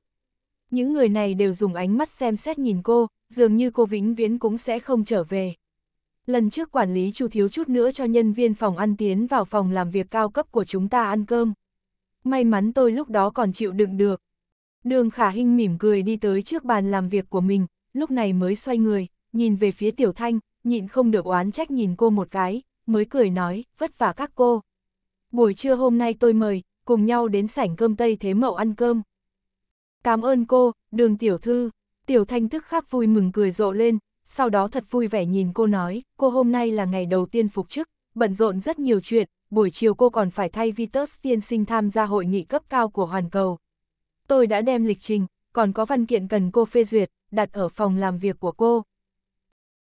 Những người này đều dùng ánh mắt xem xét nhìn cô, dường như cô vĩnh viễn cũng sẽ không trở về. Lần trước quản lý chủ thiếu chút nữa cho nhân viên phòng ăn tiến vào phòng làm việc cao cấp của chúng ta ăn cơm. May mắn tôi lúc đó còn chịu đựng được. Đường khả hình mỉm cười đi tới trước bàn làm việc của mình, lúc này mới xoay người, nhìn về phía tiểu thanh, nhịn không được oán trách nhìn cô một cái, mới cười nói, vất vả các cô. Buổi trưa hôm nay tôi mời, cùng nhau đến sảnh cơm Tây Thế Mậu ăn cơm. Cảm ơn cô, đường tiểu thư, tiểu thanh tức khắc vui mừng cười rộ lên, sau đó thật vui vẻ nhìn cô nói, cô hôm nay là ngày đầu tiên phục chức, bận rộn rất nhiều chuyện, buổi chiều cô còn phải thay Vitus tiên sinh tham gia hội nghị cấp cao của Hoàn Cầu. Tôi đã đem lịch trình, còn có văn kiện cần cô phê duyệt, đặt ở phòng làm việc của cô.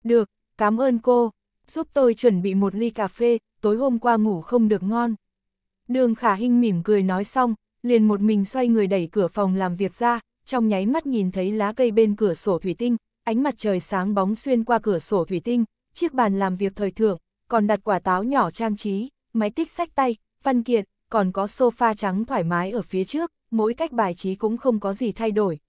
Được, cảm ơn cô, giúp tôi chuẩn bị một ly cà phê, tối hôm qua ngủ không được ngon. Đường khả Hinh mỉm cười nói xong, liền một mình xoay người đẩy cửa phòng làm việc ra, trong nháy mắt nhìn thấy lá cây bên cửa sổ thủy tinh, ánh mặt trời sáng bóng xuyên qua cửa sổ thủy tinh, chiếc bàn làm việc thời thượng, còn đặt quả táo nhỏ trang trí, máy tích sách tay, văn kiện, còn có sofa trắng thoải mái ở phía trước, mỗi cách bài trí cũng không có gì thay đổi.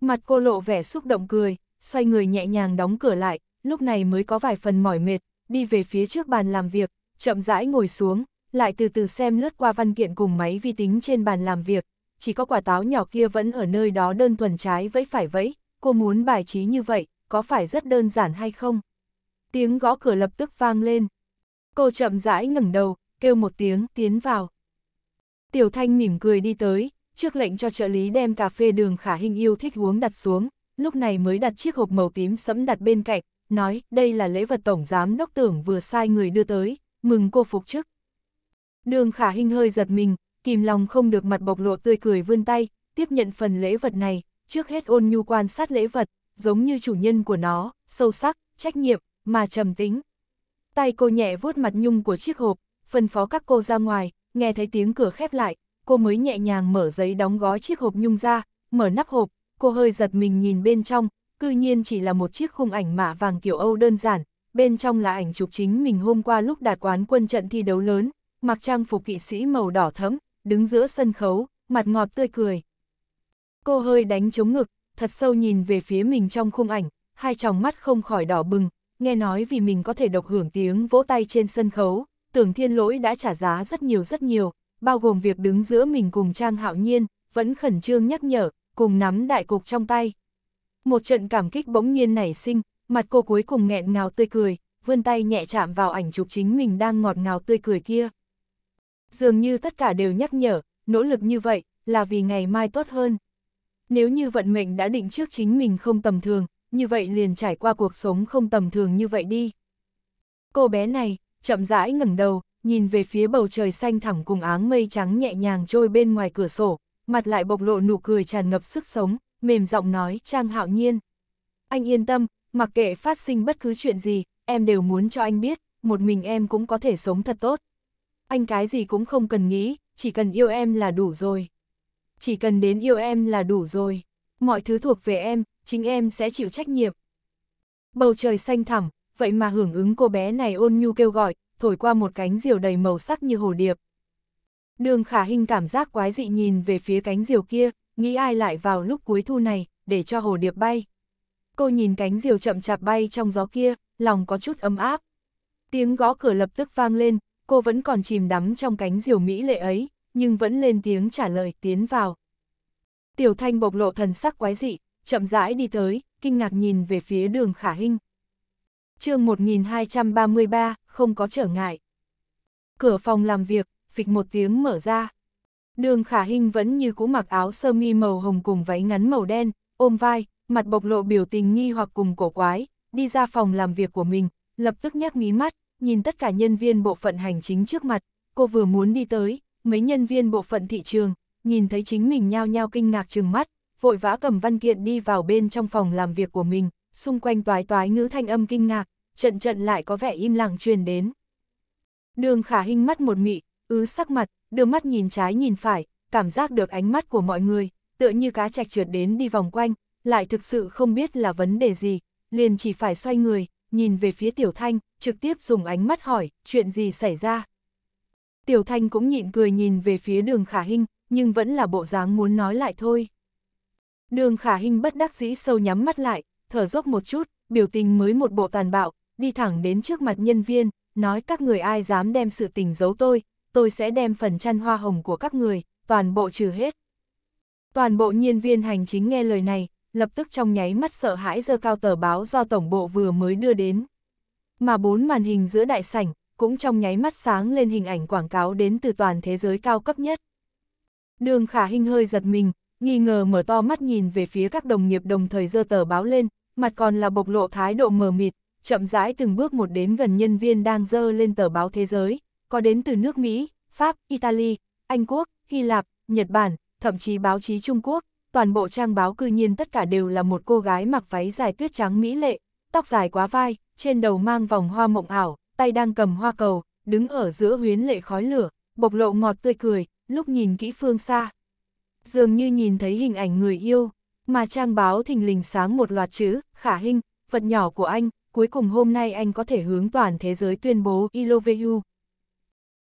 Mặt cô lộ vẻ xúc động cười, xoay người nhẹ nhàng đóng cửa lại, lúc này mới có vài phần mỏi mệt, đi về phía trước bàn làm việc, chậm rãi ngồi xuống, lại từ từ xem lướt qua văn kiện cùng máy vi tính trên bàn làm việc, chỉ có quả táo nhỏ kia vẫn ở nơi đó đơn thuần trái vẫy phải vẫy, cô muốn bài trí như vậy, có phải rất đơn giản hay không? Tiếng gõ cửa lập tức vang lên. Cô chậm rãi ngẩng đầu, kêu một tiếng, tiến vào. Tiểu Thanh mỉm cười đi tới, trước lệnh cho trợ lý đem cà phê đường khả hình yêu thích uống đặt xuống, lúc này mới đặt chiếc hộp màu tím sẫm đặt bên cạnh, nói đây là lễ vật tổng giám đốc tưởng vừa sai người đưa tới, mừng cô phục chức. Đường khả hình hơi giật mình, kìm lòng không được mặt bộc lộ tươi cười vươn tay, tiếp nhận phần lễ vật này, trước hết ôn nhu quan sát lễ vật, giống như chủ nhân của nó, sâu sắc, trách nhiệm, mà trầm tính. Tay cô nhẹ vuốt mặt nhung của chiếc hộp, phân phó các cô ra ngoài, nghe thấy tiếng cửa khép lại, cô mới nhẹ nhàng mở giấy đóng gói chiếc hộp nhung ra, mở nắp hộp, cô hơi giật mình nhìn bên trong, cư nhiên chỉ là một chiếc khung ảnh mạ vàng kiểu Âu đơn giản, bên trong là ảnh chụp chính mình hôm qua lúc đạt quán quân trận thi đấu lớn, mặc trang phục kỵ sĩ màu đỏ thẫm, đứng giữa sân khấu, mặt ngọt tươi cười. Cô hơi đánh chống ngực, thật sâu nhìn về phía mình trong khung ảnh, hai tròng mắt không khỏi đỏ bừng, nghe nói vì mình có thể độc hưởng tiếng vỗ tay trên sân khấu, tưởng thiên lỗi đã trả giá rất nhiều rất nhiều, bao gồm việc đứng giữa mình cùng Trang Hạo Nhiên, vẫn khẩn trương nhắc nhở, cùng nắm đại cục trong tay. Một trận cảm kích bỗng nhiên nảy sinh, mặt cô cuối cùng nghẹn ngào tươi cười, vươn tay nhẹ chạm vào ảnh chụp chính mình đang ngọt ngào tươi cười kia. Dường như tất cả đều nhắc nhở, nỗ lực như vậy, là vì ngày mai tốt hơn. Nếu như vận mệnh đã định trước chính mình không tầm thường, như vậy liền trải qua cuộc sống không tầm thường như vậy đi. Cô bé này, chậm rãi ngẩng đầu, nhìn về phía bầu trời xanh thẳm cùng áng mây trắng nhẹ nhàng trôi bên ngoài cửa sổ, mặt lại bộc lộ nụ cười tràn ngập sức sống, mềm giọng nói, Trang Hạo Nhiên. Anh yên tâm, mặc kệ phát sinh bất cứ chuyện gì, em đều muốn cho anh biết, một mình em cũng có thể sống thật tốt. Anh cái gì cũng không cần nghĩ, chỉ cần yêu em là đủ rồi. Chỉ cần đến yêu em là đủ rồi. Mọi thứ thuộc về em, chính em sẽ chịu trách nhiệm. Bầu trời xanh thẳm, vậy mà hưởng ứng cô bé này ôn nhu kêu gọi, thổi qua một cánh diều đầy màu sắc như hồ điệp. Đường khả hình cảm giác quái dị nhìn về phía cánh diều kia, nghĩ ai lại vào lúc cuối thu này, để cho hồ điệp bay. Cô nhìn cánh diều chậm chạp bay trong gió kia, lòng có chút ấm áp. Tiếng gõ cửa lập tức vang lên, cô vẫn còn chìm đắm trong cánh diều mỹ lệ ấy, nhưng vẫn lên tiếng trả lời tiến vào. Tiểu thanh bộc lộ thần sắc quái dị, chậm rãi đi tới, kinh ngạc nhìn về phía đường khả hình. chương 1233, không có trở ngại. Cửa phòng làm việc, phịch một tiếng mở ra. Đường khả hình vẫn như cũ mặc áo sơ mi màu hồng cùng váy ngắn màu đen, ôm vai, mặt bộc lộ biểu tình nghi hoặc cùng cổ quái, đi ra phòng làm việc của mình, lập tức nhắc mí mắt, nhìn tất cả nhân viên bộ phận hành chính trước mặt, cô vừa muốn đi tới, mấy nhân viên bộ phận thị trường, nhìn thấy chính mình nhao nhao kinh ngạc trừng mắt, vội vã cầm văn kiện đi vào bên trong phòng làm việc của mình, xung quanh toái toái ngữ thanh âm kinh ngạc, trận trận lại có vẻ im lặng truyền đến. Đường khả hình mắt một mị, ứ sắc mặt, đưa mắt nhìn trái nhìn phải, cảm giác được ánh mắt của mọi người, tựa như cá trạch trượt đến đi vòng quanh, lại thực sự không biết là vấn đề gì, liền chỉ phải xoay người, nhìn về phía Tiểu Thanh, trực tiếp dùng ánh mắt hỏi, chuyện gì xảy ra. Tiểu Thanh cũng nhịn cười nhìn về phía đường khả hình, nhưng vẫn là bộ dáng muốn nói lại thôi. Đường khả hình bất đắc dĩ sâu nhắm mắt lại, thở dốc một chút, biểu tình mới một bộ tàn bạo, đi thẳng đến trước mặt nhân viên, nói các người ai dám đem sự tình giấu tôi, tôi sẽ đem phần chăn hoa hồng của các người, toàn bộ trừ hết. Toàn bộ nhân viên hành chính nghe lời này, lập tức trong nháy mắt sợ hãi dơ cao tờ báo do tổng bộ vừa mới đưa đến. Mà bốn màn hình giữa đại sảnh, cũng trong nháy mắt sáng lên hình ảnh quảng cáo đến từ toàn thế giới cao cấp nhất. Đường khả hình hơi giật mình, nghi ngờ mở to mắt nhìn về phía các đồng nghiệp đồng thời dơ tờ báo lên, mặt còn là bộc lộ thái độ mờ mịt, chậm rãi từng bước một đến gần nhân viên đang dơ lên tờ báo thế giới, có đến từ nước Mỹ, Pháp, Italy, Anh Quốc, Hy Lạp, Nhật Bản, thậm chí báo chí Trung Quốc, toàn bộ trang báo cư nhiên tất cả đều là một cô gái mặc váy dài tuyết trắng mỹ lệ, tóc dài quá vai, trên đầu mang vòng hoa mộng ảo, tay đang cầm hoa cầu, đứng ở giữa huyến lệ khói lửa, bộc lộ ngọt tươi cười, lúc nhìn kỹ phương xa. Dường như nhìn thấy hình ảnh người yêu, mà trang báo thình lình sáng một loạt chữ, khả hình, vật nhỏ của anh, cuối cùng hôm nay anh có thể hướng toàn thế giới tuyên bố I love you.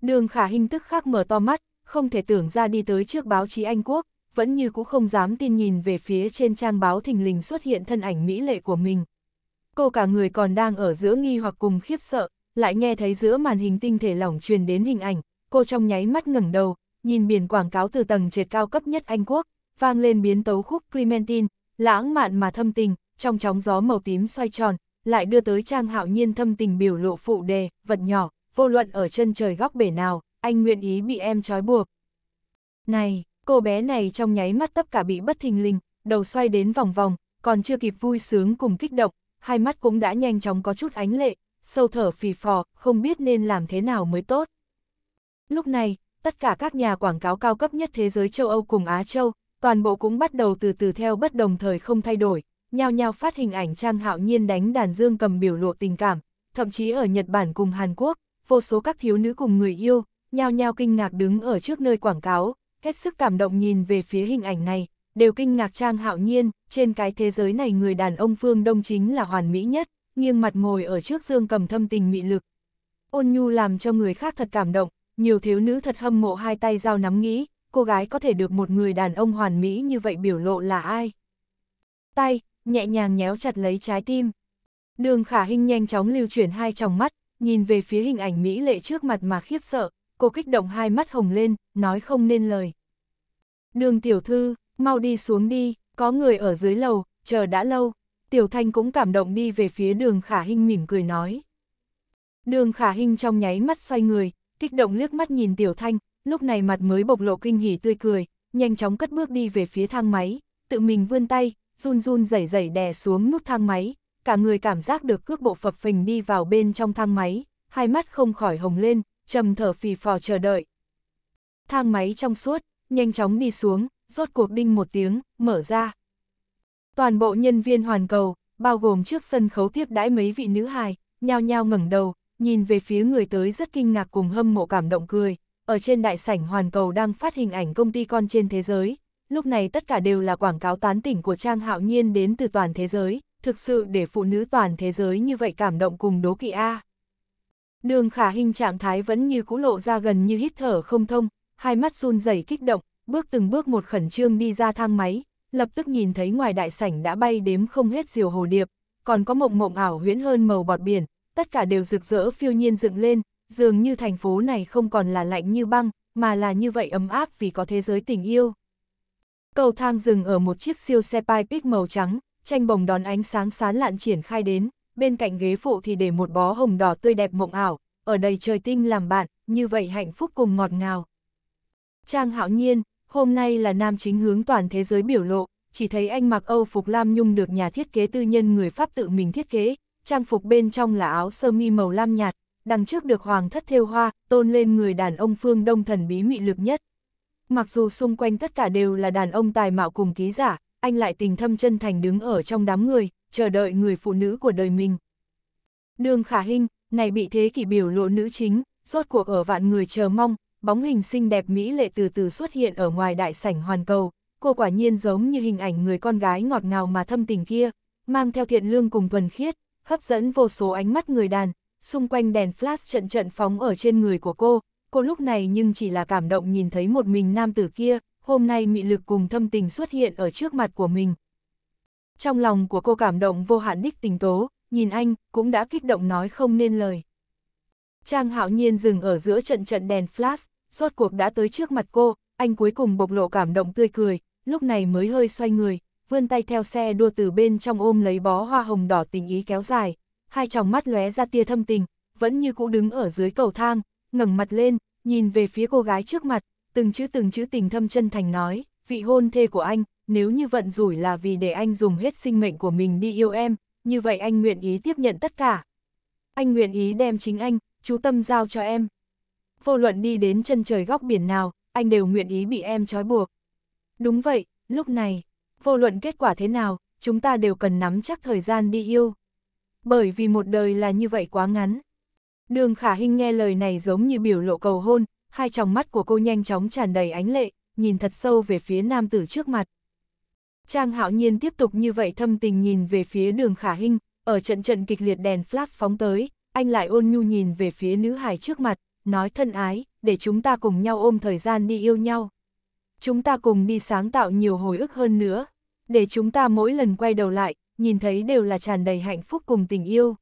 Đường khả hình tức khắc mở to mắt, không thể tưởng ra đi tới trước báo chí Anh Quốc, vẫn như cũng không dám tin nhìn về phía trên trang báo thình lình xuất hiện thân ảnh mỹ lệ của mình. Cô cả người còn đang ở giữa nghi hoặc cùng khiếp sợ, lại nghe thấy giữa màn hình tinh thể lỏng truyền đến hình ảnh, cô trong nháy mắt ngẩng đầu, nhìn biển quảng cáo từ tầng trệt cao cấp nhất Anh Quốc, vang lên biến tấu khúc Clementine, lãng mạn mà thâm tình, trong chóng gió màu tím xoay tròn, lại đưa tới trang hạo nhiên thâm tình biểu lộ phụ đề, vật nhỏ, vô luận ở chân trời góc bể nào, anh nguyện ý bị em trói buộc. Này, cô bé này trong nháy mắt tất cả bị bất thình lình, đầu xoay đến vòng vòng, còn chưa kịp vui sướng cùng kích động, hai mắt cũng đã nhanh chóng có chút ánh lệ, sâu thở phì phò, không biết nên làm thế nào mới tốt. Lúc này, tất cả các nhà quảng cáo cao cấp nhất thế giới châu Âu cùng Á Châu, toàn bộ cũng bắt đầu từ từ theo bất đồng thời không thay đổi, nhao nhao phát hình ảnh Trang Hạo Nhiên đánh đàn dương cầm biểu lộ tình cảm, thậm chí ở Nhật Bản cùng Hàn Quốc, vô số các thiếu nữ cùng người yêu, nhao nhao kinh ngạc đứng ở trước nơi quảng cáo, hết sức cảm động nhìn về phía hình ảnh này, đều kinh ngạc Trang Hạo Nhiên, trên cái thế giới này người đàn ông phương Đông chính là hoàn mỹ nhất, nghiêng mặt ngồi ở trước dương cầm thâm tình mị lực. Ôn nhu làm cho người khác thật cảm động, nhiều thiếu nữ thật hâm mộ hai tay giao nắm nghĩ, cô gái có thể được một người đàn ông hoàn mỹ như vậy biểu lộ là ai. Tay, nhẹ nhàng nhéo chặt lấy trái tim. Đường khả hình nhanh chóng lưu chuyển hai tròng mắt, nhìn về phía hình ảnh Mỹ lệ trước mặt mà khiếp sợ, cô kích động hai mắt hồng lên, nói không nên lời. Đường tiểu thư, mau đi xuống đi, có người ở dưới lầu, chờ đã lâu. Tiểu Thanh cũng cảm động đi về phía đường khả Hinh mỉm cười nói. Đường khả Hinh trong nháy mắt xoay người, kích động liếc mắt nhìn Tiểu Thanh, lúc này mặt mới bộc lộ kinh hỉ tươi cười, nhanh chóng cất bước đi về phía thang máy, tự mình vươn tay, run run rẩy rẩy đè xuống nút thang máy, cả người cảm giác được cước bộ phập phình đi vào bên trong thang máy, hai mắt không khỏi hồng lên, trầm thở phì phò chờ đợi. Thang máy trong suốt, nhanh chóng đi xuống, rốt cuộc đinh một tiếng, mở ra. Toàn bộ nhân viên hoàn cầu, bao gồm trước sân khấu tiếp đãi mấy vị nữ hài, nhao nhao ngẩng đầu, nhìn về phía người tới rất kinh ngạc cùng hâm mộ cảm động cười, ở trên đại sảnh hoàn cầu đang phát hình ảnh công ty con trên thế giới. Lúc này tất cả đều là quảng cáo tán tỉnh của Trang Hạo Nhiên đến từ toàn thế giới, thực sự để phụ nữ toàn thế giới như vậy cảm động cùng đố kỵ A. Đường khả hình trạng thái vẫn như cũ lộ ra gần như hít thở không thông, hai mắt run rẩy kích động, bước từng bước một khẩn trương đi ra thang máy, lập tức nhìn thấy ngoài đại sảnh đã bay đếm không hết diều hồ điệp, còn có mộng mộng ảo huyễn hơn màu bọt biển, tất cả đều rực rỡ phiêu nhiên dựng lên, dường như thành phố này không còn là lạnh như băng, mà là như vậy ấm áp vì có thế giới tình yêu. Cầu thang dừng ở một chiếc siêu xe Pipic màu trắng, tranh bồng đón ánh sáng sán lạn triển khai đến, bên cạnh ghế phụ thì để một bó hồng đỏ tươi đẹp mộng ảo, ở đây trời tinh làm bạn, như vậy hạnh phúc cùng ngọt ngào. Trang hạo nhiên, hôm nay là nam chính hướng toàn thế giới biểu lộ, chỉ thấy anh mặc Âu phục lam nhung được nhà thiết kế tư nhân người Pháp tự mình thiết kế, trang phục bên trong là áo sơ mi màu lam nhạt, đằng trước được hoàng thất thêu hoa, tôn lên người đàn ông phương đông thần bí mị lực nhất. Mặc dù xung quanh tất cả đều là đàn ông tài mạo cùng ký giả, anh lại tình thâm chân thành đứng ở trong đám người, chờ đợi người phụ nữ của đời mình. Đường khả hình, này bị thế kỷ biểu lộ nữ chính, rốt cuộc ở vạn người chờ mong, bóng hình xinh đẹp mỹ lệ từ từ xuất hiện ở ngoài đại sảnh hoàn cầu, cô quả nhiên giống như hình ảnh người con gái ngọt ngào mà thâm tình kia, mang theo thiện lương cùng thuần khiết, hấp dẫn vô số ánh mắt người đàn, xung quanh đèn flash trận trận phóng ở trên người của cô, cô lúc này nhưng chỉ là cảm động nhìn thấy một mình nam tử kia, hôm nay mị lực cùng thâm tình xuất hiện ở trước mặt của mình. Trong lòng của cô cảm động vô hạn đích tình tố, nhìn anh, cũng đã kích động nói không nên lời. Trang hạo nhiên dừng ở giữa trận trận đèn flash, rốt cuộc đã tới trước mặt cô, anh cuối cùng bộc lộ cảm động tươi cười, lúc này mới hơi xoay người, vươn tay theo xe đua từ bên trong ôm lấy bó hoa hồng đỏ tình ý kéo dài, hai tròng mắt lóe ra tia thâm tình, vẫn như cũ đứng ở dưới cầu thang, ngẩng mặt lên, nhìn về phía cô gái trước mặt, từng chữ từng chữ tình thâm chân thành nói, vị hôn thê của anh, nếu như vận rủi là vì để anh dùng hết sinh mệnh của mình đi yêu em, như vậy anh nguyện ý tiếp nhận tất cả. Anh nguyện ý đem chính anh, chú tâm giao cho em. Vô luận đi đến chân trời góc biển nào, anh đều nguyện ý bị em trói buộc. Đúng vậy, lúc này, vô luận kết quả thế nào, chúng ta đều cần nắm chắc thời gian đi yêu. Bởi vì một đời là như vậy quá ngắn. Đường khả hình nghe lời này giống như biểu lộ cầu hôn, hai tròng mắt của cô nhanh chóng tràn đầy ánh lệ, nhìn thật sâu về phía nam tử trước mặt. Trang hạo nhiên tiếp tục như vậy thâm tình nhìn về phía đường khả hình, ở trận trận kịch liệt đèn flash phóng tới, anh lại ôn nhu nhìn về phía nữ hải trước mặt, nói thân ái, để chúng ta cùng nhau ôm thời gian đi yêu nhau. Chúng ta cùng đi sáng tạo nhiều hồi ức hơn nữa, để chúng ta mỗi lần quay đầu lại, nhìn thấy đều là tràn đầy hạnh phúc cùng tình yêu.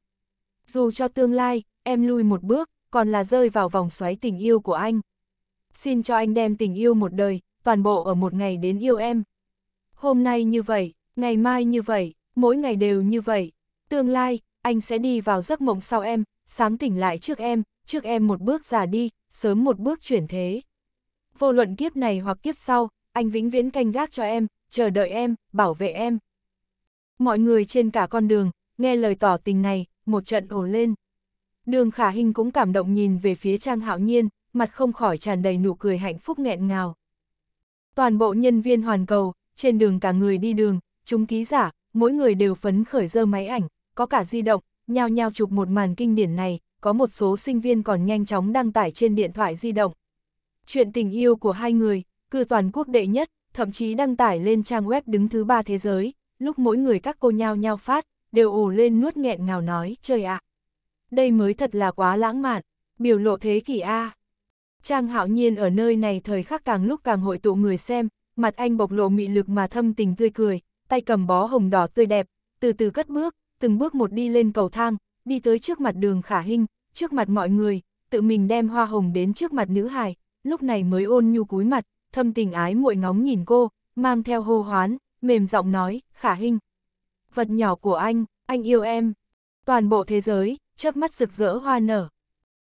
Dù cho tương lai, em lui một bước, còn là rơi vào vòng xoáy tình yêu của anh. Xin cho anh đem tình yêu một đời, toàn bộ ở một ngày đến yêu em. Hôm nay như vậy, ngày mai như vậy, mỗi ngày đều như vậy. Tương lai, anh sẽ đi vào giấc mộng sau em, sáng tỉnh lại trước em, trước em một bước già đi, sớm một bước chuyển thế. Vô luận kiếp này hoặc kiếp sau, anh vĩnh viễn canh gác cho em, chờ đợi em, bảo vệ em. Mọi người trên cả con đường, nghe lời tỏ tình này, một trận ổ lên. Đường khả hình cũng cảm động nhìn về phía Trang Hạo Nhiên, mặt không khỏi tràn đầy nụ cười hạnh phúc nghẹn ngào. Toàn bộ nhân viên hoàn cầu, trên đường cả người đi đường, chúng ký giả, mỗi người đều phấn khởi dơ máy ảnh, có cả di động, nhao nhao chụp một màn kinh điển này, có một số sinh viên còn nhanh chóng đăng tải trên điện thoại di động. Chuyện tình yêu của hai người, cư toàn quốc đệ nhất, thậm chí đăng tải lên trang web đứng thứ ba thế giới, lúc mỗi người các cô nhao nhao phát, đều ồ lên nuốt nghẹn ngào nói, trời ạ. Đây mới thật là quá lãng mạn, biểu lộ thế kỷ A. Trang hạo nhiên ở nơi này thời khắc càng lúc càng hội tụ người xem, mặt anh bộc lộ mị lực mà thâm tình tươi cười, tay cầm bó hồng đỏ tươi đẹp, từ từ cất bước, từng bước một đi lên cầu thang, đi tới trước mặt đường khả hình, trước mặt mọi người, tự mình đem hoa hồng đến trước mặt nữ hài, lúc này mới ôn nhu cúi mặt, thâm tình ái muội ngóng nhìn cô, mang theo hô hoán, mềm giọng nói, khả hình. Vật nhỏ của anh, anh yêu em. Toàn bộ thế giới, chớp mắt rực rỡ hoa nở.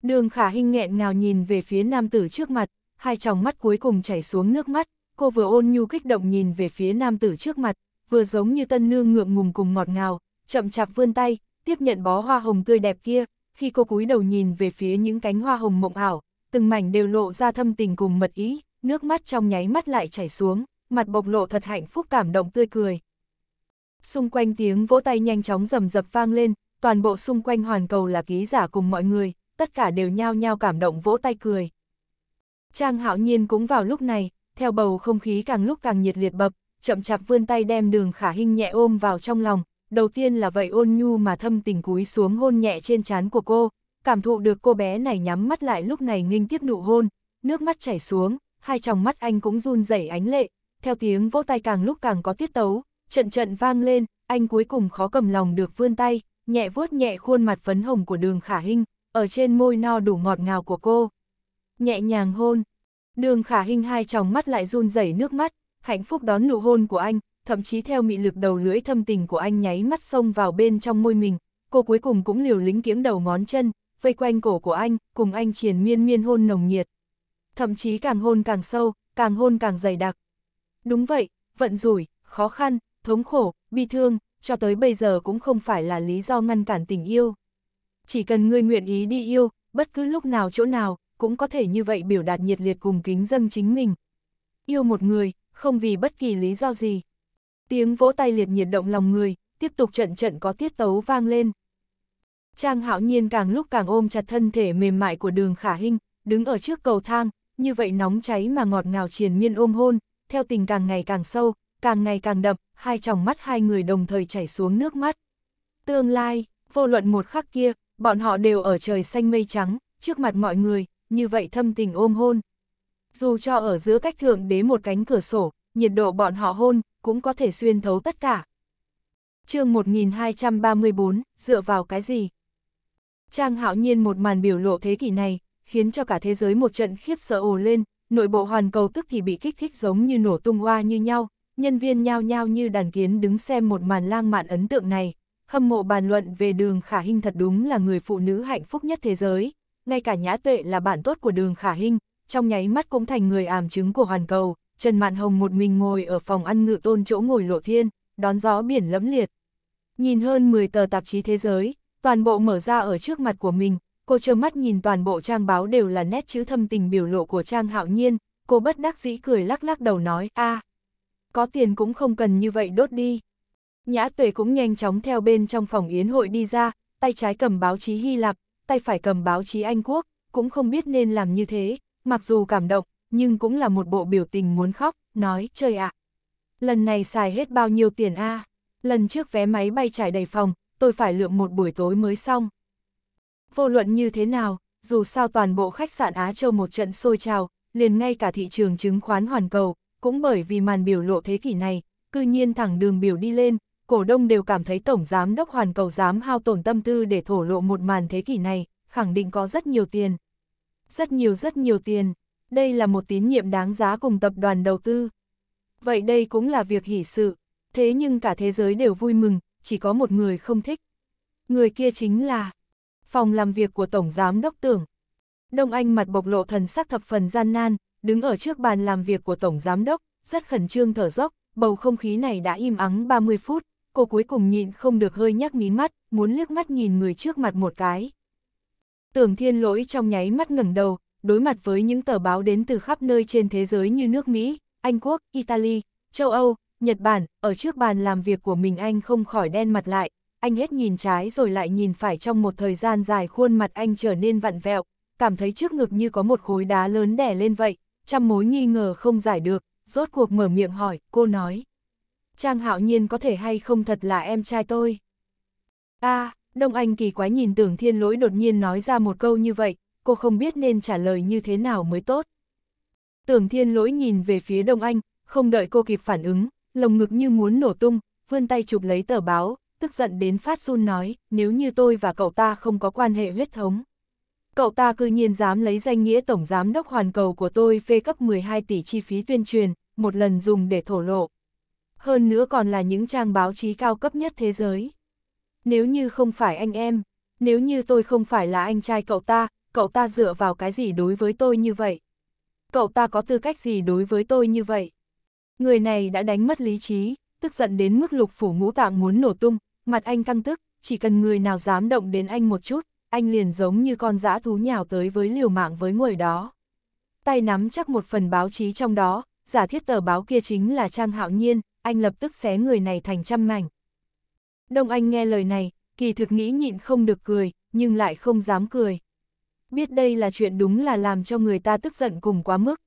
Đường khả hình nghẹn ngào nhìn về phía nam tử trước mặt, hai tròng mắt cuối cùng chảy xuống nước mắt, cô vừa ôn nhu kích động nhìn về phía nam tử trước mặt, vừa giống như tân nương ngượng ngùng cùng ngọt ngào, chậm chạp vươn tay, tiếp nhận bó hoa hồng tươi đẹp kia, khi cô cúi đầu nhìn về phía những cánh hoa hồng mộng ảo, từng mảnh đều lộ ra thâm tình cùng mật ý, nước mắt trong nháy mắt lại chảy xuống, mặt bộc lộ thật hạnh phúc cảm động tươi cười. Xung quanh tiếng vỗ tay nhanh chóng rầm rập vang lên, toàn bộ xung quanh hoàn cầu là ký giả cùng mọi người, tất cả đều nhao nhao cảm động vỗ tay cười. Trang hạo nhiên cũng vào lúc này, theo bầu không khí càng lúc càng nhiệt liệt bập, chậm chạp vươn tay đem đường khả hình nhẹ ôm vào trong lòng, đầu tiên là vậy ôn nhu mà thâm tình cúi xuống hôn nhẹ trên trán của cô, cảm thụ được cô bé này nhắm mắt lại lúc này nghinh tiếp nụ hôn, nước mắt chảy xuống, hai tròng mắt anh cũng run rẩy ánh lệ, theo tiếng vỗ tay càng lúc càng có tiết tấu, trận trận vang lên, anh cuối cùng khó cầm lòng được vươn tay, nhẹ vuốt nhẹ khuôn mặt phấn hồng của đường khả hình, ở trên môi no đủ ngọt ngào của cô. Nhẹ nhàng hôn, đường khả hình hai tròng mắt lại run rẩy nước mắt, hạnh phúc đón nụ hôn của anh, thậm chí theo mị lực đầu lưỡi thâm tình của anh nháy mắt xông vào bên trong môi mình, cô cuối cùng cũng liều lính kiếng đầu ngón chân, vây quanh cổ của anh, cùng anh triền miên miên hôn nồng nhiệt. Thậm chí càng hôn càng sâu, càng hôn càng dày đặc. Đúng vậy, vận rủi, khó khăn, thống khổ, bi thương, cho tới bây giờ cũng không phải là lý do ngăn cản tình yêu. Chỉ cần người nguyện ý đi yêu, bất cứ lúc nào chỗ nào, cũng có thể như vậy biểu đạt nhiệt liệt cùng kính dâng chính mình. Yêu một người, không vì bất kỳ lý do gì. Tiếng vỗ tay liệt nhiệt động lòng người, tiếp tục trận trận có tiết tấu vang lên. Trang hạo nhiên càng lúc càng ôm chặt thân thể mềm mại của đường khả hình, đứng ở trước cầu thang, như vậy nóng cháy mà ngọt ngào triền miên ôm hôn, theo tình càng ngày càng sâu, càng ngày càng đậm, hai tròng mắt hai người đồng thời chảy xuống nước mắt. Tương lai, vô luận một khắc kia, bọn họ đều ở trời xanh mây trắng, trước mặt mọi người, như vậy thâm tình ôm hôn. Dù cho ở giữa cách thượng đế một cánh cửa sổ, nhiệt độ bọn họ hôn, cũng có thể xuyên thấu tất cả. chương 1234, dựa vào cái gì? Trang hạo nhiên một màn biểu lộ thế kỷ này, khiến cho cả thế giới một trận khiếp sợ ồ lên, nội bộ hoàn cầu tức thì bị kích thích giống như nổ tung hoa như nhau, nhân viên nhao nhao như đàn kiến đứng xem một màn lang mạn ấn tượng này, hâm mộ bàn luận về đường khả hình thật đúng là người phụ nữ hạnh phúc nhất thế giới, ngay cả nhã tuệ là bạn tốt của đường khả hình, trong nháy mắt cũng thành người ảm chứng của hoàn cầu, Trần Mạn Hồng một mình ngồi ở phòng ăn ngự tôn chỗ ngồi lộ thiên, đón gió biển lẫm liệt. Nhìn hơn 10 tờ tạp chí thế giới, toàn bộ mở ra ở trước mặt của mình, cô trơ mắt nhìn toàn bộ trang báo đều là nét chữ thâm tình biểu lộ của Trang Hạo Nhiên, cô bất đắc dĩ cười lắc lắc đầu nói, a có tiền cũng không cần như vậy đốt đi. Nhã tuệ cũng nhanh chóng theo bên trong phòng yến hội đi ra, tay trái cầm báo chí Hy Lạp, tay phải cầm báo chí Anh Quốc, cũng không biết nên làm như thế, mặc dù cảm động, nhưng cũng là một bộ biểu tình muốn khóc, nói, trời ạ. Lần này xài hết bao nhiêu tiền a Lần trước vé máy bay trải đầy phòng, tôi phải lượm một buổi tối mới xong. Vô luận như thế nào, dù sao toàn bộ khách sạn Á Châu một trận sôi trào, liền ngay cả thị trường chứng khoán hoàn cầu, cũng bởi vì màn biểu lộ thế kỷ này, cư nhiên thẳng đường biểu đi lên, cổ đông đều cảm thấy Tổng Giám đốc Hoàn Cầu dám hao tổn tâm tư để thổ lộ một màn thế kỷ này, khẳng định có rất nhiều tiền. Rất nhiều rất nhiều tiền, đây là một tín nhiệm đáng giá cùng tập đoàn đầu tư. Vậy đây cũng là việc hỷ sự, thế nhưng cả thế giới đều vui mừng, chỉ có một người không thích. Người kia chính là phòng làm việc của Tổng Giám Đốc Tưởng. Đông Anh mặt bộc lộ thần sắc thập phần gian nan, đứng ở trước bàn làm việc của Tổng Giám Đốc, rất khẩn trương thở dốc, bầu không khí này đã im ắng 30 phút, cô cuối cùng nhịn không được hơi nhắc mí mắt, muốn liếc mắt nhìn người trước mặt một cái. Tưởng thiên lỗi trong nháy mắt ngẩng đầu, đối mặt với những tờ báo đến từ khắp nơi trên thế giới như nước Mỹ, Anh Quốc, Italy, châu Âu, Nhật Bản, ở trước bàn làm việc của mình anh không khỏi đen mặt lại, anh hết nhìn trái rồi lại nhìn phải trong một thời gian dài khuôn mặt anh trở nên vặn vẹo, cảm thấy trước ngực như có một khối đá lớn đè lên vậy, trăm mối nghi ngờ không giải được, rốt cuộc mở miệng hỏi, cô nói. Trang hạo nhiên có thể hay không thật là em trai tôi. a à, Đông Anh kỳ quái nhìn tưởng thiên lỗi đột nhiên nói ra một câu như vậy, cô không biết nên trả lời như thế nào mới tốt. Tưởng thiên lỗi nhìn về phía Đông Anh, không đợi cô kịp phản ứng, lồng ngực như muốn nổ tung, vươn tay chụp lấy tờ báo, tức giận đến phát run nói, nếu như tôi và cậu ta không có quan hệ huyết thống. Cậu ta cư nhiên dám lấy danh nghĩa Tổng Giám đốc Hoàn Cầu của tôi phê cấp 12 tỷ chi phí tuyên truyền, một lần dùng để thổ lộ. Hơn nữa còn là những trang báo chí cao cấp nhất thế giới. Nếu như không phải anh em, nếu như tôi không phải là anh trai cậu ta, cậu ta dựa vào cái gì đối với tôi như vậy? Cậu ta có tư cách gì đối với tôi như vậy? Người này đã đánh mất lý trí, tức giận đến mức lục phủ ngũ tạng muốn nổ tung, mặt anh căng tức, chỉ cần người nào dám động đến anh một chút, anh liền giống như con dã thú nhào tới với liều mạng với người đó. Tay nắm chắc một phần báo chí trong đó, giả thiết tờ báo kia chính là Trang Hạo Nhiên, anh lập tức xé người này thành trăm mảnh. Đông Anh nghe lời này, kỳ thực nghĩ nhịn không được cười, nhưng lại không dám cười. Biết đây là chuyện đúng là làm cho người ta tức giận cùng quá mức.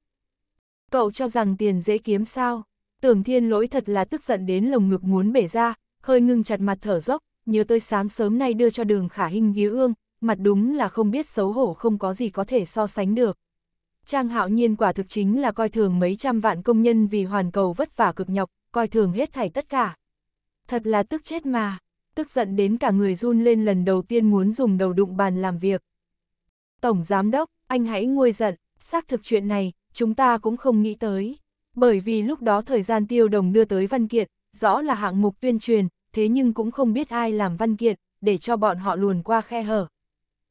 Cậu cho rằng tiền dễ kiếm sao? Tưởng thiên lỗi thật là tức giận đến lồng ngực muốn bể ra, hơi ngưng chặt mặt thở dốc, nhớ tới sáng sớm nay đưa cho đường khả hình ghi ương, mặt đúng là không biết xấu hổ không có gì có thể so sánh được. Trang hạo nhiên quả thực chính là coi thường mấy trăm vạn công nhân vì hoàn cầu vất vả cực nhọc, coi thường hết thảy tất cả. Thật là tức chết mà, tức giận đến cả người run lên lần đầu tiên muốn dùng đầu đụng bàn làm việc. Tổng Giám Đốc, anh hãy nguôi giận, xác thực chuyện này, chúng ta cũng không nghĩ tới. Bởi vì lúc đó thời gian tiêu đồng đưa tới văn kiện, rõ là hạng mục tuyên truyền, thế nhưng cũng không biết ai làm văn kiện, để cho bọn họ luồn qua khe hở.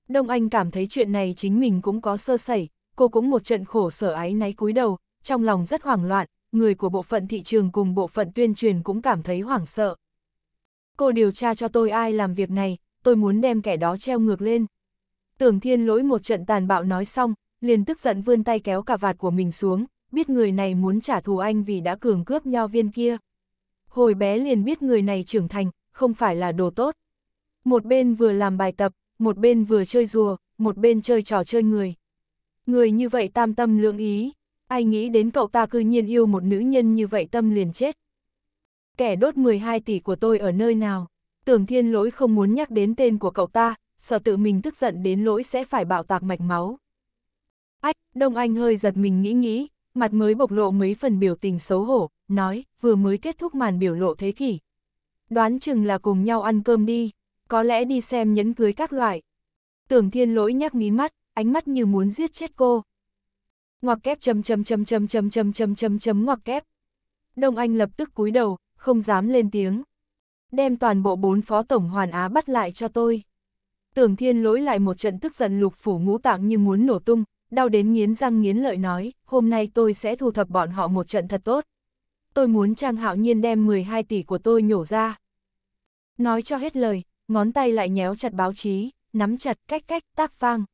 Đông Anh cảm thấy chuyện này chính mình cũng có sơ sẩy, cô cũng một trận khổ sở ái náy cúi đầu, trong lòng rất hoảng loạn, người của bộ phận thị trường cùng bộ phận tuyên truyền cũng cảm thấy hoảng sợ. Cô điều tra cho tôi ai làm việc này, tôi muốn đem kẻ đó treo ngược lên. Tưởng thiên lỗi một trận tàn bạo nói xong, liền tức giận vươn tay kéo cả vạt của mình xuống, biết người này muốn trả thù anh vì đã cường cướp nho viên kia. Hồi bé liền biết người này trưởng thành, không phải là đồ tốt. Một bên vừa làm bài tập, một bên vừa chơi rùa, một bên chơi trò chơi người. Người như vậy tam tâm lượng ý, ai nghĩ đến cậu ta cư nhiên yêu một nữ nhân như vậy tâm liền chết. Kẻ đốt 12 tỷ của tôi ở nơi nào? Tưởng thiên lỗi không muốn nhắc đến tên của cậu ta, sợ tự mình tức giận đến lỗi sẽ phải bạo tạc mạch máu. Ách, Đông Anh hơi giật mình nghĩ nghĩ, mặt mới bộc lộ mấy phần biểu tình xấu hổ, nói, vừa mới kết thúc màn biểu lộ thế kỷ. Đoán chừng là cùng nhau ăn cơm đi, có lẽ đi xem nhẫn cưới các loại. Tưởng thiên lỗi nhắc mí mắt, ánh mắt như muốn giết chết cô. Ngoặc kép chấm chấm chấm chấm chấm chấm chấm chấm chấm ngoặc kép. Đông Anh lập tức cúi đầu, không dám lên tiếng. Đem toàn bộ bốn phó tổng hoàn á bắt lại cho tôi. Tưởng thiên lỗi lại một trận tức giận lục phủ ngũ tạng như muốn nổ tung, đau đến nghiến răng nghiến lợi nói, hôm nay tôi sẽ thu thập bọn họ một trận thật tốt. Tôi muốn Trang Hạo Nhiên đem 12 tỷ của tôi nhổ ra. Nói cho hết lời, ngón tay lại nhéo chặt báo chí, nắm chặt cách cách tác vang.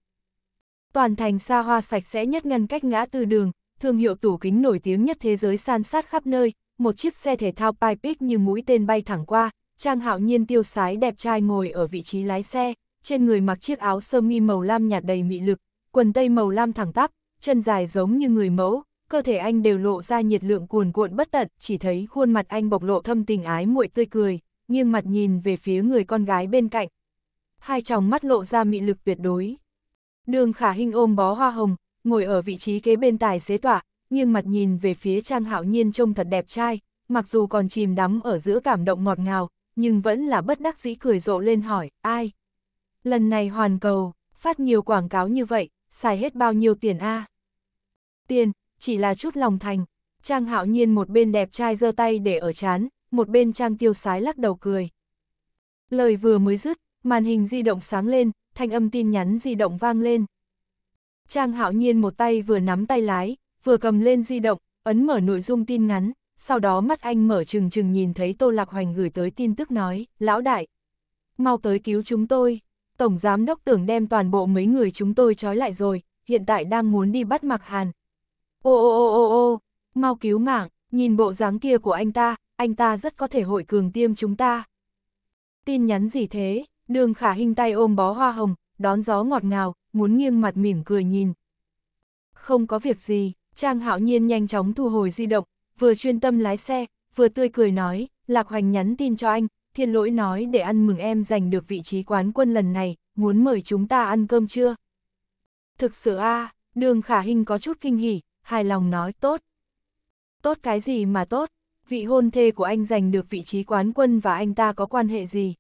Toàn thành xa hoa sạch sẽ nhất ngăn cách ngã tư đường, thương hiệu tủ kính nổi tiếng nhất thế giới san sát khắp nơi, một chiếc xe thể thao Pipic như mũi tên bay thẳng qua, Trang Hạo Nhiên tiêu sái đẹp trai ngồi ở vị trí lái xe, trên người mặc chiếc áo sơ mi màu lam nhạt đầy mị lực, quần tây màu lam thẳng tắp, chân dài giống như người mẫu, cơ thể anh đều lộ ra nhiệt lượng cuồn cuộn bất tận, chỉ thấy khuôn mặt anh bộc lộ thâm tình ái muội tươi cười, nghiêng mặt nhìn về phía người con gái bên cạnh. Hai tròng mắt lộ ra mị lực tuyệt đối. Đường khả hình ôm bó hoa hồng, ngồi ở vị trí kế bên tài xế tỏa, nghiêng mặt nhìn về phía Trang Hạo Nhiên trông thật đẹp trai, mặc dù còn chìm đắm ở giữa cảm động ngọt ngào, nhưng vẫn là bất đắc dĩ cười rộ lên hỏi, ai? Lần này hoàn cầu, phát nhiều quảng cáo như vậy, xài hết bao nhiêu tiền a? Tiền, chỉ là chút lòng thành. Trang hạo nhiên một bên đẹp trai giơ tay để ở chán, một bên trang tiêu sái lắc đầu cười. Lời vừa mới dứt, màn hình di động sáng lên, thanh âm tin nhắn di động vang lên. Trang hạo nhiên một tay vừa nắm tay lái, vừa cầm lên di động, ấn mở nội dung tin ngắn, sau đó mắt anh mở trừng trừng nhìn thấy Tô Lạc Hoành gửi tới tin tức nói, lão đại, mau tới cứu chúng tôi. Tổng Giám Đốc tưởng đem toàn bộ mấy người chúng tôi trói lại rồi, hiện tại đang muốn đi bắt Mặc Hàn. Ô ô ô ô ô, mau cứu mạng, nhìn bộ dáng kia của anh ta, anh ta rất có thể hội cường tiêm chúng ta. Tin nhắn gì thế, đường khả hình tay ôm bó hoa hồng, đón gió ngọt ngào, muốn nghiêng mặt mỉm cười nhìn. Không có việc gì, Trang Hạo Nhiên nhanh chóng thu hồi di động, vừa chuyên tâm lái xe, vừa tươi cười nói, Lạc Hoành nhắn tin cho anh, thiên lỗi nói để ăn mừng em giành được vị trí quán quân lần này, muốn mời chúng ta ăn cơm chưa? Thực sự a đường khả hình có chút kinh hỉ, hài lòng nói tốt. Tốt cái gì mà tốt, vị hôn thê của anh giành được vị trí quán quân và anh ta có quan hệ gì?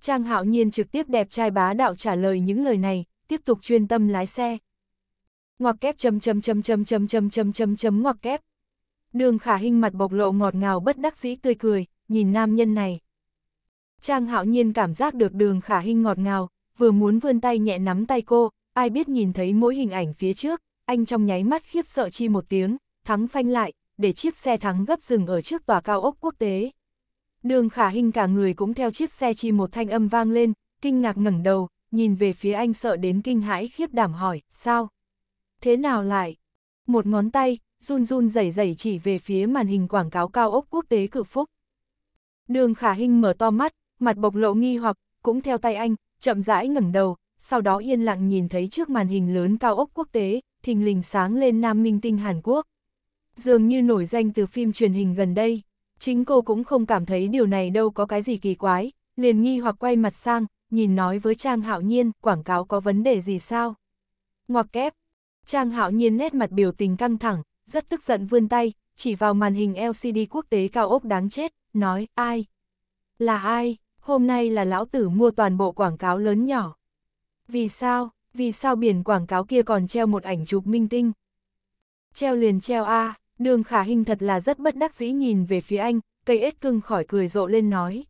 Trang hạo nhiên trực tiếp đẹp trai bá đạo trả lời những lời này, tiếp tục chuyên tâm lái xe. Ngoặc kép chấm chấm chấm chấm chấm chấm chấm chấm chấm ngoặc kép. Đường khả hình mặt bộc lộ ngọt ngào bất đắc dĩ tươi cười, nhìn nam nhân này. Trang hạo nhiên cảm giác được đường khả hình ngọt ngào, vừa muốn vươn tay nhẹ nắm tay cô, ai biết nhìn thấy mỗi hình ảnh phía trước, anh trong nháy mắt khiếp sợ chi một tiếng, thắng phanh lại, để chiếc xe thắng gấp dừng ở trước tòa cao ốc quốc tế. Đường khả hình cả người cũng theo chiếc xe chi một thanh âm vang lên, kinh ngạc ngẩng đầu, nhìn về phía anh sợ đến kinh hãi khiếp đảm hỏi, sao? Thế nào lại? Một ngón tay, run run rẩy rẩy chỉ về phía màn hình quảng cáo cao ốc quốc tế cự phúc. Đường khả hình mở to mắt, mặt bộc lộ nghi hoặc, cũng theo tay anh, chậm rãi ngẩng đầu, sau đó yên lặng nhìn thấy trước màn hình lớn cao ốc quốc tế, thình lình sáng lên Nam Minh Tinh Hàn Quốc. Dường như nổi danh từ phim truyền hình gần đây, chính cô cũng không cảm thấy điều này đâu có cái gì kỳ quái, liền nghi hoặc quay mặt sang, nhìn nói với Trang Hạo Nhiên, quảng cáo có vấn đề gì sao? Ngoặc kép, Trang Hạo Nhiên nét mặt biểu tình căng thẳng, rất tức giận vươn tay, chỉ vào màn hình LCD quốc tế cao ốc đáng chết, nói, ai? Là ai? Hôm nay là lão tử mua toàn bộ quảng cáo lớn nhỏ. Vì sao? Vì sao biển quảng cáo kia còn treo một ảnh chụp minh tinh? Treo liền treo a đường khả hình thật là rất bất đắc dĩ nhìn về phía anh, cây ếch cưng khỏi cười rộ lên nói.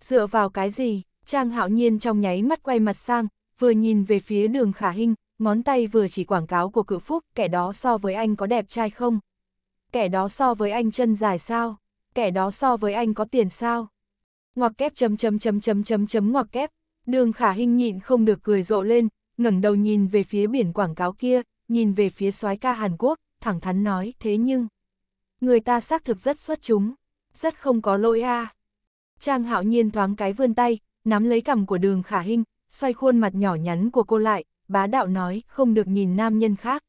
Dựa vào cái gì? Trang hạo nhiên trong nháy mắt quay mặt sang, vừa nhìn về phía đường khả hình, ngón tay vừa chỉ quảng cáo của cự phúc, kẻ đó so với anh có đẹp trai không? Kẻ đó so với anh chân dài sao? Kẻ đó so với anh có tiền sao? Ngoặc kép chấm chấm chấm chấm chấm chấm ngoặc kép, đường khả hình nhịn không được cười rộ lên, ngẩng đầu nhìn về phía biển quảng cáo kia, nhìn về phía soái ca Hàn Quốc, thẳng thắn nói, thế nhưng, người ta xác thực rất xuất chúng, rất không có lỗi a. À. Trang hạo nhiên thoáng cái vươn tay, nắm lấy cằm của đường khả hình, xoay khuôn mặt nhỏ nhắn của cô lại, bá đạo nói, không được nhìn nam nhân khác.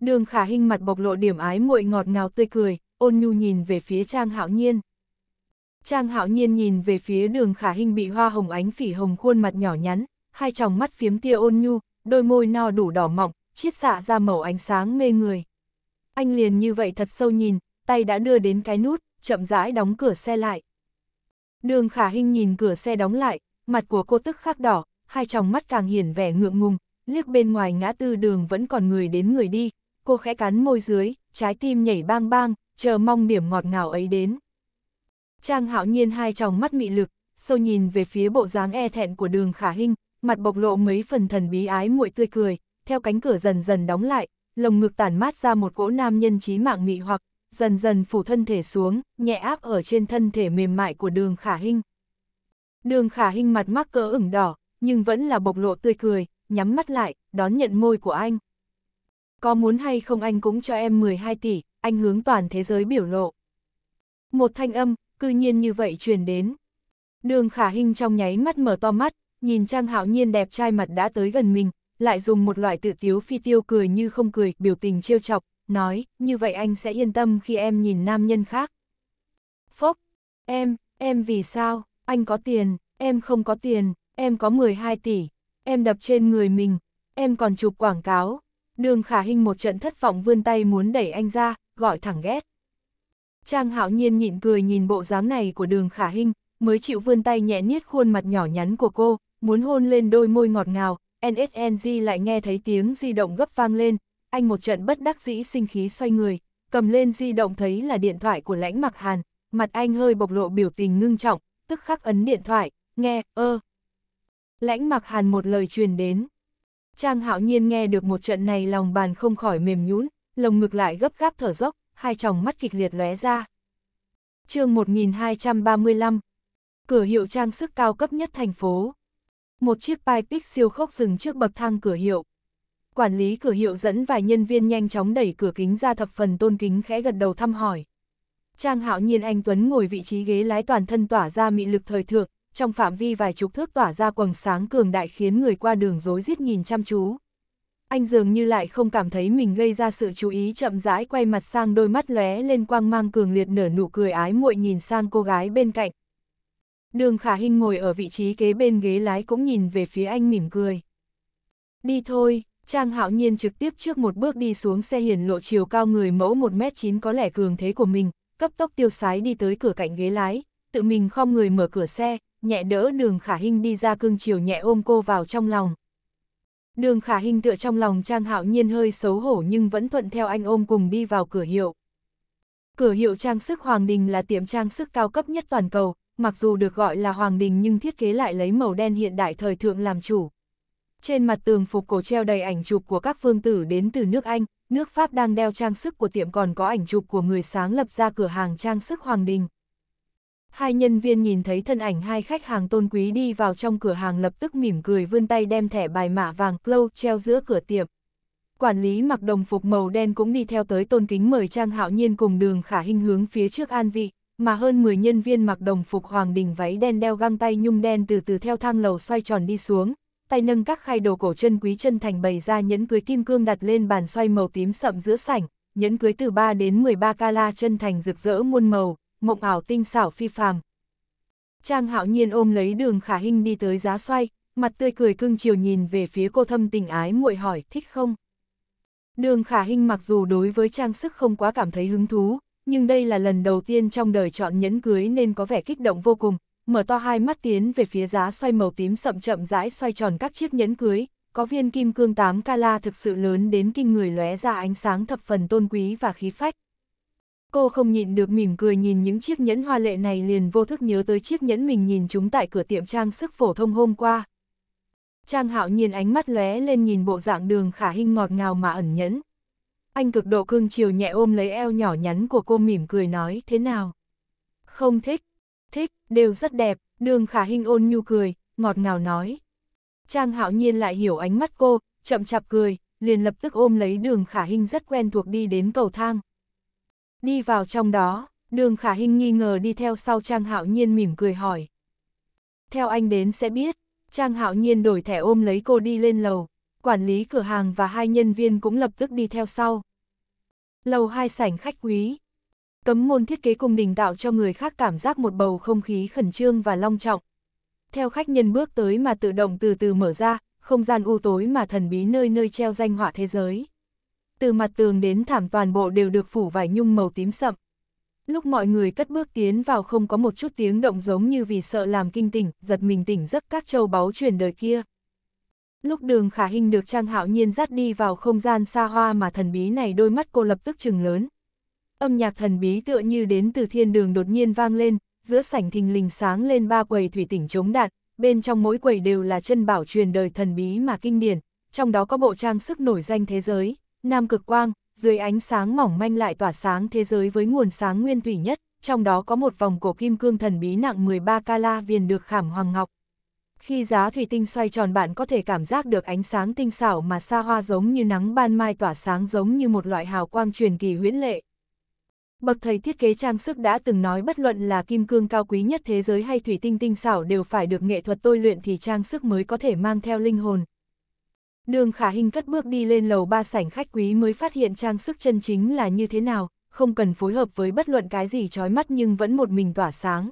Đường khả hình mặt bộc lộ điểm ái muội ngọt ngào tươi cười, ôn nhu nhìn về phía Trang hạo nhiên. Trang hạo nhiên nhìn về phía đường khả hình bị hoa hồng ánh phỉ hồng khuôn mặt nhỏ nhắn, hai tròng mắt phiếm tia ôn nhu, đôi môi no đủ đỏ mọng, chiết xạ ra màu ánh sáng mê người. Anh liền như vậy thật sâu nhìn, tay đã đưa đến cái nút, chậm rãi đóng cửa xe lại. Đường khả hình nhìn cửa xe đóng lại, mặt của cô tức khắc đỏ, hai tròng mắt càng hiển vẻ ngượng ngùng, liếc bên ngoài ngã tư đường vẫn còn người đến người đi, cô khẽ cắn môi dưới, trái tim nhảy bang bang, chờ mong điểm ngọt ngào ấy đến. Trang hạo nhiên hai tròng mắt mị lực, sâu nhìn về phía bộ dáng e thẹn của đường khả hình, mặt bộc lộ mấy phần thần bí ái muội tươi cười, theo cánh cửa dần dần đóng lại, lồng ngực tản mát ra một cỗ nam nhân trí mạng mị hoặc, dần dần phủ thân thể xuống, nhẹ áp ở trên thân thể mềm mại của đường khả hình. Đường khả hình mặt mắc cỡ ửng đỏ, nhưng vẫn là bộc lộ tươi cười, nhắm mắt lại, đón nhận môi của anh. Có muốn hay không anh cũng cho em 12 tỷ, anh hướng toàn thế giới biểu lộ. Một thanh âm, cư nhiên như vậy truyền đến. Đường khả hình trong nháy mắt mở to mắt, nhìn Trang Hạo Nhiên đẹp trai mặt đã tới gần mình, lại dùng một loại tự tiếu phi tiêu cười như không cười, biểu tình trêu chọc, nói, như vậy anh sẽ yên tâm khi em nhìn nam nhân khác. Phốc, em, em vì sao, anh có tiền, em không có tiền, em có 12 tỷ, em đập trên người mình, em còn chụp quảng cáo. Đường khả hình một trận thất vọng vươn tay muốn đẩy anh ra, gọi thẳng ghét. Trang hạo nhiên nhịn cười nhìn bộ dáng này của đường khả hình, mới chịu vươn tay nhẹ niết khuôn mặt nhỏ nhắn của cô, muốn hôn lên đôi môi ngọt ngào, NSNG lại nghe thấy tiếng di động gấp vang lên, anh một trận bất đắc dĩ sinh khí xoay người, cầm lên di động thấy là điện thoại của lãnh mặc hàn, mặt anh hơi bộc lộ biểu tình ngưng trọng, tức khắc ấn điện thoại, nghe, ơ. Lãnh mặc hàn một lời truyền đến. Trang hạo nhiên nghe được một trận này lòng bàn không khỏi mềm nhũn, lồng ngực lại gấp gáp thở dốc, hai tròng mắt kịch liệt lóe ra. chương 1235 Cửa hiệu trang sức cao cấp nhất thành phố một chiếc Pipex siêu khốc dừng trước bậc thang cửa hiệu. Quản lý cửa hiệu dẫn vài nhân viên nhanh chóng đẩy cửa kính ra thập phần tôn kính khẽ gật đầu thăm hỏi. Trang hạo nhiên anh Tuấn ngồi vị trí ghế lái toàn thân tỏa ra mị lực thời thượng, trong phạm vi vài chục thước tỏa ra quầng sáng cường đại khiến người qua đường dối giết nhìn chăm chú. Anh dường như lại không cảm thấy mình gây ra sự chú ý chậm rãi quay mặt sang đôi mắt lóe lên quang mang cường liệt nở nụ cười ái muội nhìn sang cô gái bên cạnh, Đường khả hình ngồi ở vị trí kế bên ghế lái cũng nhìn về phía anh mỉm cười. Đi thôi, Trang hạo nhiên trực tiếp trước một bước đi xuống xe hiển lộ chiều cao người mẫu 1m9 có lẽ cường thế của mình, cấp tốc tiêu sái đi tới cửa cạnh ghế lái, tự mình khom người mở cửa xe, nhẹ đỡ đường khả hình đi ra cưng chiều nhẹ ôm cô vào trong lòng. Đường khả hình tựa trong lòng Trang hạo nhiên hơi xấu hổ nhưng vẫn thuận theo anh ôm cùng đi vào cửa hiệu. Cửa hiệu trang sức Hoàng Đình là tiệm trang sức cao cấp nhất toàn cầu, mặc dù được gọi là hoàng đình nhưng thiết kế lại lấy màu đen hiện đại thời thượng làm chủ. Trên mặt tường phục cổ treo đầy ảnh chụp của các phương tử đến từ nước Anh, nước Pháp đang đeo trang sức của tiệm còn có ảnh chụp của người sáng lập ra cửa hàng trang sức Hoàng Đình. Hai nhân viên nhìn thấy thân ảnh hai khách hàng tôn quý đi vào trong cửa hàng lập tức mỉm cười vươn tay đem thẻ bài mạ vàng Clow treo giữa cửa tiệm. Quản lý mặc đồng phục màu đen cũng đi theo tới tôn kính mời Trang Hạo Nhiên cùng đường khả hình hướng phía trước an vị, mà hơn 10 nhân viên mặc đồng phục hoàng đình váy đen đeo găng tay nhung đen từ từ theo thang lầu xoay tròn đi xuống, tay nâng các khay đồ cổ chân quý chân thành bày ra nhẫn cưới kim cương đặt lên bàn xoay màu tím sậm giữa sảnh, nhẫn cưới từ 3 đến 13 cala chân thành rực rỡ muôn màu, mộng ảo tinh xảo phi phàm. Trang hạo nhiên ôm lấy đường khả hình đi tới giá xoay, mặt tươi cười cưng chiều nhìn về phía cô thâm tình ái muội hỏi thích không? Đường khả hình mặc dù đối với trang sức không quá cảm thấy hứng thú, nhưng đây là lần đầu tiên trong đời chọn nhẫn cưới nên có vẻ kích động vô cùng, mở to hai mắt tiến về phía giá xoay màu tím sậm chậm rãi xoay tròn các chiếc nhẫn cưới, có viên kim cương 8 cala thực sự lớn đến kinh người lóe ra ánh sáng thập phần tôn quý và khí phách. Cô không nhịn được mỉm cười nhìn những chiếc nhẫn hoa lệ này liền vô thức nhớ tới chiếc nhẫn mình nhìn chúng tại cửa tiệm trang sức phổ thông hôm qua. Trang hạo nhiên ánh mắt lóe lên nhìn bộ dạng đường khả hình ngọt ngào mà ẩn nhẫn. Anh cực độ cưng chiều nhẹ ôm lấy eo nhỏ nhắn của cô mỉm cười nói thế nào. Không thích, thích, đều rất đẹp, đường khả hình ôn nhu cười, ngọt ngào nói. Trang hạo nhiên lại hiểu ánh mắt cô, chậm chạp cười, liền lập tức ôm lấy đường khả hình rất quen thuộc đi đến cầu thang. Đi vào trong đó, đường khả hình nghi ngờ đi theo sau Trang hạo nhiên mỉm cười hỏi. Theo anh đến sẽ biết, Trang hạo nhiên đổi thẻ ôm lấy cô đi lên lầu, quản lý cửa hàng và hai nhân viên cũng lập tức đi theo sau. Lầu hai sảnh khách quý. Cấm ngôn thiết kế cung đình tạo cho người khác cảm giác một bầu không khí khẩn trương và long trọng. Theo khách nhân bước tới mà tự động từ từ mở ra, không gian u tối mà thần bí nơi nơi treo danh họa thế giới. Từ mặt tường đến thảm toàn bộ đều được phủ vải nhung màu tím sậm. Lúc mọi người cất bước tiến vào không có một chút tiếng động giống như vì sợ làm kinh tỉnh, giật mình tỉnh giấc các châu báu truyền đời kia. Lúc đường khả hình được Trang Hạo Nhiên dắt đi vào không gian xa hoa mà thần bí này đôi mắt cô lập tức trừng lớn. Âm nhạc thần bí tựa như đến từ thiên đường đột nhiên vang lên, giữa sảnh thình lình sáng lên ba quầy thủy tỉnh chống đạn, bên trong mỗi quầy đều là chân bảo truyền đời thần bí mà kinh điển, trong đó có bộ trang sức nổi danh thế giới, nam cực quang, dưới ánh sáng mỏng manh lại tỏa sáng thế giới với nguồn sáng nguyên thủy nhất, trong đó có một vòng cổ kim cương thần bí nặng 13 cala viền được khảm hoàng ngọc. Khi giá thủy tinh xoay tròn bạn có thể cảm giác được ánh sáng tinh xảo mà xa hoa giống như nắng ban mai tỏa sáng giống như một loại hào quang truyền kỳ huyễn lệ. Bậc thầy thiết kế trang sức đã từng nói bất luận là kim cương cao quý nhất thế giới hay thủy tinh tinh xảo đều phải được nghệ thuật tôi luyện thì trang sức mới có thể mang theo linh hồn. Đường khả hình cất bước đi lên lầu ba sảnh khách quý mới phát hiện trang sức chân chính là như thế nào, không cần phối hợp với bất luận cái gì chói mắt nhưng vẫn một mình tỏa sáng.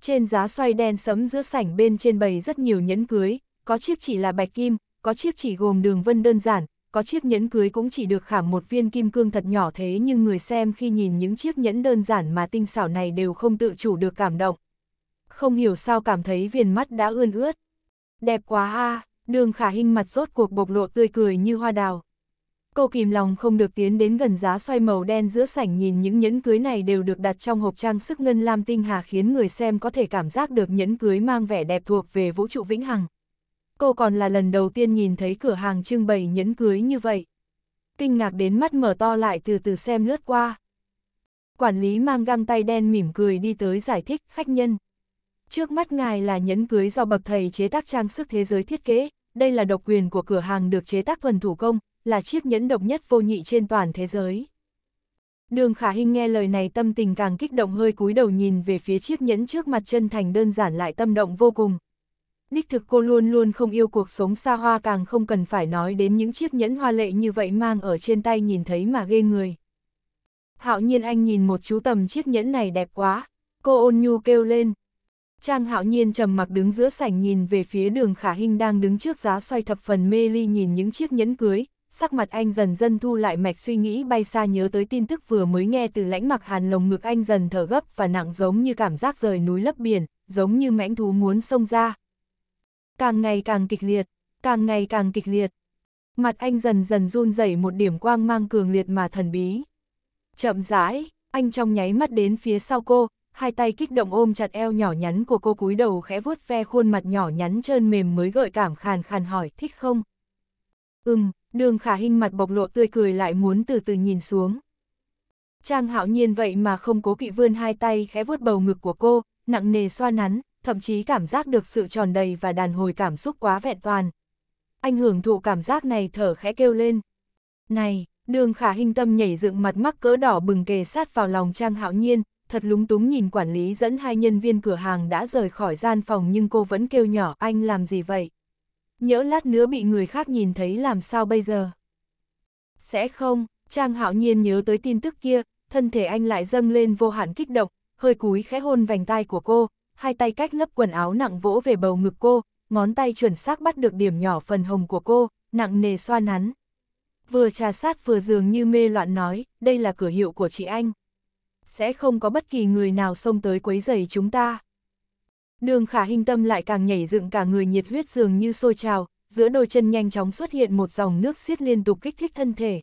Trên giá xoay đen sẫm giữa sảnh bên trên bày rất nhiều nhẫn cưới, có chiếc chỉ là bạch kim, có chiếc chỉ gồm đường vân đơn giản, có chiếc nhẫn cưới cũng chỉ được khảm một viên kim cương thật nhỏ thế nhưng người xem khi nhìn những chiếc nhẫn đơn giản mà tinh xảo này đều không tự chủ được cảm động. Không hiểu sao cảm thấy viền mắt đã ươn ướt. Đẹp quá a đường khả hình mặt rốt cuộc bộc lộ tươi cười như hoa đào. Cô kìm lòng không được tiến đến gần giá xoay màu đen giữa sảnh nhìn những nhẫn cưới này đều được đặt trong hộp trang sức ngân lam tinh hà khiến người xem có thể cảm giác được nhẫn cưới mang vẻ đẹp thuộc về vũ trụ vĩnh hằng. Cô còn là lần đầu tiên nhìn thấy cửa hàng trưng bày nhẫn cưới như vậy. Kinh ngạc đến mắt mở to lại từ từ xem lướt qua. Quản lý mang găng tay đen mỉm cười đi tới giải thích khách nhân. Trước mắt ngài là nhẫn cưới do bậc thầy chế tác trang sức thế giới thiết kế, đây là độc quyền của cửa hàng được chế tác thuần thủ công, là chiếc nhẫn độc nhất vô nhị trên toàn thế giới. Đường khả Hinh nghe lời này tâm tình càng kích động hơi cúi đầu nhìn về phía chiếc nhẫn trước mặt chân thành đơn giản lại tâm động vô cùng. Đích thực cô luôn luôn không yêu cuộc sống xa hoa càng không cần phải nói đến những chiếc nhẫn hoa lệ như vậy mang ở trên tay nhìn thấy mà ghê người. Hạo nhiên anh nhìn một chú tầm chiếc nhẫn này đẹp quá, cô ôn nhu kêu lên. Trang hạo nhiên trầm mặc đứng giữa sảnh nhìn về phía đường khả hình đang đứng trước giá xoay thập phần mê ly nhìn những chiếc nhẫn cưới, sắc mặt anh dần dần thu lại mạch suy nghĩ bay xa nhớ tới tin tức vừa mới nghe từ lãnh mặc hàn lồng ngực anh dần thở gấp và nặng giống như cảm giác rời núi lấp biển, giống như mãnh thú muốn xông ra. Càng ngày càng kịch liệt, càng ngày càng kịch liệt. Mặt anh dần dần run rẩy một điểm quang mang cường liệt mà thần bí. Chậm rãi, anh trong nháy mắt đến phía sau cô, hai tay kích động ôm chặt eo nhỏ nhắn của cô cúi đầu khẽ vuốt ve khuôn mặt nhỏ nhắn trơn mềm mới gợi cảm khàn khàn hỏi thích không? Ừm, đường khả hình mặt bộc lộ tươi cười lại muốn từ từ nhìn xuống. Trang hạo nhiên vậy mà không cố kỵ vươn hai tay khẽ vuốt bầu ngực của cô, nặng nề xoa nắn, thậm chí cảm giác được sự tròn đầy và đàn hồi cảm xúc quá vẹn toàn. Anh hưởng thụ cảm giác này thở khẽ kêu lên. Này, đường khả hình tâm nhảy dựng mặt mắc cỡ đỏ bừng kề sát vào lòng Trang hạo nhiên, thật lúng túng nhìn quản lý dẫn hai nhân viên cửa hàng đã rời khỏi gian phòng nhưng cô vẫn kêu nhỏ anh làm gì vậy? nhỡ lát nữa bị người khác nhìn thấy làm sao bây giờ. Sẽ không, Trang hạo nhiên nhớ tới tin tức kia, thân thể anh lại dâng lên vô hạn kích động, hơi cúi khẽ hôn vành tai của cô, hai tay cách lấp quần áo nặng vỗ về bầu ngực cô, ngón tay chuẩn xác bắt được điểm nhỏ phần hồng của cô, nặng nề xoa nắn. Vừa trà sát vừa dường như mê loạn nói, đây là cửa hiệu của chị anh. Sẽ không có bất kỳ người nào xông tới quấy rầy chúng ta. Đường khả hình tâm lại càng nhảy dựng cả người nhiệt huyết dường như sôi trào, giữa đôi chân nhanh chóng xuất hiện một dòng nước xiết liên tục kích thích thân thể.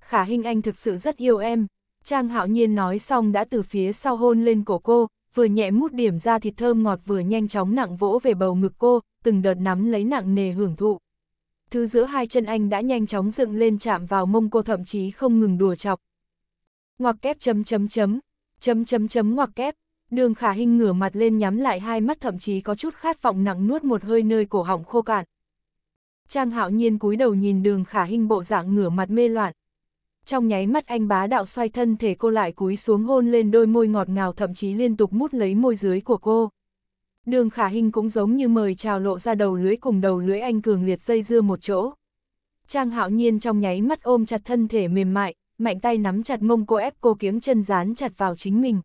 Khả hình anh thực sự rất yêu em, Trang hạo nhiên nói xong đã từ phía sau hôn lên cổ cô, vừa nhẹ mút điểm ra thịt thơm ngọt vừa nhanh chóng nặng vỗ về bầu ngực cô, từng đợt nắm lấy nặng nề hưởng thụ. Thứ giữa hai chân anh đã nhanh chóng dựng lên chạm vào mông cô thậm chí không ngừng đùa chọc. Ngoặc kép chấm chấm chấm, chấm chấm chấm ngoặc kép, đường khả hình ngửa mặt lên nhắm lại hai mắt thậm chí có chút khát vọng nặng nuốt một hơi nơi cổ họng khô cạn. Trang hạo nhiên cúi đầu nhìn đường khả hình bộ dạng ngửa mặt mê loạn. Trong nháy mắt anh bá đạo xoay thân thể cô lại cúi xuống hôn lên đôi môi ngọt ngào thậm chí liên tục mút lấy môi dưới của cô. Đường khả hình cũng giống như mời trào lộ ra đầu lưỡi cùng đầu lưỡi anh cường liệt dây dưa một chỗ. Trang hạo nhiên trong nháy mắt ôm chặt thân thể mềm mại, mạnh tay nắm chặt mông cô ép cô kiếng chân dán chặt vào chính mình.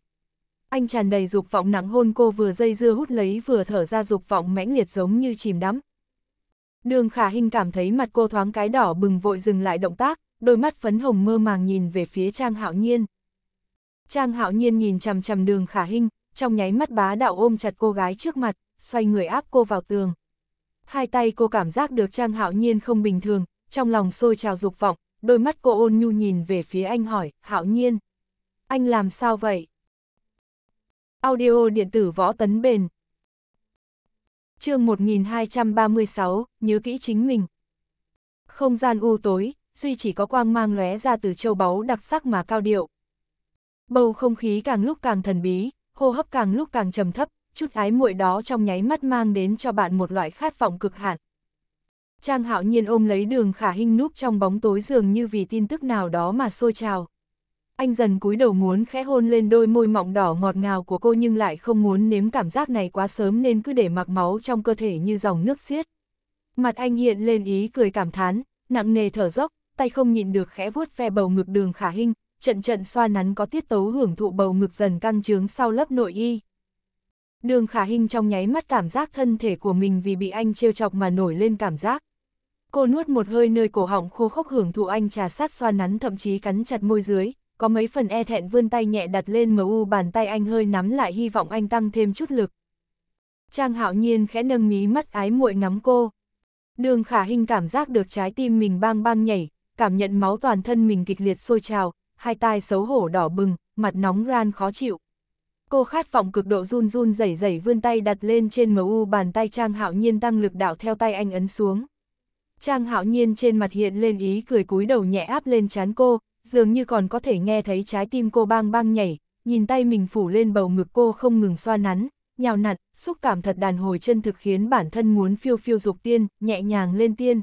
Anh tràn đầy dục vọng nặng hôn cô vừa dây dưa hút lấy vừa thở ra dục vọng mãnh liệt giống như chìm đắm. Đường khả hình cảm thấy mặt cô thoáng cái đỏ bừng vội dừng lại động tác, đôi mắt phấn hồng mơ màng nhìn về phía Trang Hạo Nhiên. Trang Hạo Nhiên nhìn chằm chằm đường khả hình, trong nháy mắt bá đạo ôm chặt cô gái trước mặt, xoay người áp cô vào tường. Hai tay cô cảm giác được Trang Hạo Nhiên không bình thường, trong lòng sôi trào dục vọng, đôi mắt cô ôn nhu nhìn về phía anh hỏi, Hạo Nhiên, anh làm sao vậy? Audio điện tử võ tấn bền. chương 1236, nhớ kỹ chính mình. Không gian u tối, duy chỉ có quang mang lóe ra từ châu báu đặc sắc mà cao điệu. Bầu không khí càng lúc càng thần bí, hô hấp càng lúc càng trầm thấp, chút ái muội đó trong nháy mắt mang đến cho bạn một loại khát vọng cực hạn. Trang hạo nhiên ôm lấy đường khả hình núp trong bóng tối dường như vì tin tức nào đó mà sôi trào. Anh dần cúi đầu muốn khẽ hôn lên đôi môi mọng đỏ ngọt ngào của cô nhưng lại không muốn nếm cảm giác này quá sớm nên cứ để mặc máu trong cơ thể như dòng nước xiết. Mặt anh hiện lên ý cười cảm thán, nặng nề thở dốc, tay không nhịn được khẽ vuốt ve bầu ngực đường khả hình, trận trận xoa nắn có tiết tấu hưởng thụ bầu ngực dần căng trướng sau lớp nội y. Đường khả hình trong nháy mắt cảm giác thân thể của mình vì bị anh trêu chọc mà nổi lên cảm giác. Cô nuốt một hơi nơi cổ họng khô khốc hưởng thụ anh trà sát xoa nắn thậm chí cắn chặt môi dưới, có mấy phần e thẹn vươn tay nhẹ đặt lên mu bàn tay anh hơi nắm lại hy vọng anh tăng thêm chút lực. Trang hạo nhiên khẽ nâng mí mắt ái muội ngắm cô. Đường khả hình cảm giác được trái tim mình bang bang nhảy, cảm nhận máu toàn thân mình kịch liệt sôi trào, hai tai xấu hổ đỏ bừng, mặt nóng ran khó chịu. Cô khát vọng cực độ run run rẩy rẩy vươn tay đặt lên trên mu bàn tay Trang Hạo Nhiên tăng lực đạo theo tay anh ấn xuống. Trang Hạo Nhiên trên mặt hiện lên ý cười cúi đầu nhẹ áp lên chán cô, dường như còn có thể nghe thấy trái tim cô bang bang nhảy, nhìn tay mình phủ lên bầu ngực cô không ngừng xoa nắn, nhào nặn, xúc cảm thật đàn hồi chân thực khiến bản thân muốn phiêu phiêu dục tiên, nhẹ nhàng lên tiên.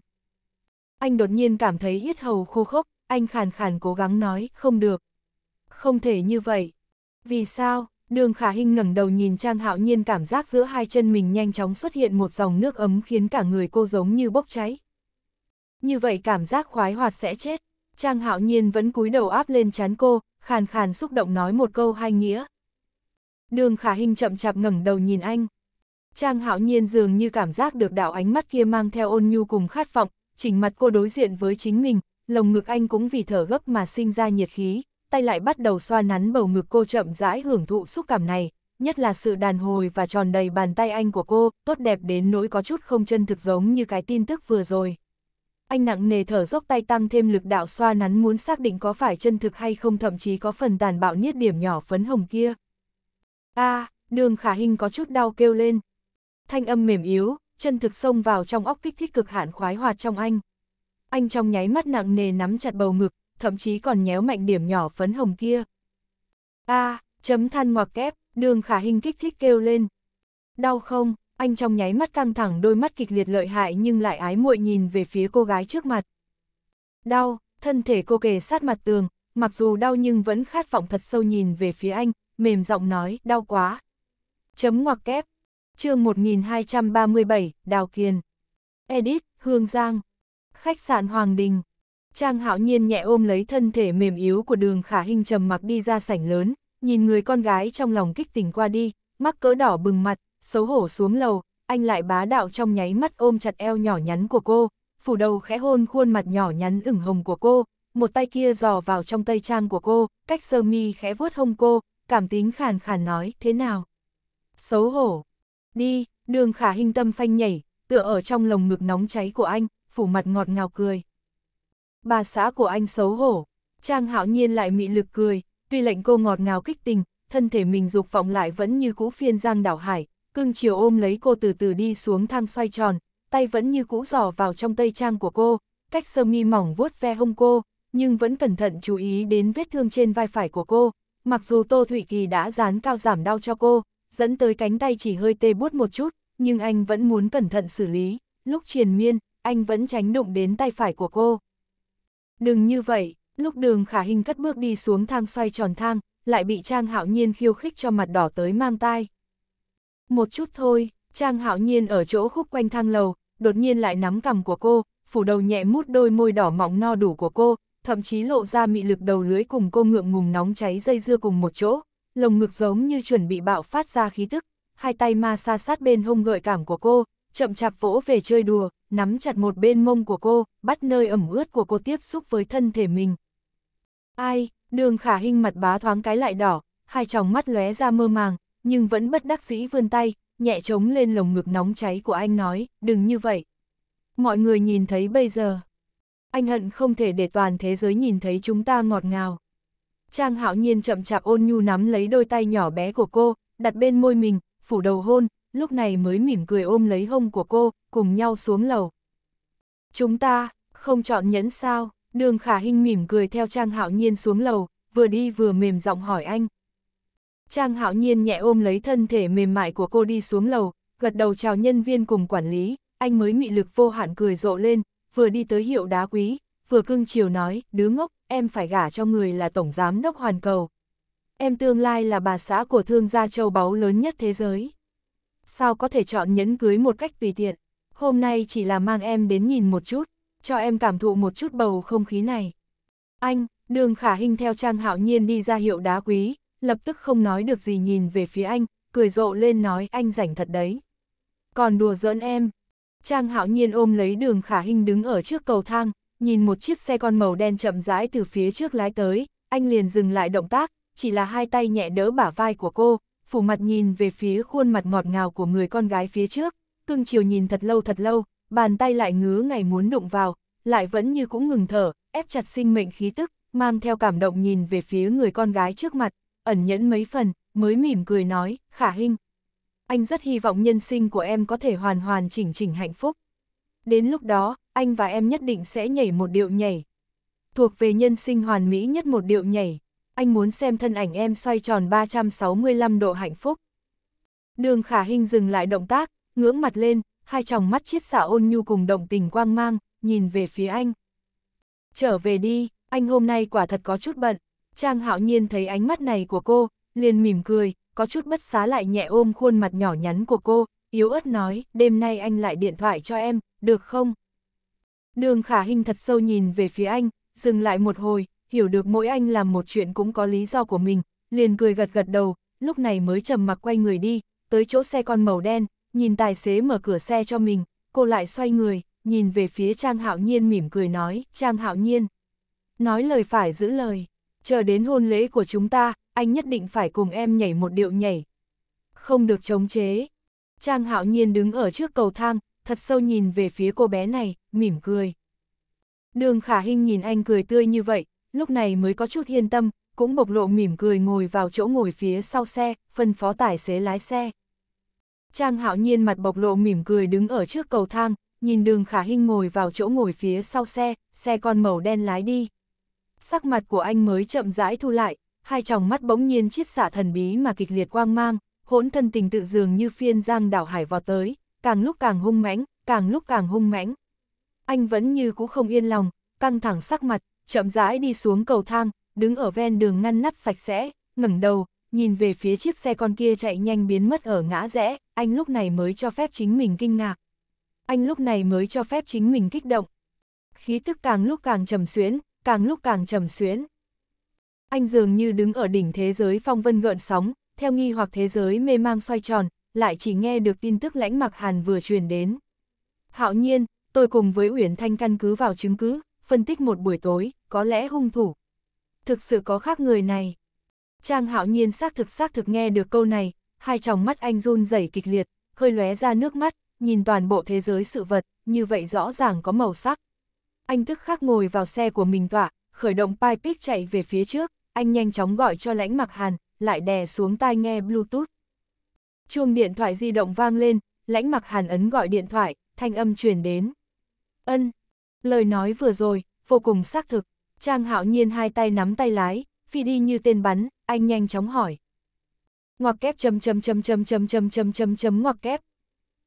Anh đột nhiên cảm thấy yết hầu khô khốc, anh khàn khàn cố gắng nói, không được. Không thể như vậy. Vì sao? Đường khả hình ngẩng đầu nhìn Trang Hạo Nhiên cảm giác giữa hai chân mình nhanh chóng xuất hiện một dòng nước ấm khiến cả người cô giống như bốc cháy. Như vậy cảm giác khoái hoạt sẽ chết. Trang Hạo Nhiên vẫn cúi đầu áp lên chán cô, khàn khàn xúc động nói một câu hai nghĩa. Đường khả hình chậm chạp ngẩng đầu nhìn anh. Trang Hạo Nhiên dường như cảm giác được đạo ánh mắt kia mang theo ôn nhu cùng khát vọng, chỉnh mặt cô đối diện với chính mình, lồng ngực anh cũng vì thở gấp mà sinh ra nhiệt khí, tay lại bắt đầu xoa nắn bầu ngực cô chậm rãi hưởng thụ xúc cảm này, nhất là sự đàn hồi và tròn đầy bàn tay anh của cô, tốt đẹp đến nỗi có chút không chân thực giống như cái tin tức vừa rồi. Anh nặng nề thở dốc tay tăng thêm lực đạo xoa nắn muốn xác định có phải chân thực hay không thậm chí có phần tàn bạo niết điểm nhỏ phấn hồng kia. a à, đường khả hình có chút đau kêu lên. Thanh âm mềm yếu, chân thực xông vào trong óc kích thích cực hạn khoái hoạt trong anh. Anh trong nháy mắt nặng nề nắm chặt bầu ngực, thậm chí còn nhéo mạnh điểm nhỏ phấn hồng kia. a à, chấm than ngoặc kép, đường khả hình kích thích kêu lên. Đau không, anh trong nháy mắt căng thẳng đôi mắt kịch liệt lợi hại nhưng lại ái muội nhìn về phía cô gái trước mặt. Đau, thân thể cô kề sát mặt tường, mặc dù đau nhưng vẫn khát vọng thật sâu nhìn về phía anh, mềm giọng nói, đau quá. Chấm ngoặc kép, chương 1237, Đào Kiền. Edit, Hương Giang. Khách sạn Hoàng Đình. Trang hạo nhiên nhẹ ôm lấy thân thể mềm yếu của đường khả hình trầm mặc đi ra sảnh lớn, nhìn người con gái trong lòng kích tình qua đi, mắc cỡ đỏ bừng mặt, xấu hổ xuống lầu, anh lại bá đạo trong nháy mắt ôm chặt eo nhỏ nhắn của cô, phủ đầu khẽ hôn khuôn mặt nhỏ nhắn ửng hồng của cô, một tay kia dò vào trong tay trang của cô, cách sơ mi khẽ vuốt hông cô, cảm tính khàn khàn nói, thế nào? Xấu hổ. Đi, đường khả hình tâm phanh nhảy, tựa ở trong lồng ngực nóng cháy của anh, phủ mặt ngọt ngào cười. Bà xã của anh xấu hổ, trang hạo nhiên lại mị lực cười, tuy lệnh cô ngọt ngào kích tình, thân thể mình dục vọng lại vẫn như cũ phiên giang đảo hải, cưng chiều ôm lấy cô từ từ đi xuống thang xoay tròn, tay vẫn như cũ giỏ vào trong tay trang của cô, cách sơ mi mỏng vuốt ve hông cô, nhưng vẫn cẩn thận chú ý đến vết thương trên vai phải của cô, mặc dù Tô Thụy Kỳ đã dán cao giảm đau cho cô, dẫn tới cánh tay chỉ hơi tê buốt một chút, nhưng anh vẫn muốn cẩn thận xử lý, lúc triền miên, anh vẫn tránh đụng đến tay phải của cô. Đừng như vậy, lúc đường khả hình cất bước đi xuống thang xoay tròn thang, lại bị Trang Hạo Nhiên khiêu khích cho mặt đỏ tới mang tai. Một chút thôi, Trang Hạo Nhiên ở chỗ khúc quanh thang lầu, đột nhiên lại nắm cầm của cô, phủ đầu nhẹ mút đôi môi đỏ mọng no đủ của cô, thậm chí lộ ra mị lực đầu lưới cùng cô ngượng ngùng nóng cháy dây dưa cùng một chỗ, lồng ngực giống như chuẩn bị bạo phát ra khí tức, hai tay ma xa sát bên hông gợi cảm của cô, chậm chạp vỗ về chơi đùa, nắm chặt một bên mông của cô, bắt nơi ẩm ướt của cô tiếp xúc với thân thể mình. Ai, đường khả hình mặt bá thoáng cái lại đỏ, hai tròng mắt lóe ra mơ màng, nhưng vẫn bất đắc dĩ vươn tay, nhẹ trống lên lồng ngực nóng cháy của anh nói, đừng như vậy. Mọi người nhìn thấy bây giờ. Anh hận không thể để toàn thế giới nhìn thấy chúng ta ngọt ngào. Trang hạo nhiên chậm chạp ôn nhu nắm lấy đôi tay nhỏ bé của cô, đặt bên môi mình, phủ đầu hôn, lúc này mới mỉm cười ôm lấy hông của cô, cùng nhau xuống lầu. Chúng ta, không chọn nhẫn sao, đường khả hình mỉm cười theo Trang hạo nhiên xuống lầu, vừa đi vừa mềm giọng hỏi anh. Trang hạo nhiên nhẹ ôm lấy thân thể mềm mại của cô đi xuống lầu, gật đầu chào nhân viên cùng quản lý, anh mới mị lực vô hạn cười rộ lên, vừa đi tới hiệu đá quý, vừa cưng chiều nói, đứa ngốc, em phải gả cho người là tổng giám đốc hoàn cầu. Em tương lai là bà xã của thương gia châu báu lớn nhất thế giới. Sao có thể chọn nhẫn cưới một cách tùy tiện, hôm nay chỉ là mang em đến nhìn một chút, cho em cảm thụ một chút bầu không khí này. Anh, đường khả hình theo trang hạo nhiên đi ra hiệu đá quý, lập tức không nói được gì nhìn về phía anh, cười rộ lên nói anh rảnh thật đấy. Còn đùa giỡn em. Trang hạo nhiên ôm lấy đường khả hình đứng ở trước cầu thang, nhìn một chiếc xe con màu đen chậm rãi từ phía trước lái tới, anh liền dừng lại động tác, chỉ là hai tay nhẹ đỡ bả vai của cô, phủ mặt nhìn về phía khuôn mặt ngọt ngào của người con gái phía trước, cưng chiều nhìn thật lâu thật lâu, bàn tay lại ngứa ngày muốn đụng vào, lại vẫn như cũng ngừng thở, ép chặt sinh mệnh khí tức, mang theo cảm động nhìn về phía người con gái trước mặt, ẩn nhẫn mấy phần, mới mỉm cười nói, khả hình. Anh rất hy vọng nhân sinh của em có thể hoàn hoàn chỉnh chỉnh hạnh phúc. Đến lúc đó, anh và em nhất định sẽ nhảy một điệu nhảy. Thuộc về nhân sinh hoàn mỹ nhất một điệu nhảy. Anh muốn xem thân ảnh em xoay tròn 365 độ hạnh phúc. Đường khả hình dừng lại động tác, ngưỡng mặt lên, hai tròng mắt chiết xạ ôn nhu cùng động tình quang mang, nhìn về phía anh. Trở về đi, anh hôm nay quả thật có chút bận. Trang hạo nhiên thấy ánh mắt này của cô, liền mỉm cười, có chút bất xá lại nhẹ ôm khuôn mặt nhỏ nhắn của cô, yếu ớt nói, đêm nay anh lại điện thoại cho em, được không? Đường khả hình thật sâu nhìn về phía anh, dừng lại một hồi, hiểu được mỗi anh làm một chuyện cũng có lý do của mình, liền cười gật gật đầu, lúc này mới trầm mặc quay người đi, tới chỗ xe con màu đen, nhìn tài xế mở cửa xe cho mình, cô lại xoay người, nhìn về phía Trang Hạo Nhiên mỉm cười nói, Trang Hạo Nhiên. Nói lời phải giữ lời, chờ đến hôn lễ của chúng ta, anh nhất định phải cùng em nhảy một điệu nhảy. Không được chống chế. Trang Hạo Nhiên đứng ở trước cầu thang, thật sâu nhìn về phía cô bé này, mỉm cười. Đường khả Hinh nhìn anh cười tươi như vậy, lúc này mới có chút yên tâm, cũng bộc lộ mỉm cười ngồi vào chỗ ngồi phía sau xe, phân phó tài xế lái xe. Trang hạo nhiên mặt bộc lộ mỉm cười đứng ở trước cầu thang, nhìn đường khả hinh ngồi vào chỗ ngồi phía sau xe, xe con màu đen lái đi. Sắc mặt của anh mới chậm rãi thu lại, hai tròng mắt bỗng nhiên chiết xạ thần bí mà kịch liệt quang mang, hỗn thân tình tự dường như phiên giang đảo hải vào tới, càng lúc càng hung mãnh, càng lúc càng hung mãnh. Anh vẫn như cũ không yên lòng, căng thẳng sắc mặt, chậm rãi đi xuống cầu thang, đứng ở ven đường ngăn nắp sạch sẽ, ngẩng đầu, nhìn về phía chiếc xe con kia chạy nhanh biến mất ở ngã rẽ, anh lúc này mới cho phép chính mình kinh ngạc. Anh lúc này mới cho phép chính mình kích động. Khí tức càng lúc càng trầm xuyến, càng lúc càng trầm xuyến. Anh dường như đứng ở đỉnh thế giới phong vân gợn sóng, theo nghi hoặc thế giới mê mang xoay tròn, lại chỉ nghe được tin tức lãnh mặc hàn vừa truyền đến. Hạo nhiên, tôi cùng với Uyển Thanh căn cứ vào chứng cứ, phân tích một buổi tối, có lẽ hung thủ. Thực sự có khác người này. Trang hạo nhiên xác thực xác thực nghe được câu này, hai tròng mắt anh run rẩy kịch liệt, hơi lóe ra nước mắt, nhìn toàn bộ thế giới sự vật, như vậy rõ ràng có màu sắc. Anh tức khắc ngồi vào xe của mình tọa, khởi động Pipic chạy về phía trước, anh nhanh chóng gọi cho lãnh mặc hàn, lại đè xuống tai nghe Bluetooth. Chuông điện thoại di động vang lên, lãnh mặc hàn ấn gọi điện thoại, thanh âm truyền đến. Ân, lời nói vừa rồi, vô cùng xác thực, Trang hạo nhiên hai tay nắm tay lái, phi đi như tên bắn, anh nhanh chóng hỏi. Ngoặc kép chấm chấm chấm chấm chấm chấm chấm chấm chấm ngoặc kép.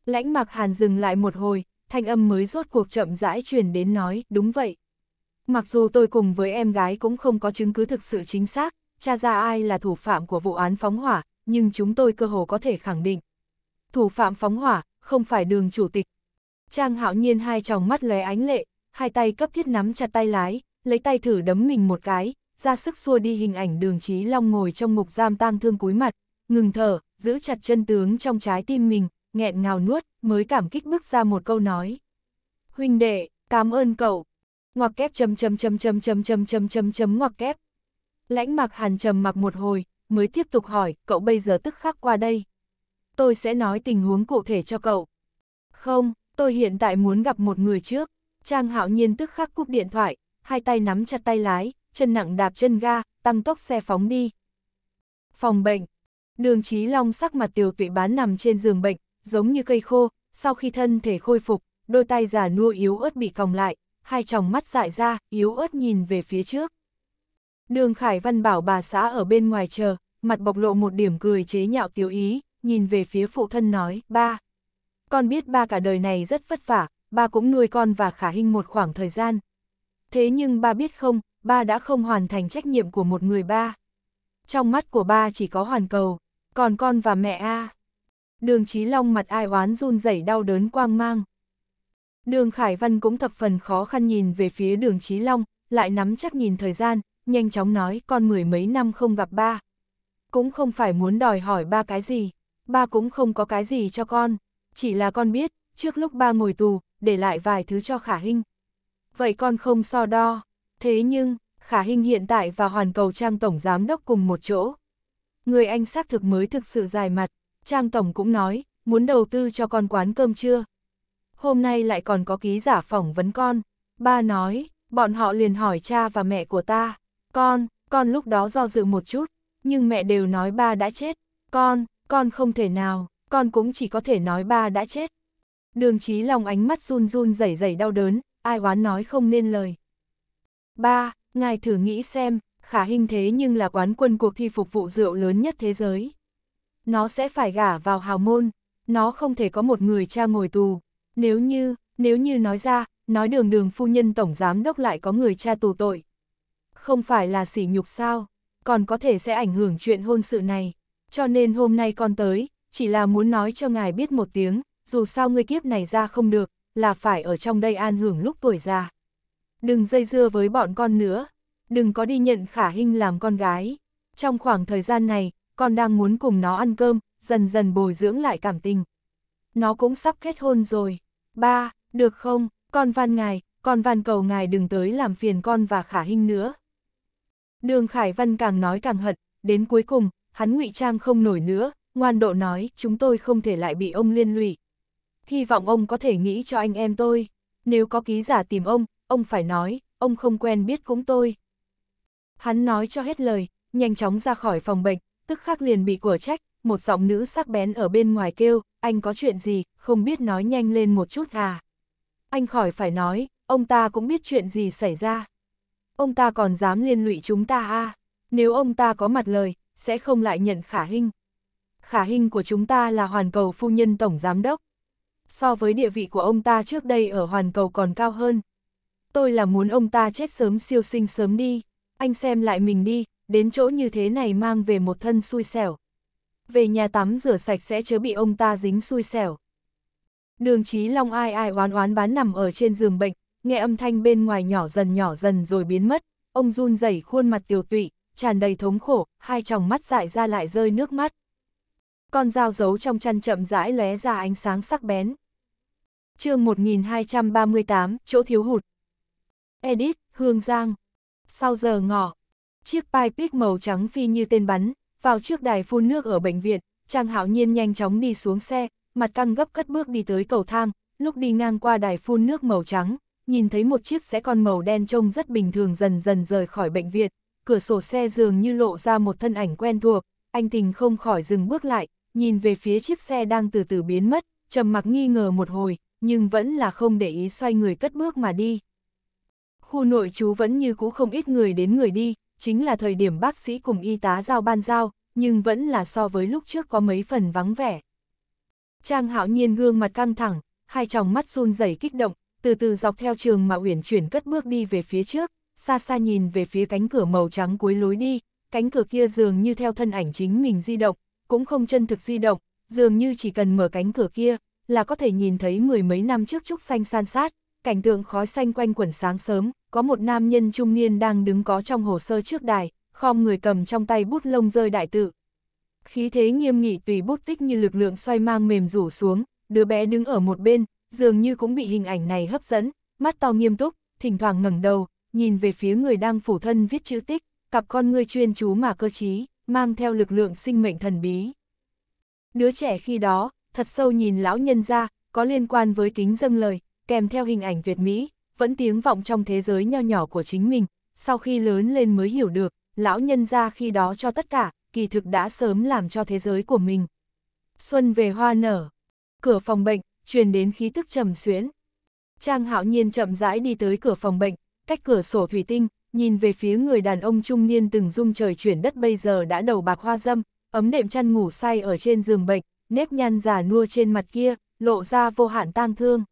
Lãnh mặc hàn dừng lại một hồi, thanh âm mới rốt cuộc chậm rãi truyền đến nói, đúng vậy. Mặc dù tôi cùng với em gái cũng không có chứng cứ thực sự chính xác, cha ra ai là thủ phạm của vụ án phóng hỏa, nhưng chúng tôi cơ hồ có thể khẳng định. Thủ phạm phóng hỏa, không phải đường chủ tịch. Trang hạo nhiên hai tròng mắt lóe ánh lệ, hai tay cấp thiết nắm chặt tay lái, lấy tay thử đấm mình một cái, ra sức xua đi hình ảnh đường trí long ngồi trong ngục giam tang thương cúi mặt, ngừng thở, giữ chặt chân tướng trong trái tim mình, nghẹn ngào nuốt, mới cảm kích bước ra một câu nói. Huynh đệ, cảm ơn cậu. Ngoặc kép chấm chấm chấm chấm chấm chấm chấm chấm chấm ngoặc kép. Lãnh mặc hàn trầm mặc một hồi, mới tiếp tục hỏi, cậu bây giờ tức khắc qua đây. Tôi sẽ nói tình huống cụ thể cho cậu. Không, tôi hiện tại muốn gặp một người trước. Trang hạo nhiên tức khắc cúp điện thoại, hai tay nắm chặt tay lái, chân nặng đạp chân ga, tăng tốc xe phóng đi. Phòng bệnh. Đường Chí Long sắc mặt tiều tụy bán nằm trên giường bệnh, giống như cây khô, sau khi thân thể khôi phục, đôi tay giả nua yếu ớt bị còng lại, hai tròng mắt dại ra, yếu ớt nhìn về phía trước. Đường Khải Văn bảo bà xã ở bên ngoài chờ, mặt bộc lộ một điểm cười chế nhạo tiểu ý, nhìn về phía phụ thân nói, ba. Con biết ba cả đời này rất vất vả, ba cũng nuôi con và khả hình một khoảng thời gian. Thế nhưng ba biết không, ba đã không hoàn thành trách nhiệm của một người ba. Trong mắt của ba chỉ có hoàn cầu, còn con và mẹ A. Đường Chí Long mặt ai oán run rẩy đau đớn quang mang. Đường Khải Văn cũng thập phần khó khăn nhìn về phía đường Chí Long, lại nắm chắc nhìn thời gian, nhanh chóng nói con mười mấy năm không gặp ba. Cũng không phải muốn đòi hỏi ba cái gì, ba cũng không có cái gì cho con, chỉ là con biết, trước lúc ba ngồi tù, để lại vài thứ cho khả hình. Vậy con không so đo, thế nhưng, khả hình hiện tại và hoàn cầu trang tổng giám đốc cùng một chỗ. Người anh xác thực mới thực sự dài mặt, trang tổng cũng nói, muốn đầu tư cho con quán cơm chưa? Hôm nay lại còn có ký giả phỏng vấn con, ba nói, bọn họ liền hỏi cha và mẹ của ta, con, con lúc đó do dự một chút, nhưng mẹ đều nói ba đã chết, con, con không thể nào, con cũng chỉ có thể nói ba đã chết. Đường trí lòng ánh mắt run run rẩy rẩy đau đớn, ai oán nói không nên lời. Ba, ngài thử nghĩ xem, khả hình thế nhưng là quán quân cuộc thi phục vụ rượu lớn nhất thế giới. Nó sẽ phải gả vào hào môn, nó không thể có một người cha ngồi tù. Nếu như, nếu như nói ra, nói đường đường phu nhân tổng giám đốc lại có người cha tù tội. Không phải là sỉ nhục sao, còn có thể sẽ ảnh hưởng chuyện hôn sự này. Cho nên hôm nay con tới, chỉ là muốn nói cho ngài biết một tiếng, dù sao ngươi kiếp này ra không được, là phải ở trong đây an hưởng lúc tuổi già. Đừng dây dưa với bọn con nữa, đừng có đi nhận khả hình làm con gái. Trong khoảng thời gian này, con đang muốn cùng nó ăn cơm, dần dần bồi dưỡng lại cảm tình. Nó cũng sắp kết hôn rồi. Ba, được không, con van ngài, con van cầu ngài đừng tới làm phiền con và khả hình nữa. Đường Khải Văn càng nói càng hận, đến cuối cùng, hắn ngụy trang không nổi nữa, ngoan độ nói, chúng tôi không thể lại bị ông liên lụy. Hy vọng ông có thể nghĩ cho anh em tôi, nếu có ký giả tìm ông, ông phải nói, ông không quen biết cũng tôi. Hắn nói cho hết lời, nhanh chóng ra khỏi phòng bệnh, tức khắc liền bị của trách, một giọng nữ sắc bén ở bên ngoài kêu, anh có chuyện gì, không biết nói nhanh lên một chút à. Anh khỏi phải nói, ông ta cũng biết chuyện gì xảy ra. Ông ta còn dám liên lụy chúng ta à, nếu ông ta có mặt lời, sẽ không lại nhận khả hình. Khả hình của chúng ta là hoàn cầu phu nhân tổng giám đốc. So với địa vị của ông ta trước đây ở hoàn cầu còn cao hơn. Tôi là muốn ông ta chết sớm siêu sinh sớm đi, anh xem lại mình đi, đến chỗ như thế này mang về một thân xui xẻo. Về nhà tắm rửa sạch sẽ chớ bị ông ta dính xui xẻo. Đường Chí Long ai ai oán oán bán nằm ở trên giường bệnh, nghe âm thanh bên ngoài nhỏ dần nhỏ dần rồi biến mất, ông run rẩy khuôn mặt tiểu tụy, tràn đầy thống khổ, hai tròng mắt dại ra lại rơi nước mắt. Con dao giấu trong chăn chậm rãi lóe ra ánh sáng sắc bén. chương 1238, chỗ thiếu hụt. Edit, Hương Giang. Sau giờ ngọ, chiếc paipec màu trắng phi như tên bắn, vào trước đài phun nước ở bệnh viện, Trang Hạo Nhiên nhanh chóng đi xuống xe, mặt căng gấp cất bước đi tới cầu thang, lúc đi ngang qua đài phun nước màu trắng, nhìn thấy một chiếc xe con màu đen trông rất bình thường dần dần rời khỏi bệnh viện, cửa sổ xe dường như lộ ra một thân ảnh quen thuộc, anh tình không khỏi dừng bước lại, nhìn về phía chiếc xe đang từ từ biến mất, trầm mặc nghi ngờ một hồi, nhưng vẫn là không để ý xoay người cất bước mà đi. Khu nội trú vẫn như cũ không ít người đến người đi, chính là thời điểm bác sĩ cùng y tá giao ban giao, nhưng vẫn là so với lúc trước có mấy phần vắng vẻ. Trang hạo nhiên gương mặt căng thẳng, hai tròng mắt run rẩy kích động, từ từ dọc theo trường mà uyển chuyển cất bước đi về phía trước, xa xa nhìn về phía cánh cửa màu trắng cuối lối đi, cánh cửa kia dường như theo thân ảnh chính mình di động, cũng không chân thực di động, dường như chỉ cần mở cánh cửa kia, là có thể nhìn thấy mười mấy năm trước trúc xanh san sát, cảnh tượng khói xanh quanh quẩn sáng sớm, có một nam nhân trung niên đang đứng có trong hồ sơ trước đài, khom người cầm trong tay bút lông rơi đại tự. Khí thế nghiêm nghị tùy bút tích như lực lượng xoay mang mềm rủ xuống, đứa bé đứng ở một bên, dường như cũng bị hình ảnh này hấp dẫn, mắt to nghiêm túc, thỉnh thoảng ngẩng đầu, nhìn về phía người đang phủ thân viết chữ tích, cặp con ngươi chuyên chú mà cơ trí, mang theo lực lượng sinh mệnh thần bí. Đứa trẻ khi đó, thật sâu nhìn lão nhân ra, có liên quan với kính dâng lời, kèm theo hình ảnh tuyệt mỹ, vẫn tiếng vọng trong thế giới nho nhỏ của chính mình, sau khi lớn lên mới hiểu được, lão nhân ra khi đó cho tất cả, kỳ thực đã sớm làm cho thế giới của mình. Xuân về hoa nở, cửa phòng bệnh, truyền đến khí tức trầm xuyến. Trang hạo nhiên chậm rãi đi tới cửa phòng bệnh, cách cửa sổ thủy tinh, nhìn về phía người đàn ông trung niên từng dung trời chuyển đất bây giờ đã đầu bạc hoa dâm, ấm đệm chăn ngủ say ở trên giường bệnh, nếp nhăn già nua trên mặt kia, lộ ra vô hạn tang thương.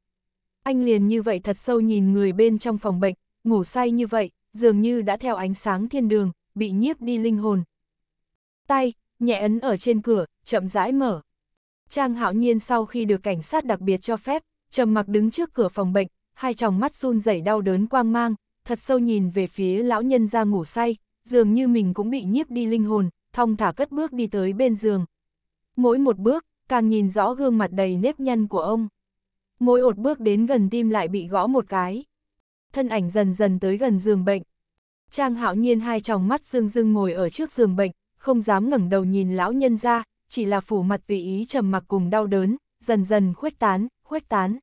Anh liền như vậy thật sâu nhìn người bên trong phòng bệnh, ngủ say như vậy, dường như đã theo ánh sáng thiên đường, bị nhiếp đi linh hồn. Tay, nhẹ ấn ở trên cửa, chậm rãi mở. Trang hạo nhiên sau khi được cảnh sát đặc biệt cho phép, trầm mặc đứng trước cửa phòng bệnh, hai tròng mắt run rẩy đau đớn quang mang, thật sâu nhìn về phía lão nhân ra ngủ say, dường như mình cũng bị nhiếp đi linh hồn, thong thả cất bước đi tới bên giường. Mỗi một bước, càng nhìn rõ gương mặt đầy nếp nhăn của ông. Mỗi một bước đến gần tim lại bị gõ một cái. Thân ảnh dần dần tới gần giường bệnh. Trang hạo nhiên hai tròng mắt dương dương ngồi ở trước giường bệnh, không dám ngẩng đầu nhìn lão nhân ra, chỉ là phủ mặt tùy ý trầm mặc cùng đau đớn, dần dần khuếch tán, khuếch tán.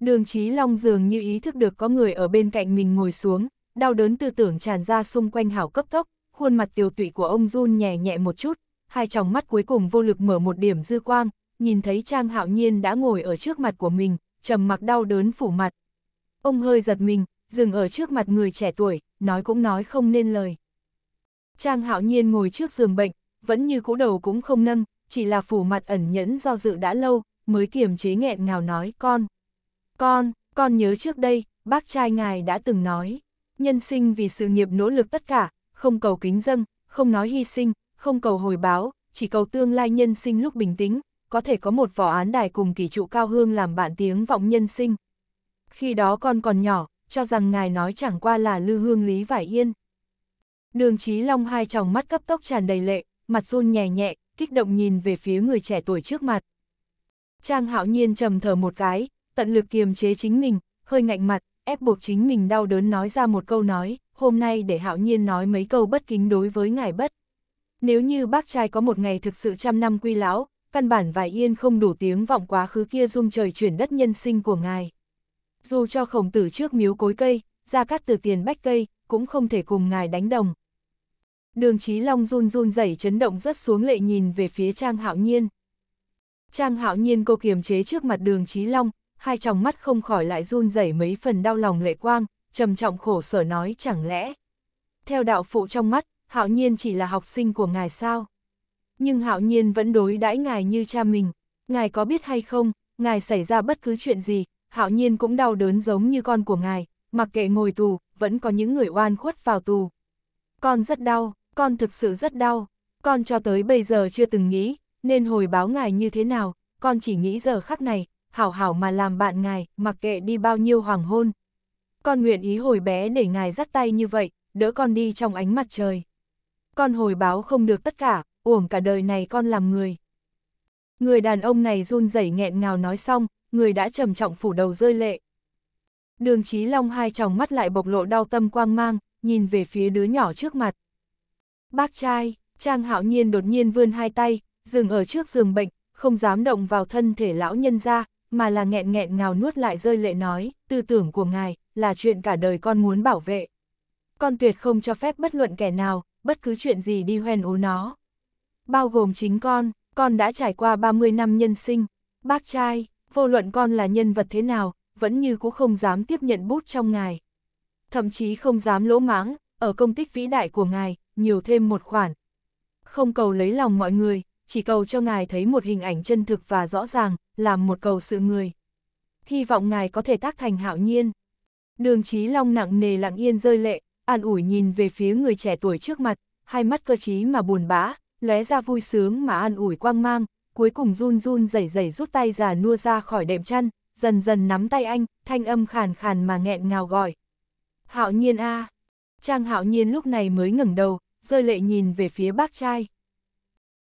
Đường Chí Long dường như ý thức được có người ở bên cạnh mình ngồi xuống, đau đớn tư tưởng tràn ra xung quanh hảo cấp tốc, khuôn mặt tiêu tụy của ông run nhẹ nhẹ một chút, hai tròng mắt cuối cùng vô lực mở một điểm dư quang, nhìn thấy Trang Hạo Nhiên đã ngồi ở trước mặt của mình, trầm mặc đau đớn phủ mặt. Ông hơi giật mình, dừng ở trước mặt người trẻ tuổi, nói cũng nói không nên lời. Trang Hạo Nhiên ngồi trước giường bệnh, vẫn như cũ đầu cũng không nâng, chỉ là phủ mặt ẩn nhẫn do dự đã lâu, mới kiềm chế nghẹn ngào nói con. Con, con nhớ trước đây, bác trai ngài đã từng nói, nhân sinh vì sự nghiệp nỗ lực tất cả, không cầu kính dâng, không nói hy sinh, không cầu hồi báo, chỉ cầu tương lai nhân sinh lúc bình tĩnh, có thể có một vỏ án đài cùng kỳ trụ cao hương làm bạn tiếng vọng nhân sinh. Khi đó con còn nhỏ, cho rằng ngài nói chẳng qua là lư hương lý vải yên. Đường Chí Long hai tròng mắt cấp tốc tràn đầy lệ, mặt run nhẹ nhẹ, kích động nhìn về phía người trẻ tuổi trước mặt. Trang hạo nhiên trầm thở một cái, tận lực kiềm chế chính mình, hơi ngạnh mặt, ép buộc chính mình đau đớn nói ra một câu nói, hôm nay để hạo nhiên nói mấy câu bất kính đối với ngài bất. Nếu như bác trai có một ngày thực sự trăm năm quy lão, căn bản vài yên không đủ tiếng vọng quá khứ kia dung trời chuyển đất nhân sinh của ngài. Dù cho khổng tử trước miếu cối cây, ra cắt từ tiền bách cây, cũng không thể cùng ngài đánh đồng. Đường Chí Long run run rẩy chấn động rất xuống lệ nhìn về phía Trang Hạo Nhiên. Trang Hạo Nhiên cô kiềm chế trước mặt đường Chí Long, hai tròng mắt không khỏi lại run rẩy mấy phần đau lòng lệ quang, trầm trọng khổ sở nói chẳng lẽ. Theo đạo phụ trong mắt, Hạo Nhiên chỉ là học sinh của ngài sao? Nhưng Hạo Nhiên vẫn đối đãi ngài như cha mình, ngài có biết hay không, ngài xảy ra bất cứ chuyện gì, Hạo Nhiên cũng đau đớn giống như con của ngài, mặc kệ ngồi tù, vẫn có những người oan khuất vào tù. Con rất đau, con thực sự rất đau, con cho tới bây giờ chưa từng nghĩ, nên hồi báo ngài như thế nào, con chỉ nghĩ giờ khắc này, hảo hảo mà làm bạn ngài, mặc kệ đi bao nhiêu hoàng hôn. Con nguyện ý hồi bé để ngài dắt tay như vậy, đỡ con đi trong ánh mặt trời. Con hồi báo không được tất cả, uổng cả đời này con làm người. Người đàn ông này run rẩy nghẹn ngào nói xong, người đã trầm trọng phủ đầu rơi lệ. Đường Chí Long hai tròng mắt lại bộc lộ đau tâm quang mang, nhìn về phía đứa nhỏ trước mặt. Bác trai, Trang Hạo Nhiên đột nhiên vươn hai tay, dừng ở trước giường bệnh, không dám động vào thân thể lão nhân ra, mà là nghẹn nghẹn ngào nuốt lại rơi lệ nói, tư tưởng của ngài, là chuyện cả đời con muốn bảo vệ. Con tuyệt không cho phép bất luận kẻ nào, bất cứ chuyện gì đi hoen ố nó. Bao gồm chính con, con đã trải qua 30 năm nhân sinh, bác trai, vô luận con là nhân vật thế nào, vẫn như cũng không dám tiếp nhận bút trong ngài. Thậm chí không dám lỗ mãng, ở công tích vĩ đại của ngài, nhiều thêm một khoản. Không cầu lấy lòng mọi người, chỉ cầu cho ngài thấy một hình ảnh chân thực và rõ ràng, làm một cầu sự người. Hy vọng ngài có thể tác thành hạo nhiên. Đường trí long nặng nề lặng yên rơi lệ, an ủi nhìn về phía người trẻ tuổi trước mặt, hai mắt cơ trí mà buồn bã, lóe ra vui sướng mà an ủi quang mang, cuối cùng run run rẩy rẩy rút tay già nua ra khỏi đệm chăn, dần dần nắm tay anh, thanh âm khàn khàn mà nghẹn ngào gọi. Hạo nhiên a Trang hạo nhiên lúc này mới ngẩng đầu, rơi lệ nhìn về phía bác trai.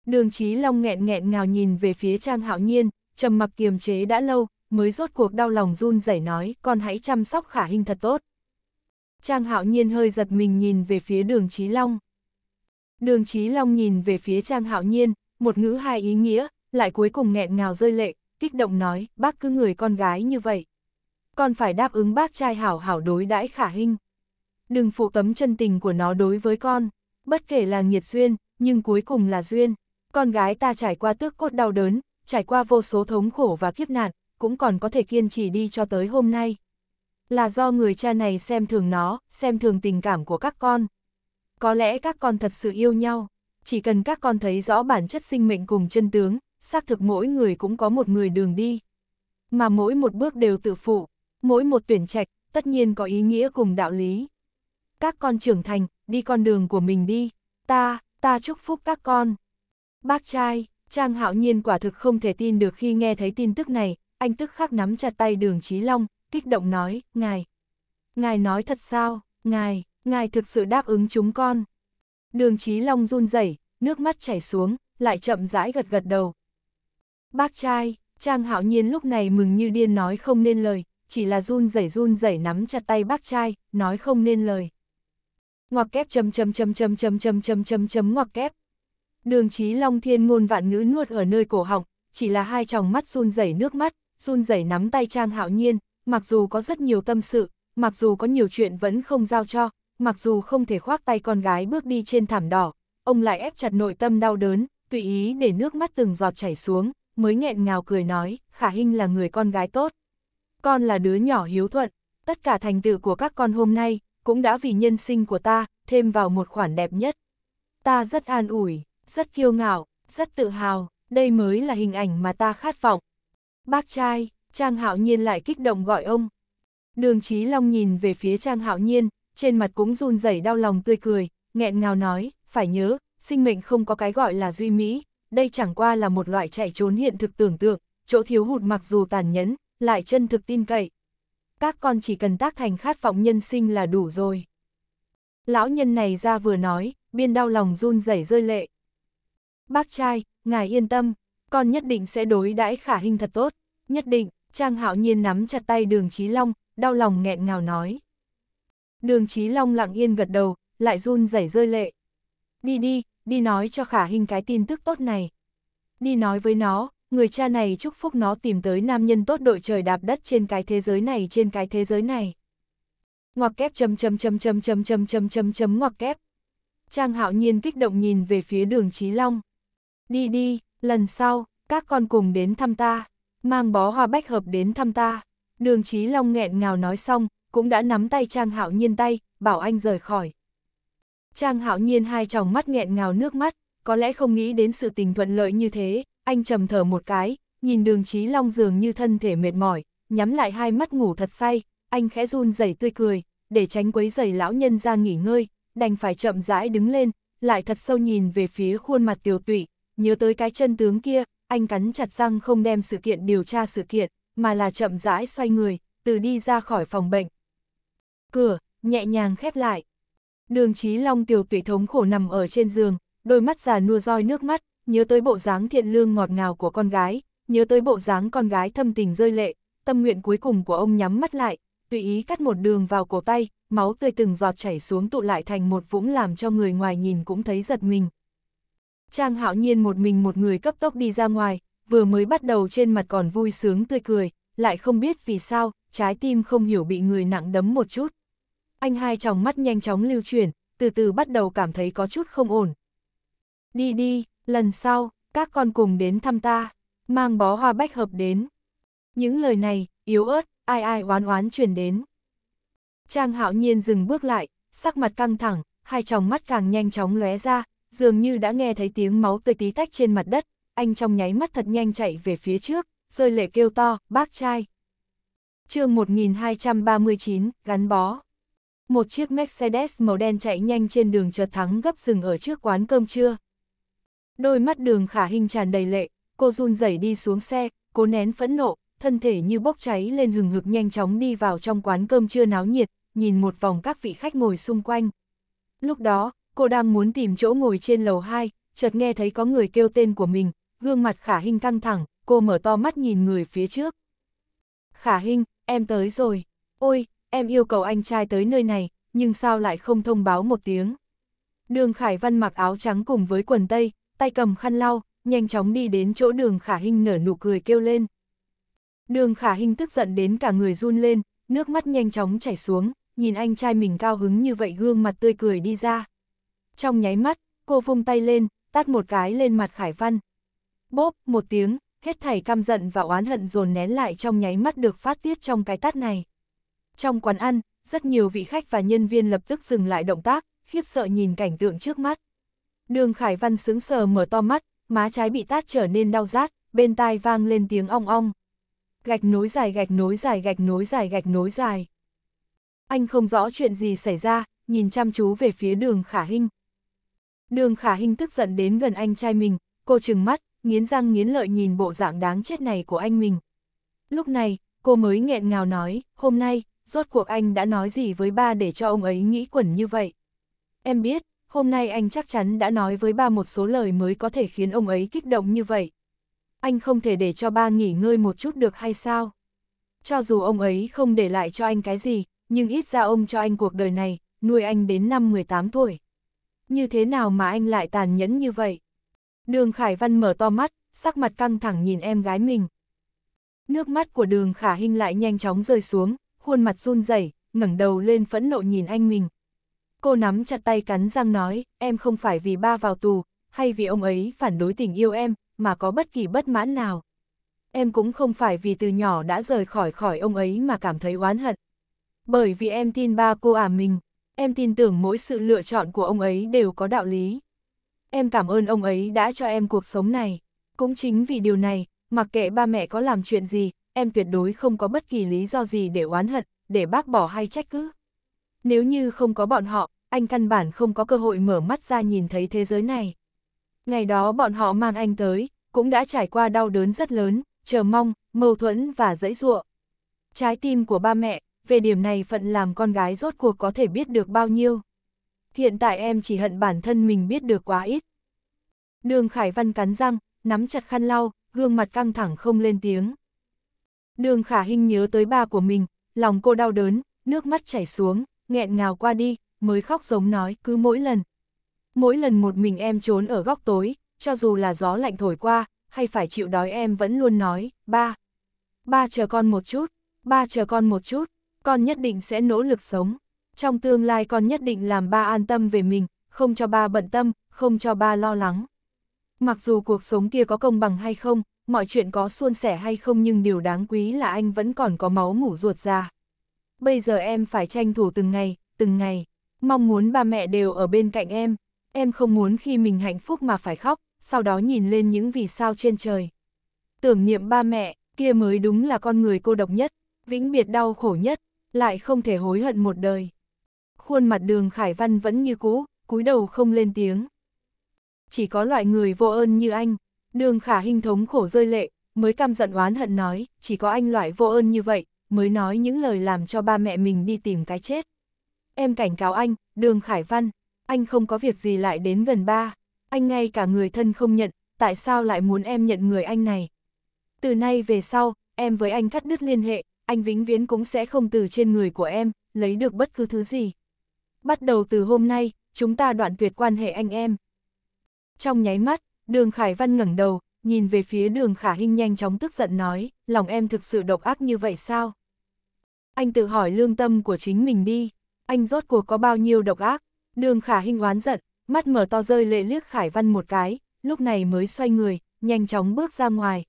Đường Chí Long nghẹn nghẹn ngào nhìn về phía Trang Hạo Nhiên, trầm mặc kiềm chế đã lâu, mới rốt cuộc đau lòng run rẩy nói, con hãy chăm sóc khả hình thật tốt. Trang Hạo Nhiên hơi giật mình nhìn về phía đường Chí Long. Đường Chí Long nhìn về phía Trang Hạo Nhiên, một ngữ hai ý nghĩa, lại cuối cùng nghẹn ngào rơi lệ, kích động nói, bác cứ người con gái như vậy. Con phải đáp ứng bác trai hảo hảo đối đãi khả hình. Đừng phụ tấm chân tình của nó đối với con, bất kể là nghiệt duyên, nhưng cuối cùng là duyên. Con gái ta trải qua tước cốt đau đớn, trải qua vô số thống khổ và kiếp nạn, cũng còn có thể kiên trì đi cho tới hôm nay. Là do người cha này xem thường nó, xem thường tình cảm của các con. Có lẽ các con thật sự yêu nhau, chỉ cần các con thấy rõ bản chất sinh mệnh cùng chân tướng, xác thực mỗi người cũng có một người đường đi. Mà mỗi một bước đều tự phụ, mỗi một tuyển trạch, tất nhiên có ý nghĩa cùng đạo lý. Các con trưởng thành, đi con đường của mình đi, ta, ta chúc phúc các con. Bác trai, Trang Hạo Nhiên quả thực không thể tin được khi nghe thấy tin tức này, anh tức khắc nắm chặt tay đường Chí Long, kích động nói, ngài. Ngài nói thật sao, ngài, ngài thực sự đáp ứng chúng con. Đường Chí Long run rẩy, nước mắt chảy xuống, lại chậm rãi gật gật đầu. Bác trai, Trang Hạo Nhiên lúc này mừng như điên nói không nên lời, chỉ là run rẩy run rẩy nắm chặt tay bác trai, nói không nên lời. Ngoặc kép chấm chấm chấm chấm chấm chấm chấm chấm chấm ngoặc kép. Đường Chí Long thiên ngôn vạn ngữ nuốt ở nơi cổ họng, chỉ là hai tròng mắt run rẩy nước mắt, run rẩy nắm tay Trang Hạo Nhiên, mặc dù có rất nhiều tâm sự, mặc dù có nhiều chuyện vẫn không giao cho, mặc dù không thể khoác tay con gái bước đi trên thảm đỏ, ông lại ép chặt nội tâm đau đớn, tùy ý để nước mắt từng giọt chảy xuống, mới nghẹn ngào cười nói, Khả Hinh là người con gái tốt. Con là đứa nhỏ hiếu thuận, tất cả thành tựu của các con hôm nay, cũng đã vì nhân sinh của ta, thêm vào một khoản đẹp nhất. Ta rất an ủi rất kiêu ngạo, rất tự hào, đây mới là hình ảnh mà ta khát vọng. Bác trai, Trang Hạo Nhiên lại kích động gọi ông. Đường Chí Long nhìn về phía Trang Hạo Nhiên, trên mặt cũng run rẩy đau lòng tươi cười, nghẹn ngào nói, phải nhớ, sinh mệnh không có cái gọi là duy mỹ, đây chẳng qua là một loại chạy trốn hiện thực tưởng tượng, chỗ thiếu hụt mặc dù tàn nhẫn, lại chân thực tin cậy. Các con chỉ cần tác thành khát vọng nhân sinh là đủ rồi. Lão nhân này ra vừa nói, biên đau lòng run rẩy rơi lệ. Bác trai, ngài yên tâm, con nhất định sẽ đối đãi khả hình thật tốt, nhất định, Trang Hạo Nhiên nắm chặt tay đường trí Long, đau lòng nghẹn ngào nói. Đường Chí Long lặng yên gật đầu, lại run rẩy rơi lệ. Đi đi, đi nói cho khả hình cái tin tức tốt này. Đi nói với nó, người cha này chúc phúc nó tìm tới nam nhân tốt đội trời đạp đất trên cái thế giới này trên cái thế giới này. Ngoặc kép chấm chấm chấm chấm chấm chấm chấm chấm chấm ngoặc kép. Trang Hạo Nhiên kích động nhìn về phía đường Chí Long. Đi đi, lần sau, các con cùng đến thăm ta, mang bó hoa bách hợp đến thăm ta. Đường Chí Long nghẹn ngào nói xong, cũng đã nắm tay Trang Hạo Nhiên tay, bảo anh rời khỏi. Trang Hạo Nhiên hai tròng mắt nghẹn ngào nước mắt, có lẽ không nghĩ đến sự tình thuận lợi như thế, anh trầm thở một cái, nhìn đường Chí Long dường như thân thể mệt mỏi, nhắm lại hai mắt ngủ thật say, anh khẽ run rẩy tươi cười, để tránh quấy rầy lão nhân ra nghỉ ngơi, đành phải chậm rãi đứng lên, lại thật sâu nhìn về phía khuôn mặt tiểu tụy, nhớ tới cái chân tướng kia, anh cắn chặt răng không đem sự kiện điều tra sự kiện, mà là chậm rãi xoay người, từ đi ra khỏi phòng bệnh. Cửa, nhẹ nhàng khép lại. Đường Chí Long tiểu tủy thống khổ nằm ở trên giường, đôi mắt già nua roi nước mắt, nhớ tới bộ dáng thiện lương ngọt ngào của con gái, nhớ tới bộ dáng con gái thâm tình rơi lệ, tâm nguyện cuối cùng của ông nhắm mắt lại, tùy ý cắt một đường vào cổ tay, máu tươi từng giọt chảy xuống tụ lại thành một vũng làm cho người ngoài nhìn cũng thấy giật mình. Trang hạo nhiên một mình một người cấp tốc đi ra ngoài, vừa mới bắt đầu trên mặt còn vui sướng tươi cười, lại không biết vì sao, trái tim không hiểu bị người nặng đấm một chút. Anh hai tròng mắt nhanh chóng lưu chuyển, từ từ bắt đầu cảm thấy có chút không ổn. Đi đi, lần sau, các con cùng đến thăm ta, mang bó hoa bách hợp đến. Những lời này, yếu ớt, ai ai oán oán truyền đến. Trang hạo nhiên dừng bước lại, sắc mặt căng thẳng, hai tròng mắt càng nhanh chóng lóe ra, dường như đã nghe thấy tiếng máu tươi tí tách trên mặt đất, anh trong nháy mắt thật nhanh chạy về phía trước, rơi lệ kêu to, bác trai. chương 1239, gắn bó. Một chiếc Mercedes màu đen chạy nhanh trên đường chợt thắng gấp rừng ở trước quán cơm trưa. Đôi mắt đường khả hình tràn đầy lệ, cô run rẩy đi xuống xe, cố nén phẫn nộ, thân thể như bốc cháy lên hừng hực nhanh chóng đi vào trong quán cơm trưa náo nhiệt, nhìn một vòng các vị khách ngồi xung quanh. Lúc đó, cô đang muốn tìm chỗ ngồi trên lầu 2, chợt nghe thấy có người kêu tên của mình, gương mặt khả hình căng thẳng, cô mở to mắt nhìn người phía trước. Khả hình, em tới rồi. Ôi, em yêu cầu anh trai tới nơi này, nhưng sao lại không thông báo một tiếng. Đường Khải Văn mặc áo trắng cùng với quần tây, tay cầm khăn lau, nhanh chóng đi đến chỗ đường Khả Hinh nở nụ cười kêu lên. Đường Khả Hinh tức giận đến cả người run lên, nước mắt nhanh chóng chảy xuống, nhìn anh trai mình cao hứng như vậy gương mặt tươi cười đi ra. Trong nháy mắt, cô vung tay lên, tát một cái lên mặt Khải Văn. Bốp, một tiếng, hết thảy căm giận và oán hận dồn nén lại trong nháy mắt được phát tiết trong cái tát này. Trong quán ăn, rất nhiều vị khách và nhân viên lập tức dừng lại động tác, khiếp sợ nhìn cảnh tượng trước mắt. Đường Khải Văn sướng sờ mở to mắt, má trái bị tát trở nên đau rát, bên tai vang lên tiếng ong ong. Gạch nối dài gạch nối dài gạch nối dài gạch nối dài. Anh không rõ chuyện gì xảy ra, nhìn chăm chú về phía đường Khả Hinh. Đường Khả Hinh tức giận đến gần anh trai mình, cô trừng mắt, nghiến răng nghiến lợi nhìn bộ dạng đáng chết này của anh mình. Lúc này, cô mới nghẹn ngào nói, hôm nay, rốt cuộc anh đã nói gì với ba để cho ông ấy nghĩ quẩn như vậy. Em biết, hôm nay anh chắc chắn đã nói với ba một số lời mới có thể khiến ông ấy kích động như vậy. Anh không thể để cho ba nghỉ ngơi một chút được hay sao? Cho dù ông ấy không để lại cho anh cái gì, nhưng ít ra ông cho anh cuộc đời này, nuôi anh đến năm 18 tuổi. Như thế nào mà anh lại tàn nhẫn như vậy? Đường Khải Văn mở to mắt, sắc mặt căng thẳng nhìn em gái mình. Nước mắt của đường Khả Hinh lại nhanh chóng rơi xuống, khuôn mặt run rẩy, ngẩng đầu lên phẫn nộ nhìn anh mình. Cô nắm chặt tay cắn răng nói, em không phải vì ba vào tù, hay vì ông ấy phản đối tình yêu em, mà có bất kỳ bất mãn nào. Em cũng không phải vì từ nhỏ đã rời khỏi khỏi ông ấy mà cảm thấy oán hận. Bởi vì em tin ba cô à mình, em tin tưởng mỗi sự lựa chọn của ông ấy đều có đạo lý. Em cảm ơn ông ấy đã cho em cuộc sống này. Cũng chính vì điều này, mặc kệ ba mẹ có làm chuyện gì, em tuyệt đối không có bất kỳ lý do gì để oán hận, để bác bỏ hay trách cứ. Nếu như không có bọn họ, anh căn bản không có cơ hội mở mắt ra nhìn thấy thế giới này. Ngày đó bọn họ mang anh tới, cũng đã trải qua đau đớn rất lớn, chờ mong, mâu thuẫn và dẫy ruộng. Trái tim của ba mẹ, về điểm này phận làm con gái rốt cuộc có thể biết được bao nhiêu. Hiện tại em chỉ hận bản thân mình biết được quá ít. Đường Khải Văn cắn răng, nắm chặt khăn lau, gương mặt căng thẳng không lên tiếng. Đường Khả Hinh nhớ tới ba của mình, lòng cô đau đớn, nước mắt chảy xuống, nghẹn ngào qua đi, mới khóc giống nói cứ mỗi lần. Mỗi lần một mình em trốn ở góc tối, cho dù là gió lạnh thổi qua, hay phải chịu đói em vẫn luôn nói, ba. Ba chờ con một chút, ba chờ con một chút, con nhất định sẽ nỗ lực sống. Trong tương lai con nhất định làm ba an tâm về mình, không cho ba bận tâm, không cho ba lo lắng. Mặc dù cuộc sống kia có công bằng hay không, mọi chuyện có suôn sẻ hay không nhưng điều đáng quý là anh vẫn còn có máu ngủ ruột ra. Bây giờ em phải tranh thủ từng ngày, từng ngày, mong muốn ba mẹ đều ở bên cạnh em, em không muốn khi mình hạnh phúc mà phải khóc, sau đó nhìn lên những vì sao trên trời. Tưởng niệm ba mẹ, kia mới đúng là con người cô độc nhất, vĩnh biệt đau khổ nhất, lại không thể hối hận một đời. Khuôn mặt đường Khải Văn vẫn như cũ, cúi đầu không lên tiếng. Chỉ có loại người vô ơn như anh, đường khả hình thống khổ rơi lệ, mới căm giận oán hận nói, chỉ có anh loại vô ơn như vậy, mới nói những lời làm cho ba mẹ mình đi tìm cái chết. Em cảnh cáo anh, đường Khải Văn, anh không có việc gì lại đến gần ba, anh ngay cả người thân không nhận, tại sao lại muốn em nhận người anh này? Từ nay về sau, em với anh cắt đứt liên hệ, anh vĩnh viễn cũng sẽ không từ trên người của em, lấy được bất cứ thứ gì. Bắt đầu từ hôm nay, chúng ta đoạn tuyệt quan hệ anh em. Trong nháy mắt, đường Khải Văn ngẩng đầu, nhìn về phía đường Khả Hinh nhanh chóng tức giận nói, lòng em thực sự độc ác như vậy sao? Anh tự hỏi lương tâm của chính mình đi, anh rốt cuộc có bao nhiêu độc ác? Đường Khả Hinh oán giận, mắt mở to rơi lệ liếc Khải Văn một cái, lúc này mới xoay người, nhanh chóng bước ra ngoài.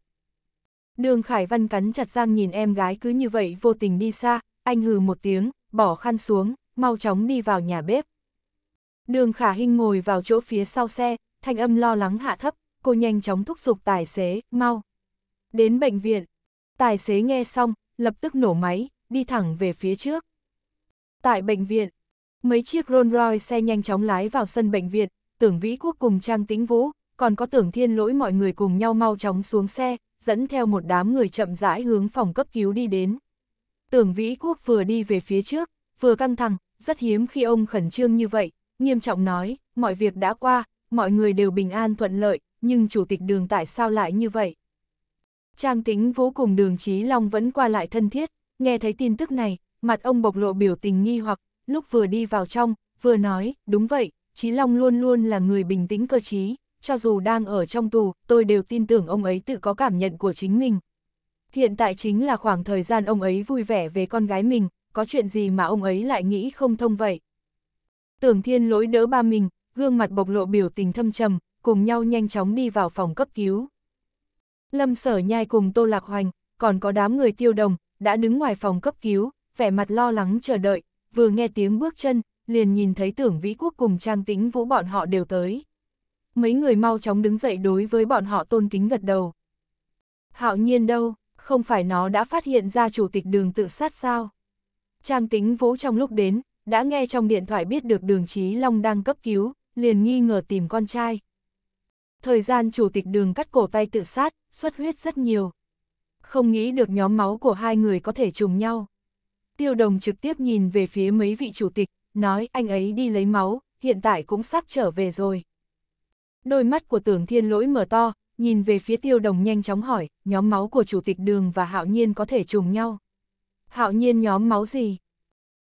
Đường Khải Văn cắn chặt răng nhìn em gái cứ như vậy vô tình đi xa, anh hừ một tiếng, bỏ khăn xuống, mau chóng đi vào nhà bếp. Đường Khả Hinh ngồi vào chỗ phía sau xe, thanh âm lo lắng hạ thấp, cô nhanh chóng thúc giục tài xế, mau. Đến bệnh viện, tài xế nghe xong, lập tức nổ máy, đi thẳng về phía trước. Tại bệnh viện, mấy chiếc Rolls Royce xe nhanh chóng lái vào sân bệnh viện, tưởng Vĩ Quốc cùng Trang Tĩnh Vũ, còn có tưởng thiên lỗi mọi người cùng nhau mau chóng xuống xe, dẫn theo một đám người chậm rãi hướng phòng cấp cứu đi đến. Tưởng Vĩ Quốc vừa đi về phía trước, vừa căng thẳng, rất hiếm khi ông khẩn trương như vậy, nghiêm trọng nói, mọi việc đã qua, mọi người đều bình an thuận lợi, nhưng chủ tịch đường tại sao lại như vậy? Trang tính vô cùng đường Chí Long vẫn qua lại thân thiết, nghe thấy tin tức này, mặt ông bộc lộ biểu tình nghi hoặc, lúc vừa đi vào trong, vừa nói, đúng vậy, Chí Long luôn luôn là người bình tĩnh cơ trí, cho dù đang ở trong tù, tôi đều tin tưởng ông ấy tự có cảm nhận của chính mình. Hiện tại chính là khoảng thời gian ông ấy vui vẻ về con gái mình, có chuyện gì mà ông ấy lại nghĩ không thông vậy. Tưởng thiên lỗi đỡ ba mình, gương mặt bộc lộ biểu tình thâm trầm, cùng nhau nhanh chóng đi vào phòng cấp cứu. Lâm sở nhai cùng Tô Lạc Hoành, còn có đám người tiêu đồng, đã đứng ngoài phòng cấp cứu, vẻ mặt lo lắng chờ đợi, vừa nghe tiếng bước chân, liền nhìn thấy tưởng vĩ quốc cùng trang tĩnh vũ bọn họ đều tới. Mấy người mau chóng đứng dậy đối với bọn họ tôn kính gật đầu. Hạo nhiên đâu, không phải nó đã phát hiện ra chủ tịch đường tự sát sao? Trang tính vũ trong lúc đến, đã nghe trong điện thoại biết được đường Chí Long đang cấp cứu, liền nghi ngờ tìm con trai. Thời gian chủ tịch đường cắt cổ tay tự sát, xuất huyết rất nhiều. Không nghĩ được nhóm máu của hai người có thể trùng nhau. Tiêu đồng trực tiếp nhìn về phía mấy vị chủ tịch, nói anh ấy đi lấy máu, hiện tại cũng sắp trở về rồi. Đôi mắt của tưởng thiên lỗi mở to, nhìn về phía tiêu đồng nhanh chóng hỏi, nhóm máu của chủ tịch đường và hạo nhiên có thể trùng nhau. Hạo nhiên nhóm máu gì?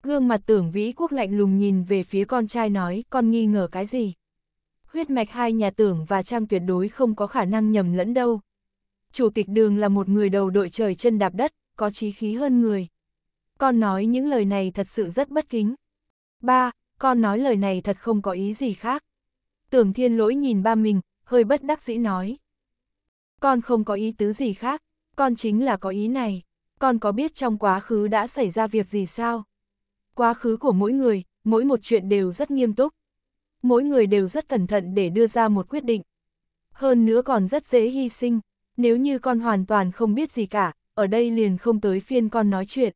Gương mặt tưởng vĩ quốc lạnh lùng nhìn về phía con trai nói, con nghi ngờ cái gì? Huyết mạch hai nhà tưởng và trang tuyệt đối không có khả năng nhầm lẫn đâu. Chủ tịch đường là một người đầu đội trời chân đạp đất, có trí khí hơn người. Con nói những lời này thật sự rất bất kính. Ba, con nói lời này thật không có ý gì khác. Tưởng thiên lỗi nhìn ba mình, hơi bất đắc dĩ nói. Con không có ý tứ gì khác, con chính là có ý này. Con có biết trong quá khứ đã xảy ra việc gì sao? Quá khứ của mỗi người, mỗi một chuyện đều rất nghiêm túc. Mỗi người đều rất cẩn thận để đưa ra một quyết định. Hơn nữa còn rất dễ hy sinh. Nếu như con hoàn toàn không biết gì cả, ở đây liền không tới phiên con nói chuyện.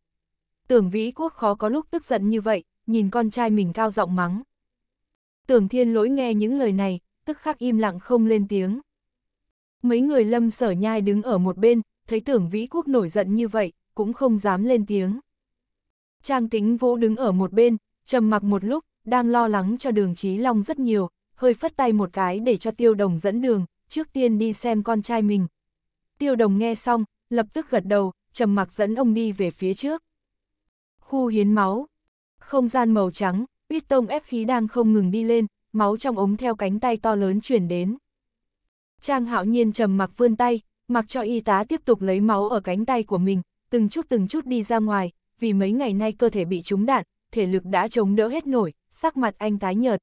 Tưởng vĩ quốc khó có lúc tức giận như vậy, nhìn con trai mình cao giọng mắng. Tưởng thiên lỗi nghe những lời này, tức khắc im lặng không lên tiếng. Mấy người lâm sở nhai đứng ở một bên, thấy tưởng vĩ quốc nổi giận như vậy, cũng không dám lên tiếng. Trang tính vũ đứng ở một bên, trầm mặc một lúc, đang lo lắng cho đường Chí Long rất nhiều, hơi phất tay một cái để cho tiêu đồng dẫn đường, trước tiên đi xem con trai mình. Tiêu đồng nghe xong, lập tức gật đầu, trầm mặc dẫn ông đi về phía trước. Khu hiến máu. Không gian màu trắng, Bít tông ép khí đang không ngừng đi lên, máu trong ống theo cánh tay to lớn chuyển đến. Trang hạo nhiên trầm mặc vươn tay, mặc cho y tá tiếp tục lấy máu ở cánh tay của mình, từng chút từng chút đi ra ngoài, vì mấy ngày nay cơ thể bị trúng đạn, thể lực đã chống đỡ hết nổi, sắc mặt anh tái nhợt.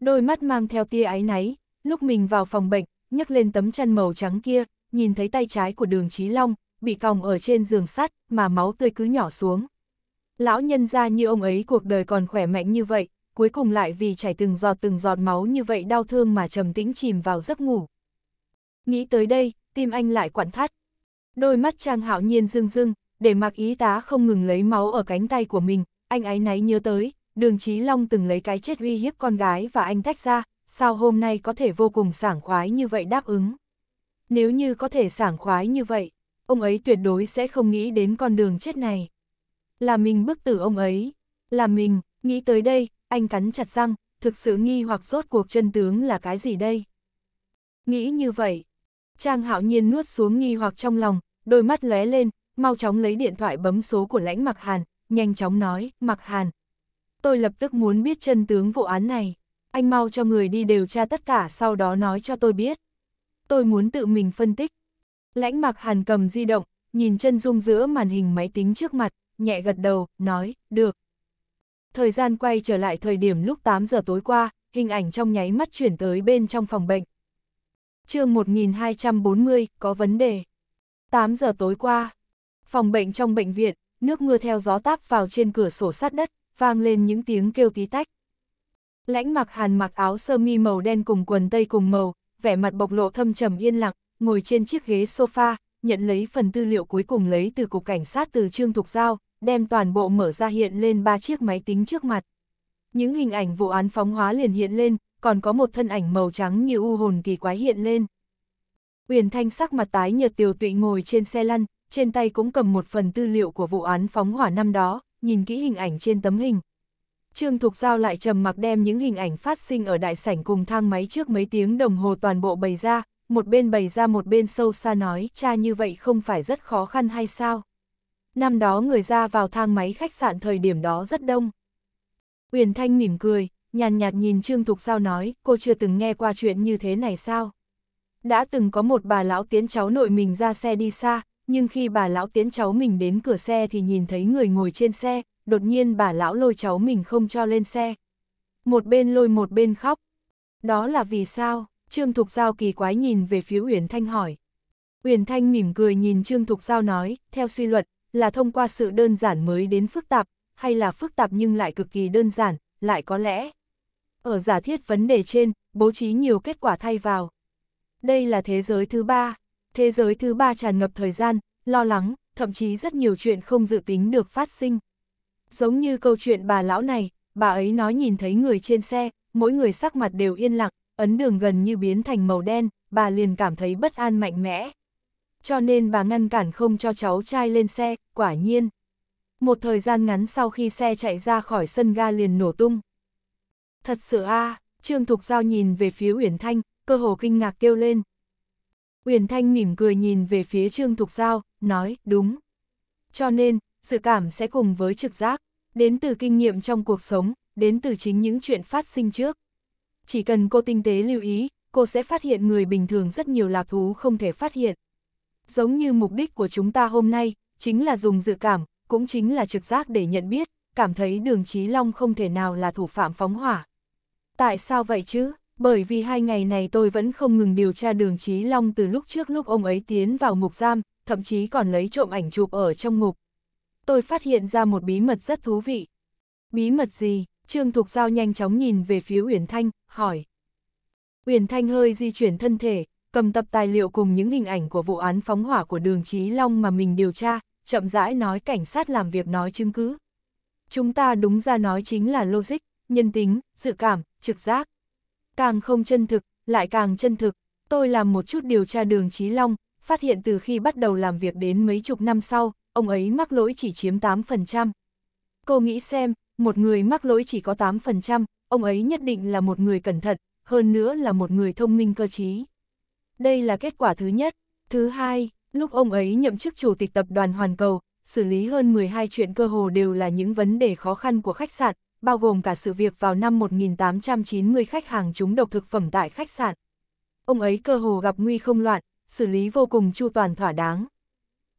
Đôi mắt mang theo tia ái náy, lúc mình vào phòng bệnh, nhấc lên tấm chăn màu trắng kia, nhìn thấy tay trái của đường Trí Long, bị còng ở trên giường sắt, mà máu tươi cứ nhỏ xuống. Lão nhân ra như ông ấy cuộc đời còn khỏe mạnh như vậy, cuối cùng lại vì chảy từng giọt từng giọt máu như vậy đau thương mà trầm tĩnh chìm vào giấc ngủ. Nghĩ tới đây, tim anh lại quặn thắt. Đôi mắt Trang Hạo Nhiên rưng rưng, để mặc ý tá không ngừng lấy máu ở cánh tay của mình, anh ấy náy nhớ tới, đường Chí Long từng lấy cái chết uy hiếp con gái và anh tách ra, sao hôm nay có thể vô cùng sảng khoái như vậy đáp ứng. Nếu như có thể sảng khoái như vậy, ông ấy tuyệt đối sẽ không nghĩ đến con đường chết này. Là mình bức tử ông ấy, là mình, nghĩ tới đây, anh cắn chặt răng, thực sự nghi hoặc rốt cuộc chân tướng là cái gì đây? Nghĩ như vậy, Trang hạo nhiên nuốt xuống nghi hoặc trong lòng, đôi mắt lóe lên, mau chóng lấy điện thoại bấm số của lãnh Mặc Hàn, nhanh chóng nói, Mặc Hàn. Tôi lập tức muốn biết chân tướng vụ án này, anh mau cho người đi điều tra tất cả sau đó nói cho tôi biết. Tôi muốn tự mình phân tích. Lãnh Mặc Hàn cầm di động, nhìn chân dung giữa màn hình máy tính trước mặt, nhẹ gật đầu, nói, được. Thời gian quay trở lại thời điểm lúc 8 giờ tối qua, hình ảnh trong nháy mắt chuyển tới bên trong phòng bệnh. chương 1240, có vấn đề. 8 giờ tối qua, phòng bệnh trong bệnh viện, nước mưa theo gió táp vào trên cửa sổ sát đất, vang lên những tiếng kêu tí tách. Lãnh mặc hàn mặc áo sơ mi màu đen cùng quần tây cùng màu, vẻ mặt bộc lộ thâm trầm yên lặng, ngồi trên chiếc ghế sofa, nhận lấy phần tư liệu cuối cùng lấy từ cục cảnh sát từ Trương Thục Giao, đem toàn bộ mở ra hiện lên ba chiếc máy tính trước mặt. Những hình ảnh vụ án phóng hóa liền hiện lên, còn có một thân ảnh màu trắng như u hồn kỳ quái hiện lên. Uyển Thanh sắc mặt tái nhợt tiều tụy ngồi trên xe lăn, trên tay cũng cầm một phần tư liệu của vụ án phóng hỏa năm đó, nhìn kỹ hình ảnh trên tấm hình. Trương Thục Giao lại trầm mặc đem những hình ảnh phát sinh ở đại sảnh cùng thang máy trước mấy tiếng đồng hồ toàn bộ bày ra, một bên bày ra một bên sâu xa nói, cha như vậy không phải rất khó khăn hay sao? Năm đó người ra vào thang máy khách sạn thời điểm đó rất đông. Uyển Thanh mỉm cười, nhàn nhạt nhìn Trương Thục Giao nói, cô chưa từng nghe qua chuyện như thế này sao? Đã từng có một bà lão tiến cháu nội mình ra xe đi xa, nhưng khi bà lão tiến cháu mình đến cửa xe thì nhìn thấy người ngồi trên xe, đột nhiên bà lão lôi cháu mình không cho lên xe. Một bên lôi một bên khóc. Đó là vì sao? Trương Thục Giao kỳ quái nhìn về phía Uyển Thanh hỏi. Uyển Thanh mỉm cười nhìn Trương Thục Giao nói, theo suy luận, là thông qua sự đơn giản mới đến phức tạp, hay là phức tạp nhưng lại cực kỳ đơn giản, lại có lẽ. Ở giả thiết vấn đề trên, bố trí nhiều kết quả thay vào. Đây là thế giới thứ ba. Thế giới thứ ba tràn ngập thời gian, lo lắng, thậm chí rất nhiều chuyện không dự tính được phát sinh. Giống như câu chuyện bà lão này, bà ấy nói nhìn thấy người trên xe, mỗi người sắc mặt đều yên lặng, ấn đường gần như biến thành màu đen, bà liền cảm thấy bất an mạnh mẽ. Cho nên bà ngăn cản không cho cháu trai lên xe, quả nhiên. Một thời gian ngắn sau khi xe chạy ra khỏi sân ga liền nổ tung. Thật sự a à, Trương Thục Giao nhìn về phía Uyển Thanh, cơ hồ kinh ngạc kêu lên. Uyển Thanh mỉm cười nhìn về phía Trương Thục Giao, nói, đúng. Cho nên, sự cảm sẽ cùng với trực giác, đến từ kinh nghiệm trong cuộc sống, đến từ chính những chuyện phát sinh trước. Chỉ cần cô tinh tế lưu ý, cô sẽ phát hiện người bình thường rất nhiều lạc thú không thể phát hiện. Giống như mục đích của chúng ta hôm nay, chính là dùng dự cảm, cũng chính là trực giác để nhận biết, cảm thấy đường Chí Long không thể nào là thủ phạm phóng hỏa. Tại sao vậy chứ? Bởi vì hai ngày này tôi vẫn không ngừng điều tra đường Chí Long từ lúc trước lúc ông ấy tiến vào ngục giam, thậm chí còn lấy trộm ảnh chụp ở trong ngục. Tôi phát hiện ra một bí mật rất thú vị. Bí mật gì? Trương Thục Giao nhanh chóng nhìn về phía Uyển Thanh, hỏi. Uyển Thanh hơi di chuyển thân thể, cầm tập tài liệu cùng những hình ảnh của vụ án phóng hỏa của đường Chí Long mà mình điều tra, chậm rãi nói cảnh sát làm việc nói chứng cứ. Chúng ta đúng ra nói chính là logic, nhân tính, dự cảm, trực giác. Càng không chân thực, lại càng chân thực. Tôi làm một chút điều tra đường Chí Long, phát hiện từ khi bắt đầu làm việc đến mấy chục năm sau, ông ấy mắc lỗi chỉ chiếm 8%. Cô nghĩ xem, một người mắc lỗi chỉ có 8%, ông ấy nhất định là một người cẩn thận, hơn nữa là một người thông minh cơ trí. Đây là kết quả thứ nhất. Thứ hai, lúc ông ấy nhậm chức chủ tịch tập đoàn Hoàn Cầu, xử lý hơn 12 chuyện cơ hồ đều là những vấn đề khó khăn của khách sạn, bao gồm cả sự việc vào năm 1890 khách hàng trúng độc thực phẩm tại khách sạn. Ông ấy cơ hồ gặp nguy không loạn, xử lý vô cùng chu toàn thỏa đáng.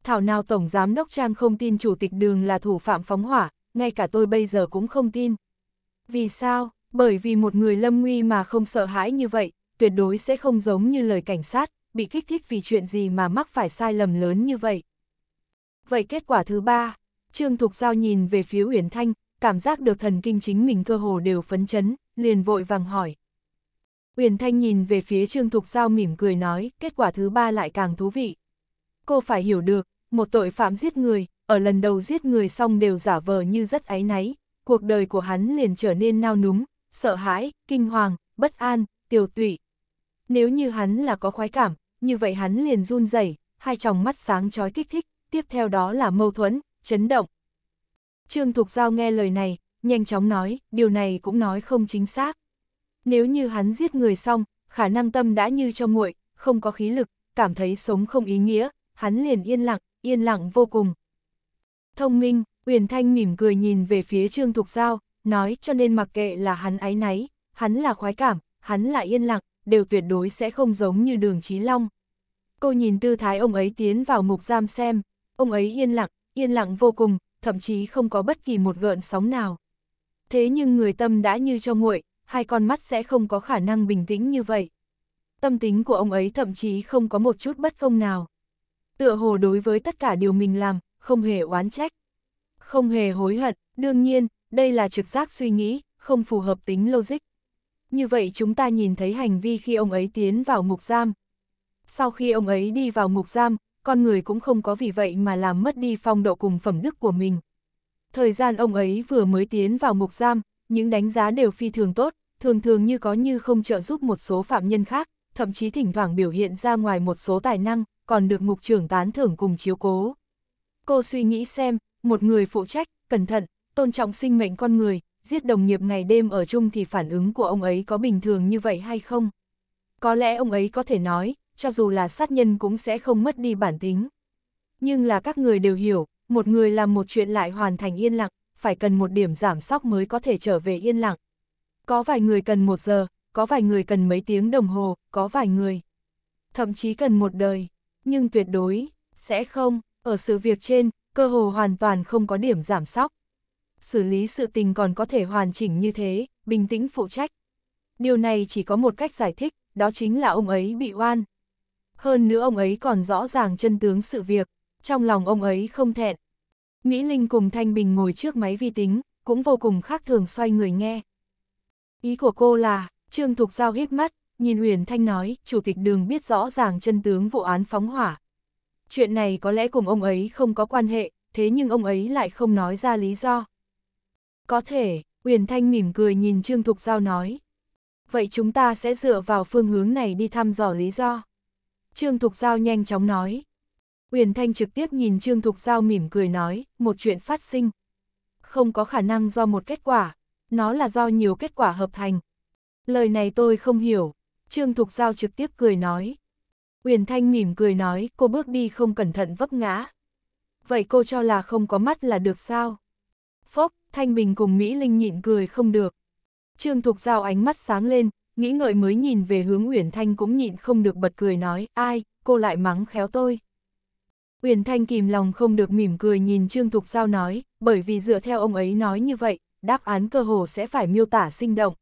Thảo nào Tổng Giám Đốc Trang không tin Chủ tịch Đường là thủ phạm phóng hỏa, ngay cả tôi bây giờ cũng không tin. Vì sao? Bởi vì một người lâm nguy mà không sợ hãi như vậy, tuyệt đối sẽ không giống như lời cảnh sát, bị kích thích vì chuyện gì mà mắc phải sai lầm lớn như vậy. Vậy kết quả thứ ba, Trương Thục Giao nhìn về phía Uyển Thanh, cảm giác được thần kinh chính mình cơ hồ đều phấn chấn, liền vội vàng hỏi. Uyển Thanh nhìn về phía Trương Thục Giao mỉm cười nói, kết quả thứ ba lại càng thú vị. Cô phải hiểu được, một tội phạm giết người, ở lần đầu giết người xong đều giả vờ như rất áy náy, cuộc đời của hắn liền trở nên nao núng, sợ hãi, kinh hoàng, bất an, tiều tụy. Nếu như hắn là có khoái cảm, như vậy hắn liền run rẩy, hai tròng mắt sáng chói kích thích, tiếp theo đó là mâu thuẫn, chấn động. Trương Thục Giao nghe lời này, nhanh chóng nói, điều này cũng nói không chính xác. Nếu như hắn giết người xong, khả năng tâm đã như cho nguội, không có khí lực, cảm thấy sống không ý nghĩa, hắn liền yên lặng, yên lặng vô cùng. Thông minh, Uyển Thanh mỉm cười nhìn về phía Trương Thục Giao, nói cho nên mặc kệ là hắn ái náy, hắn là khoái cảm, hắn là yên lặng, đều tuyệt đối sẽ không giống như đường Trí Long. Cô nhìn tư thái ông ấy tiến vào mục giam xem, ông ấy yên lặng, yên lặng vô cùng, thậm chí không có bất kỳ một gợn sóng nào. Thế nhưng người tâm đã như cho nguội, hai con mắt sẽ không có khả năng bình tĩnh như vậy. Tâm tính của ông ấy thậm chí không có một chút bất công nào. Tựa hồ đối với tất cả điều mình làm, không hề oán trách. Không hề hối hận, đương nhiên, đây là trực giác suy nghĩ, không phù hợp tính logic. Như vậy chúng ta nhìn thấy hành vi khi ông ấy tiến vào ngục giam. Sau khi ông ấy đi vào ngục giam, con người cũng không có vì vậy mà làm mất đi phong độ cùng phẩm đức của mình. Thời gian ông ấy vừa mới tiến vào ngục giam, những đánh giá đều phi thường tốt, thường thường như có như không trợ giúp một số phạm nhân khác, thậm chí thỉnh thoảng biểu hiện ra ngoài một số tài năng, còn được ngục trưởng tán thưởng cùng chiếu cố. Cô suy nghĩ xem, một người phụ trách, cẩn thận, tôn trọng sinh mệnh con người, giết đồng nghiệp ngày đêm ở chung thì phản ứng của ông ấy có bình thường như vậy hay không? Có lẽ ông ấy có thể nói, cho dù là sát nhân cũng sẽ không mất đi bản tính. Nhưng là các người đều hiểu, một người làm một chuyện lại hoàn thành yên lặng, phải cần một điểm giảm sóc mới có thể trở về yên lặng. Có vài người cần một giờ, có vài người cần mấy tiếng đồng hồ, có vài người. Thậm chí cần một đời, nhưng tuyệt đối, sẽ không, ở sự việc trên, cơ hồ hoàn toàn không có điểm giảm sóc. Xử lý sự tình còn có thể hoàn chỉnh như thế, bình tĩnh phụ trách. Điều này chỉ có một cách giải thích, đó chính là ông ấy bị oan. Hơn nữa ông ấy còn rõ ràng chân tướng sự việc, trong lòng ông ấy không thẹn. Mỹ Linh cùng Thanh Bình ngồi trước máy vi tính, cũng vô cùng khác thường xoay người nghe. Ý của cô là, Trương Thục Giao hít mắt, nhìn Huyền Thanh nói, Chủ tịch đường biết rõ ràng chân tướng vụ án phóng hỏa. Chuyện này có lẽ cùng ông ấy không có quan hệ, thế nhưng ông ấy lại không nói ra lý do. Có thể, Huyền Thanh mỉm cười nhìn Trương Thục Giao nói. Vậy chúng ta sẽ dựa vào phương hướng này đi thăm dò lý do. Trương Thục Giao nhanh chóng nói. Huyền Thanh trực tiếp nhìn Trương Thục Giao mỉm cười nói, một chuyện phát sinh. Không có khả năng do một kết quả, nó là do nhiều kết quả hợp thành. Lời này tôi không hiểu, Trương Thục Giao trực tiếp cười nói. Huyền Thanh mỉm cười nói, cô bước đi không cẩn thận vấp ngã. Vậy cô cho là không có mắt là được sao? Phốc, Thanh Bình cùng Mỹ Linh nhịn cười không được. Trương Thục Giao ánh mắt sáng lên, nghĩ ngợi mới nhìn về hướng Uyển Thanh cũng nhịn không được bật cười nói, ai, cô lại mắng khéo tôi. Uyển Thanh kìm lòng không được mỉm cười nhìn Trương Thục Giao nói, bởi vì dựa theo ông ấy nói như vậy, đáp án cơ hồ sẽ phải miêu tả sinh động.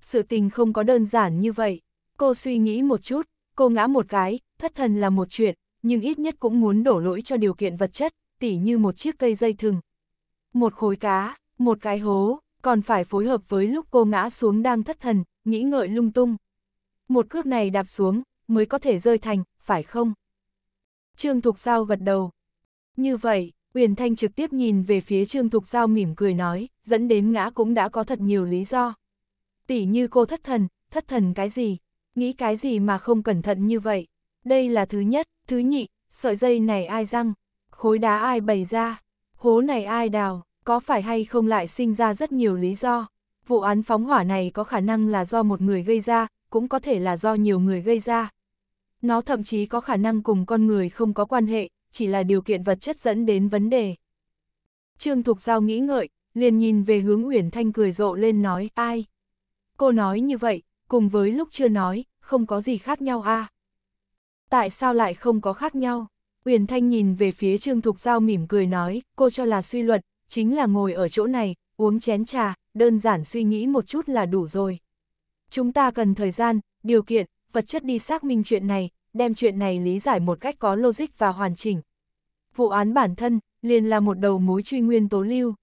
Sự tình không có đơn giản như vậy, cô suy nghĩ một chút, cô ngã một cái, thất thần là một chuyện, nhưng ít nhất cũng muốn đổ lỗi cho điều kiện vật chất, tỉ như một chiếc cây dây thừng. Một khối cá, một cái hố, còn phải phối hợp với lúc cô ngã xuống đang thất thần, nghĩ ngợi lung tung. Một cước này đạp xuống, mới có thể rơi thành, phải không? Trương Thục Giao gật đầu. Như vậy, Uyển Thanh trực tiếp nhìn về phía Trương Thục Giao mỉm cười nói, dẫn đến ngã cũng đã có thật nhiều lý do. Tỷ như cô thất thần, thất thần cái gì, nghĩ cái gì mà không cẩn thận như vậy. Đây là thứ nhất, thứ nhị, sợi dây này ai răng, khối đá ai bày ra, hố này ai đào, có phải hay không lại sinh ra rất nhiều lý do. Vụ án phóng hỏa này có khả năng là do một người gây ra, cũng có thể là do nhiều người gây ra. Nó thậm chí có khả năng cùng con người không có quan hệ, chỉ là điều kiện vật chất dẫn đến vấn đề. Trương Thục Giao nghĩ ngợi, liền nhìn về hướng Uyển Thanh cười rộ lên nói, ai? Cô nói như vậy, cùng với lúc chưa nói, không có gì khác nhau a à? Tại sao lại không có khác nhau? Uyển Thanh nhìn về phía Trương Thục Giao mỉm cười nói, cô cho là suy luận, chính là ngồi ở chỗ này, uống chén trà, đơn giản suy nghĩ một chút là đủ rồi. Chúng ta cần thời gian, điều kiện, vật chất đi xác minh chuyện này, đem chuyện này lý giải một cách có logic và hoàn chỉnh. Vụ án bản thân, liền là một đầu mối truy nguyên tố lưu.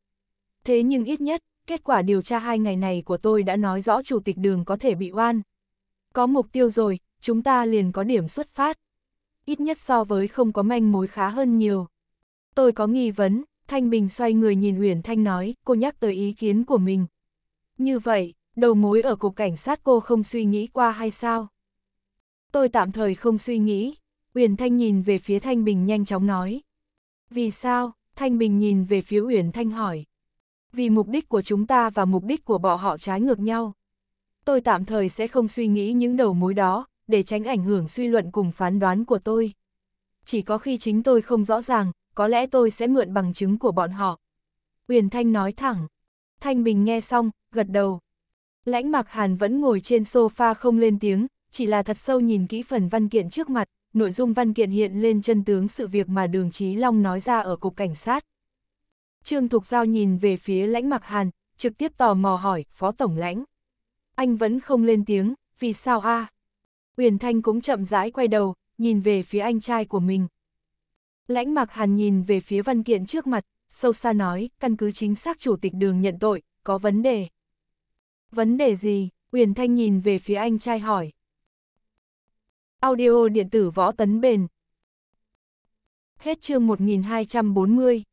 Thế nhưng ít nhất, kết quả điều tra hai ngày này của tôi đã nói rõ chủ tịch đường có thể bị oan. Có mục tiêu rồi, chúng ta liền có điểm xuất phát. Ít nhất so với không có manh mối khá hơn nhiều. Tôi có nghi vấn, Thanh Bình xoay người nhìn Huyền Thanh nói, cô nhắc tới ý kiến của mình. Như vậy, đầu mối ở cục cảnh sát cô không suy nghĩ qua hay sao? Tôi tạm thời không suy nghĩ. Huyền Thanh nhìn về phía Thanh Bình nhanh chóng nói. Vì sao? Thanh Bình nhìn về phía Huyền Thanh hỏi. Vì mục đích của chúng ta và mục đích của bọn họ trái ngược nhau. Tôi tạm thời sẽ không suy nghĩ những đầu mối đó, để tránh ảnh hưởng suy luận cùng phán đoán của tôi. Chỉ có khi chính tôi không rõ ràng, có lẽ tôi sẽ mượn bằng chứng của bọn họ. Uyển Thanh nói thẳng. Thanh Bình nghe xong, gật đầu. Lãnh mặc hàn vẫn ngồi trên sofa không lên tiếng, chỉ là thật sâu nhìn kỹ phần văn kiện trước mặt, nội dung văn kiện hiện lên chân tướng sự việc mà đường Chí Long nói ra ở cục cảnh sát. Trương Thục Giao nhìn về phía lãnh mặc hàn, trực tiếp tò mò hỏi, Phó Tổng lãnh. Anh vẫn không lên tiếng, vì sao a? À? Uyển Thanh cũng chậm rãi quay đầu, nhìn về phía anh trai của mình. Lãnh mặc hàn nhìn về phía văn kiện trước mặt, sâu xa nói, căn cứ chính xác chủ tịch đường nhận tội, có vấn đề. Vấn đề gì? Uyển Thanh nhìn về phía anh trai hỏi. Audio điện tử võ tấn bền. Hết chương 1240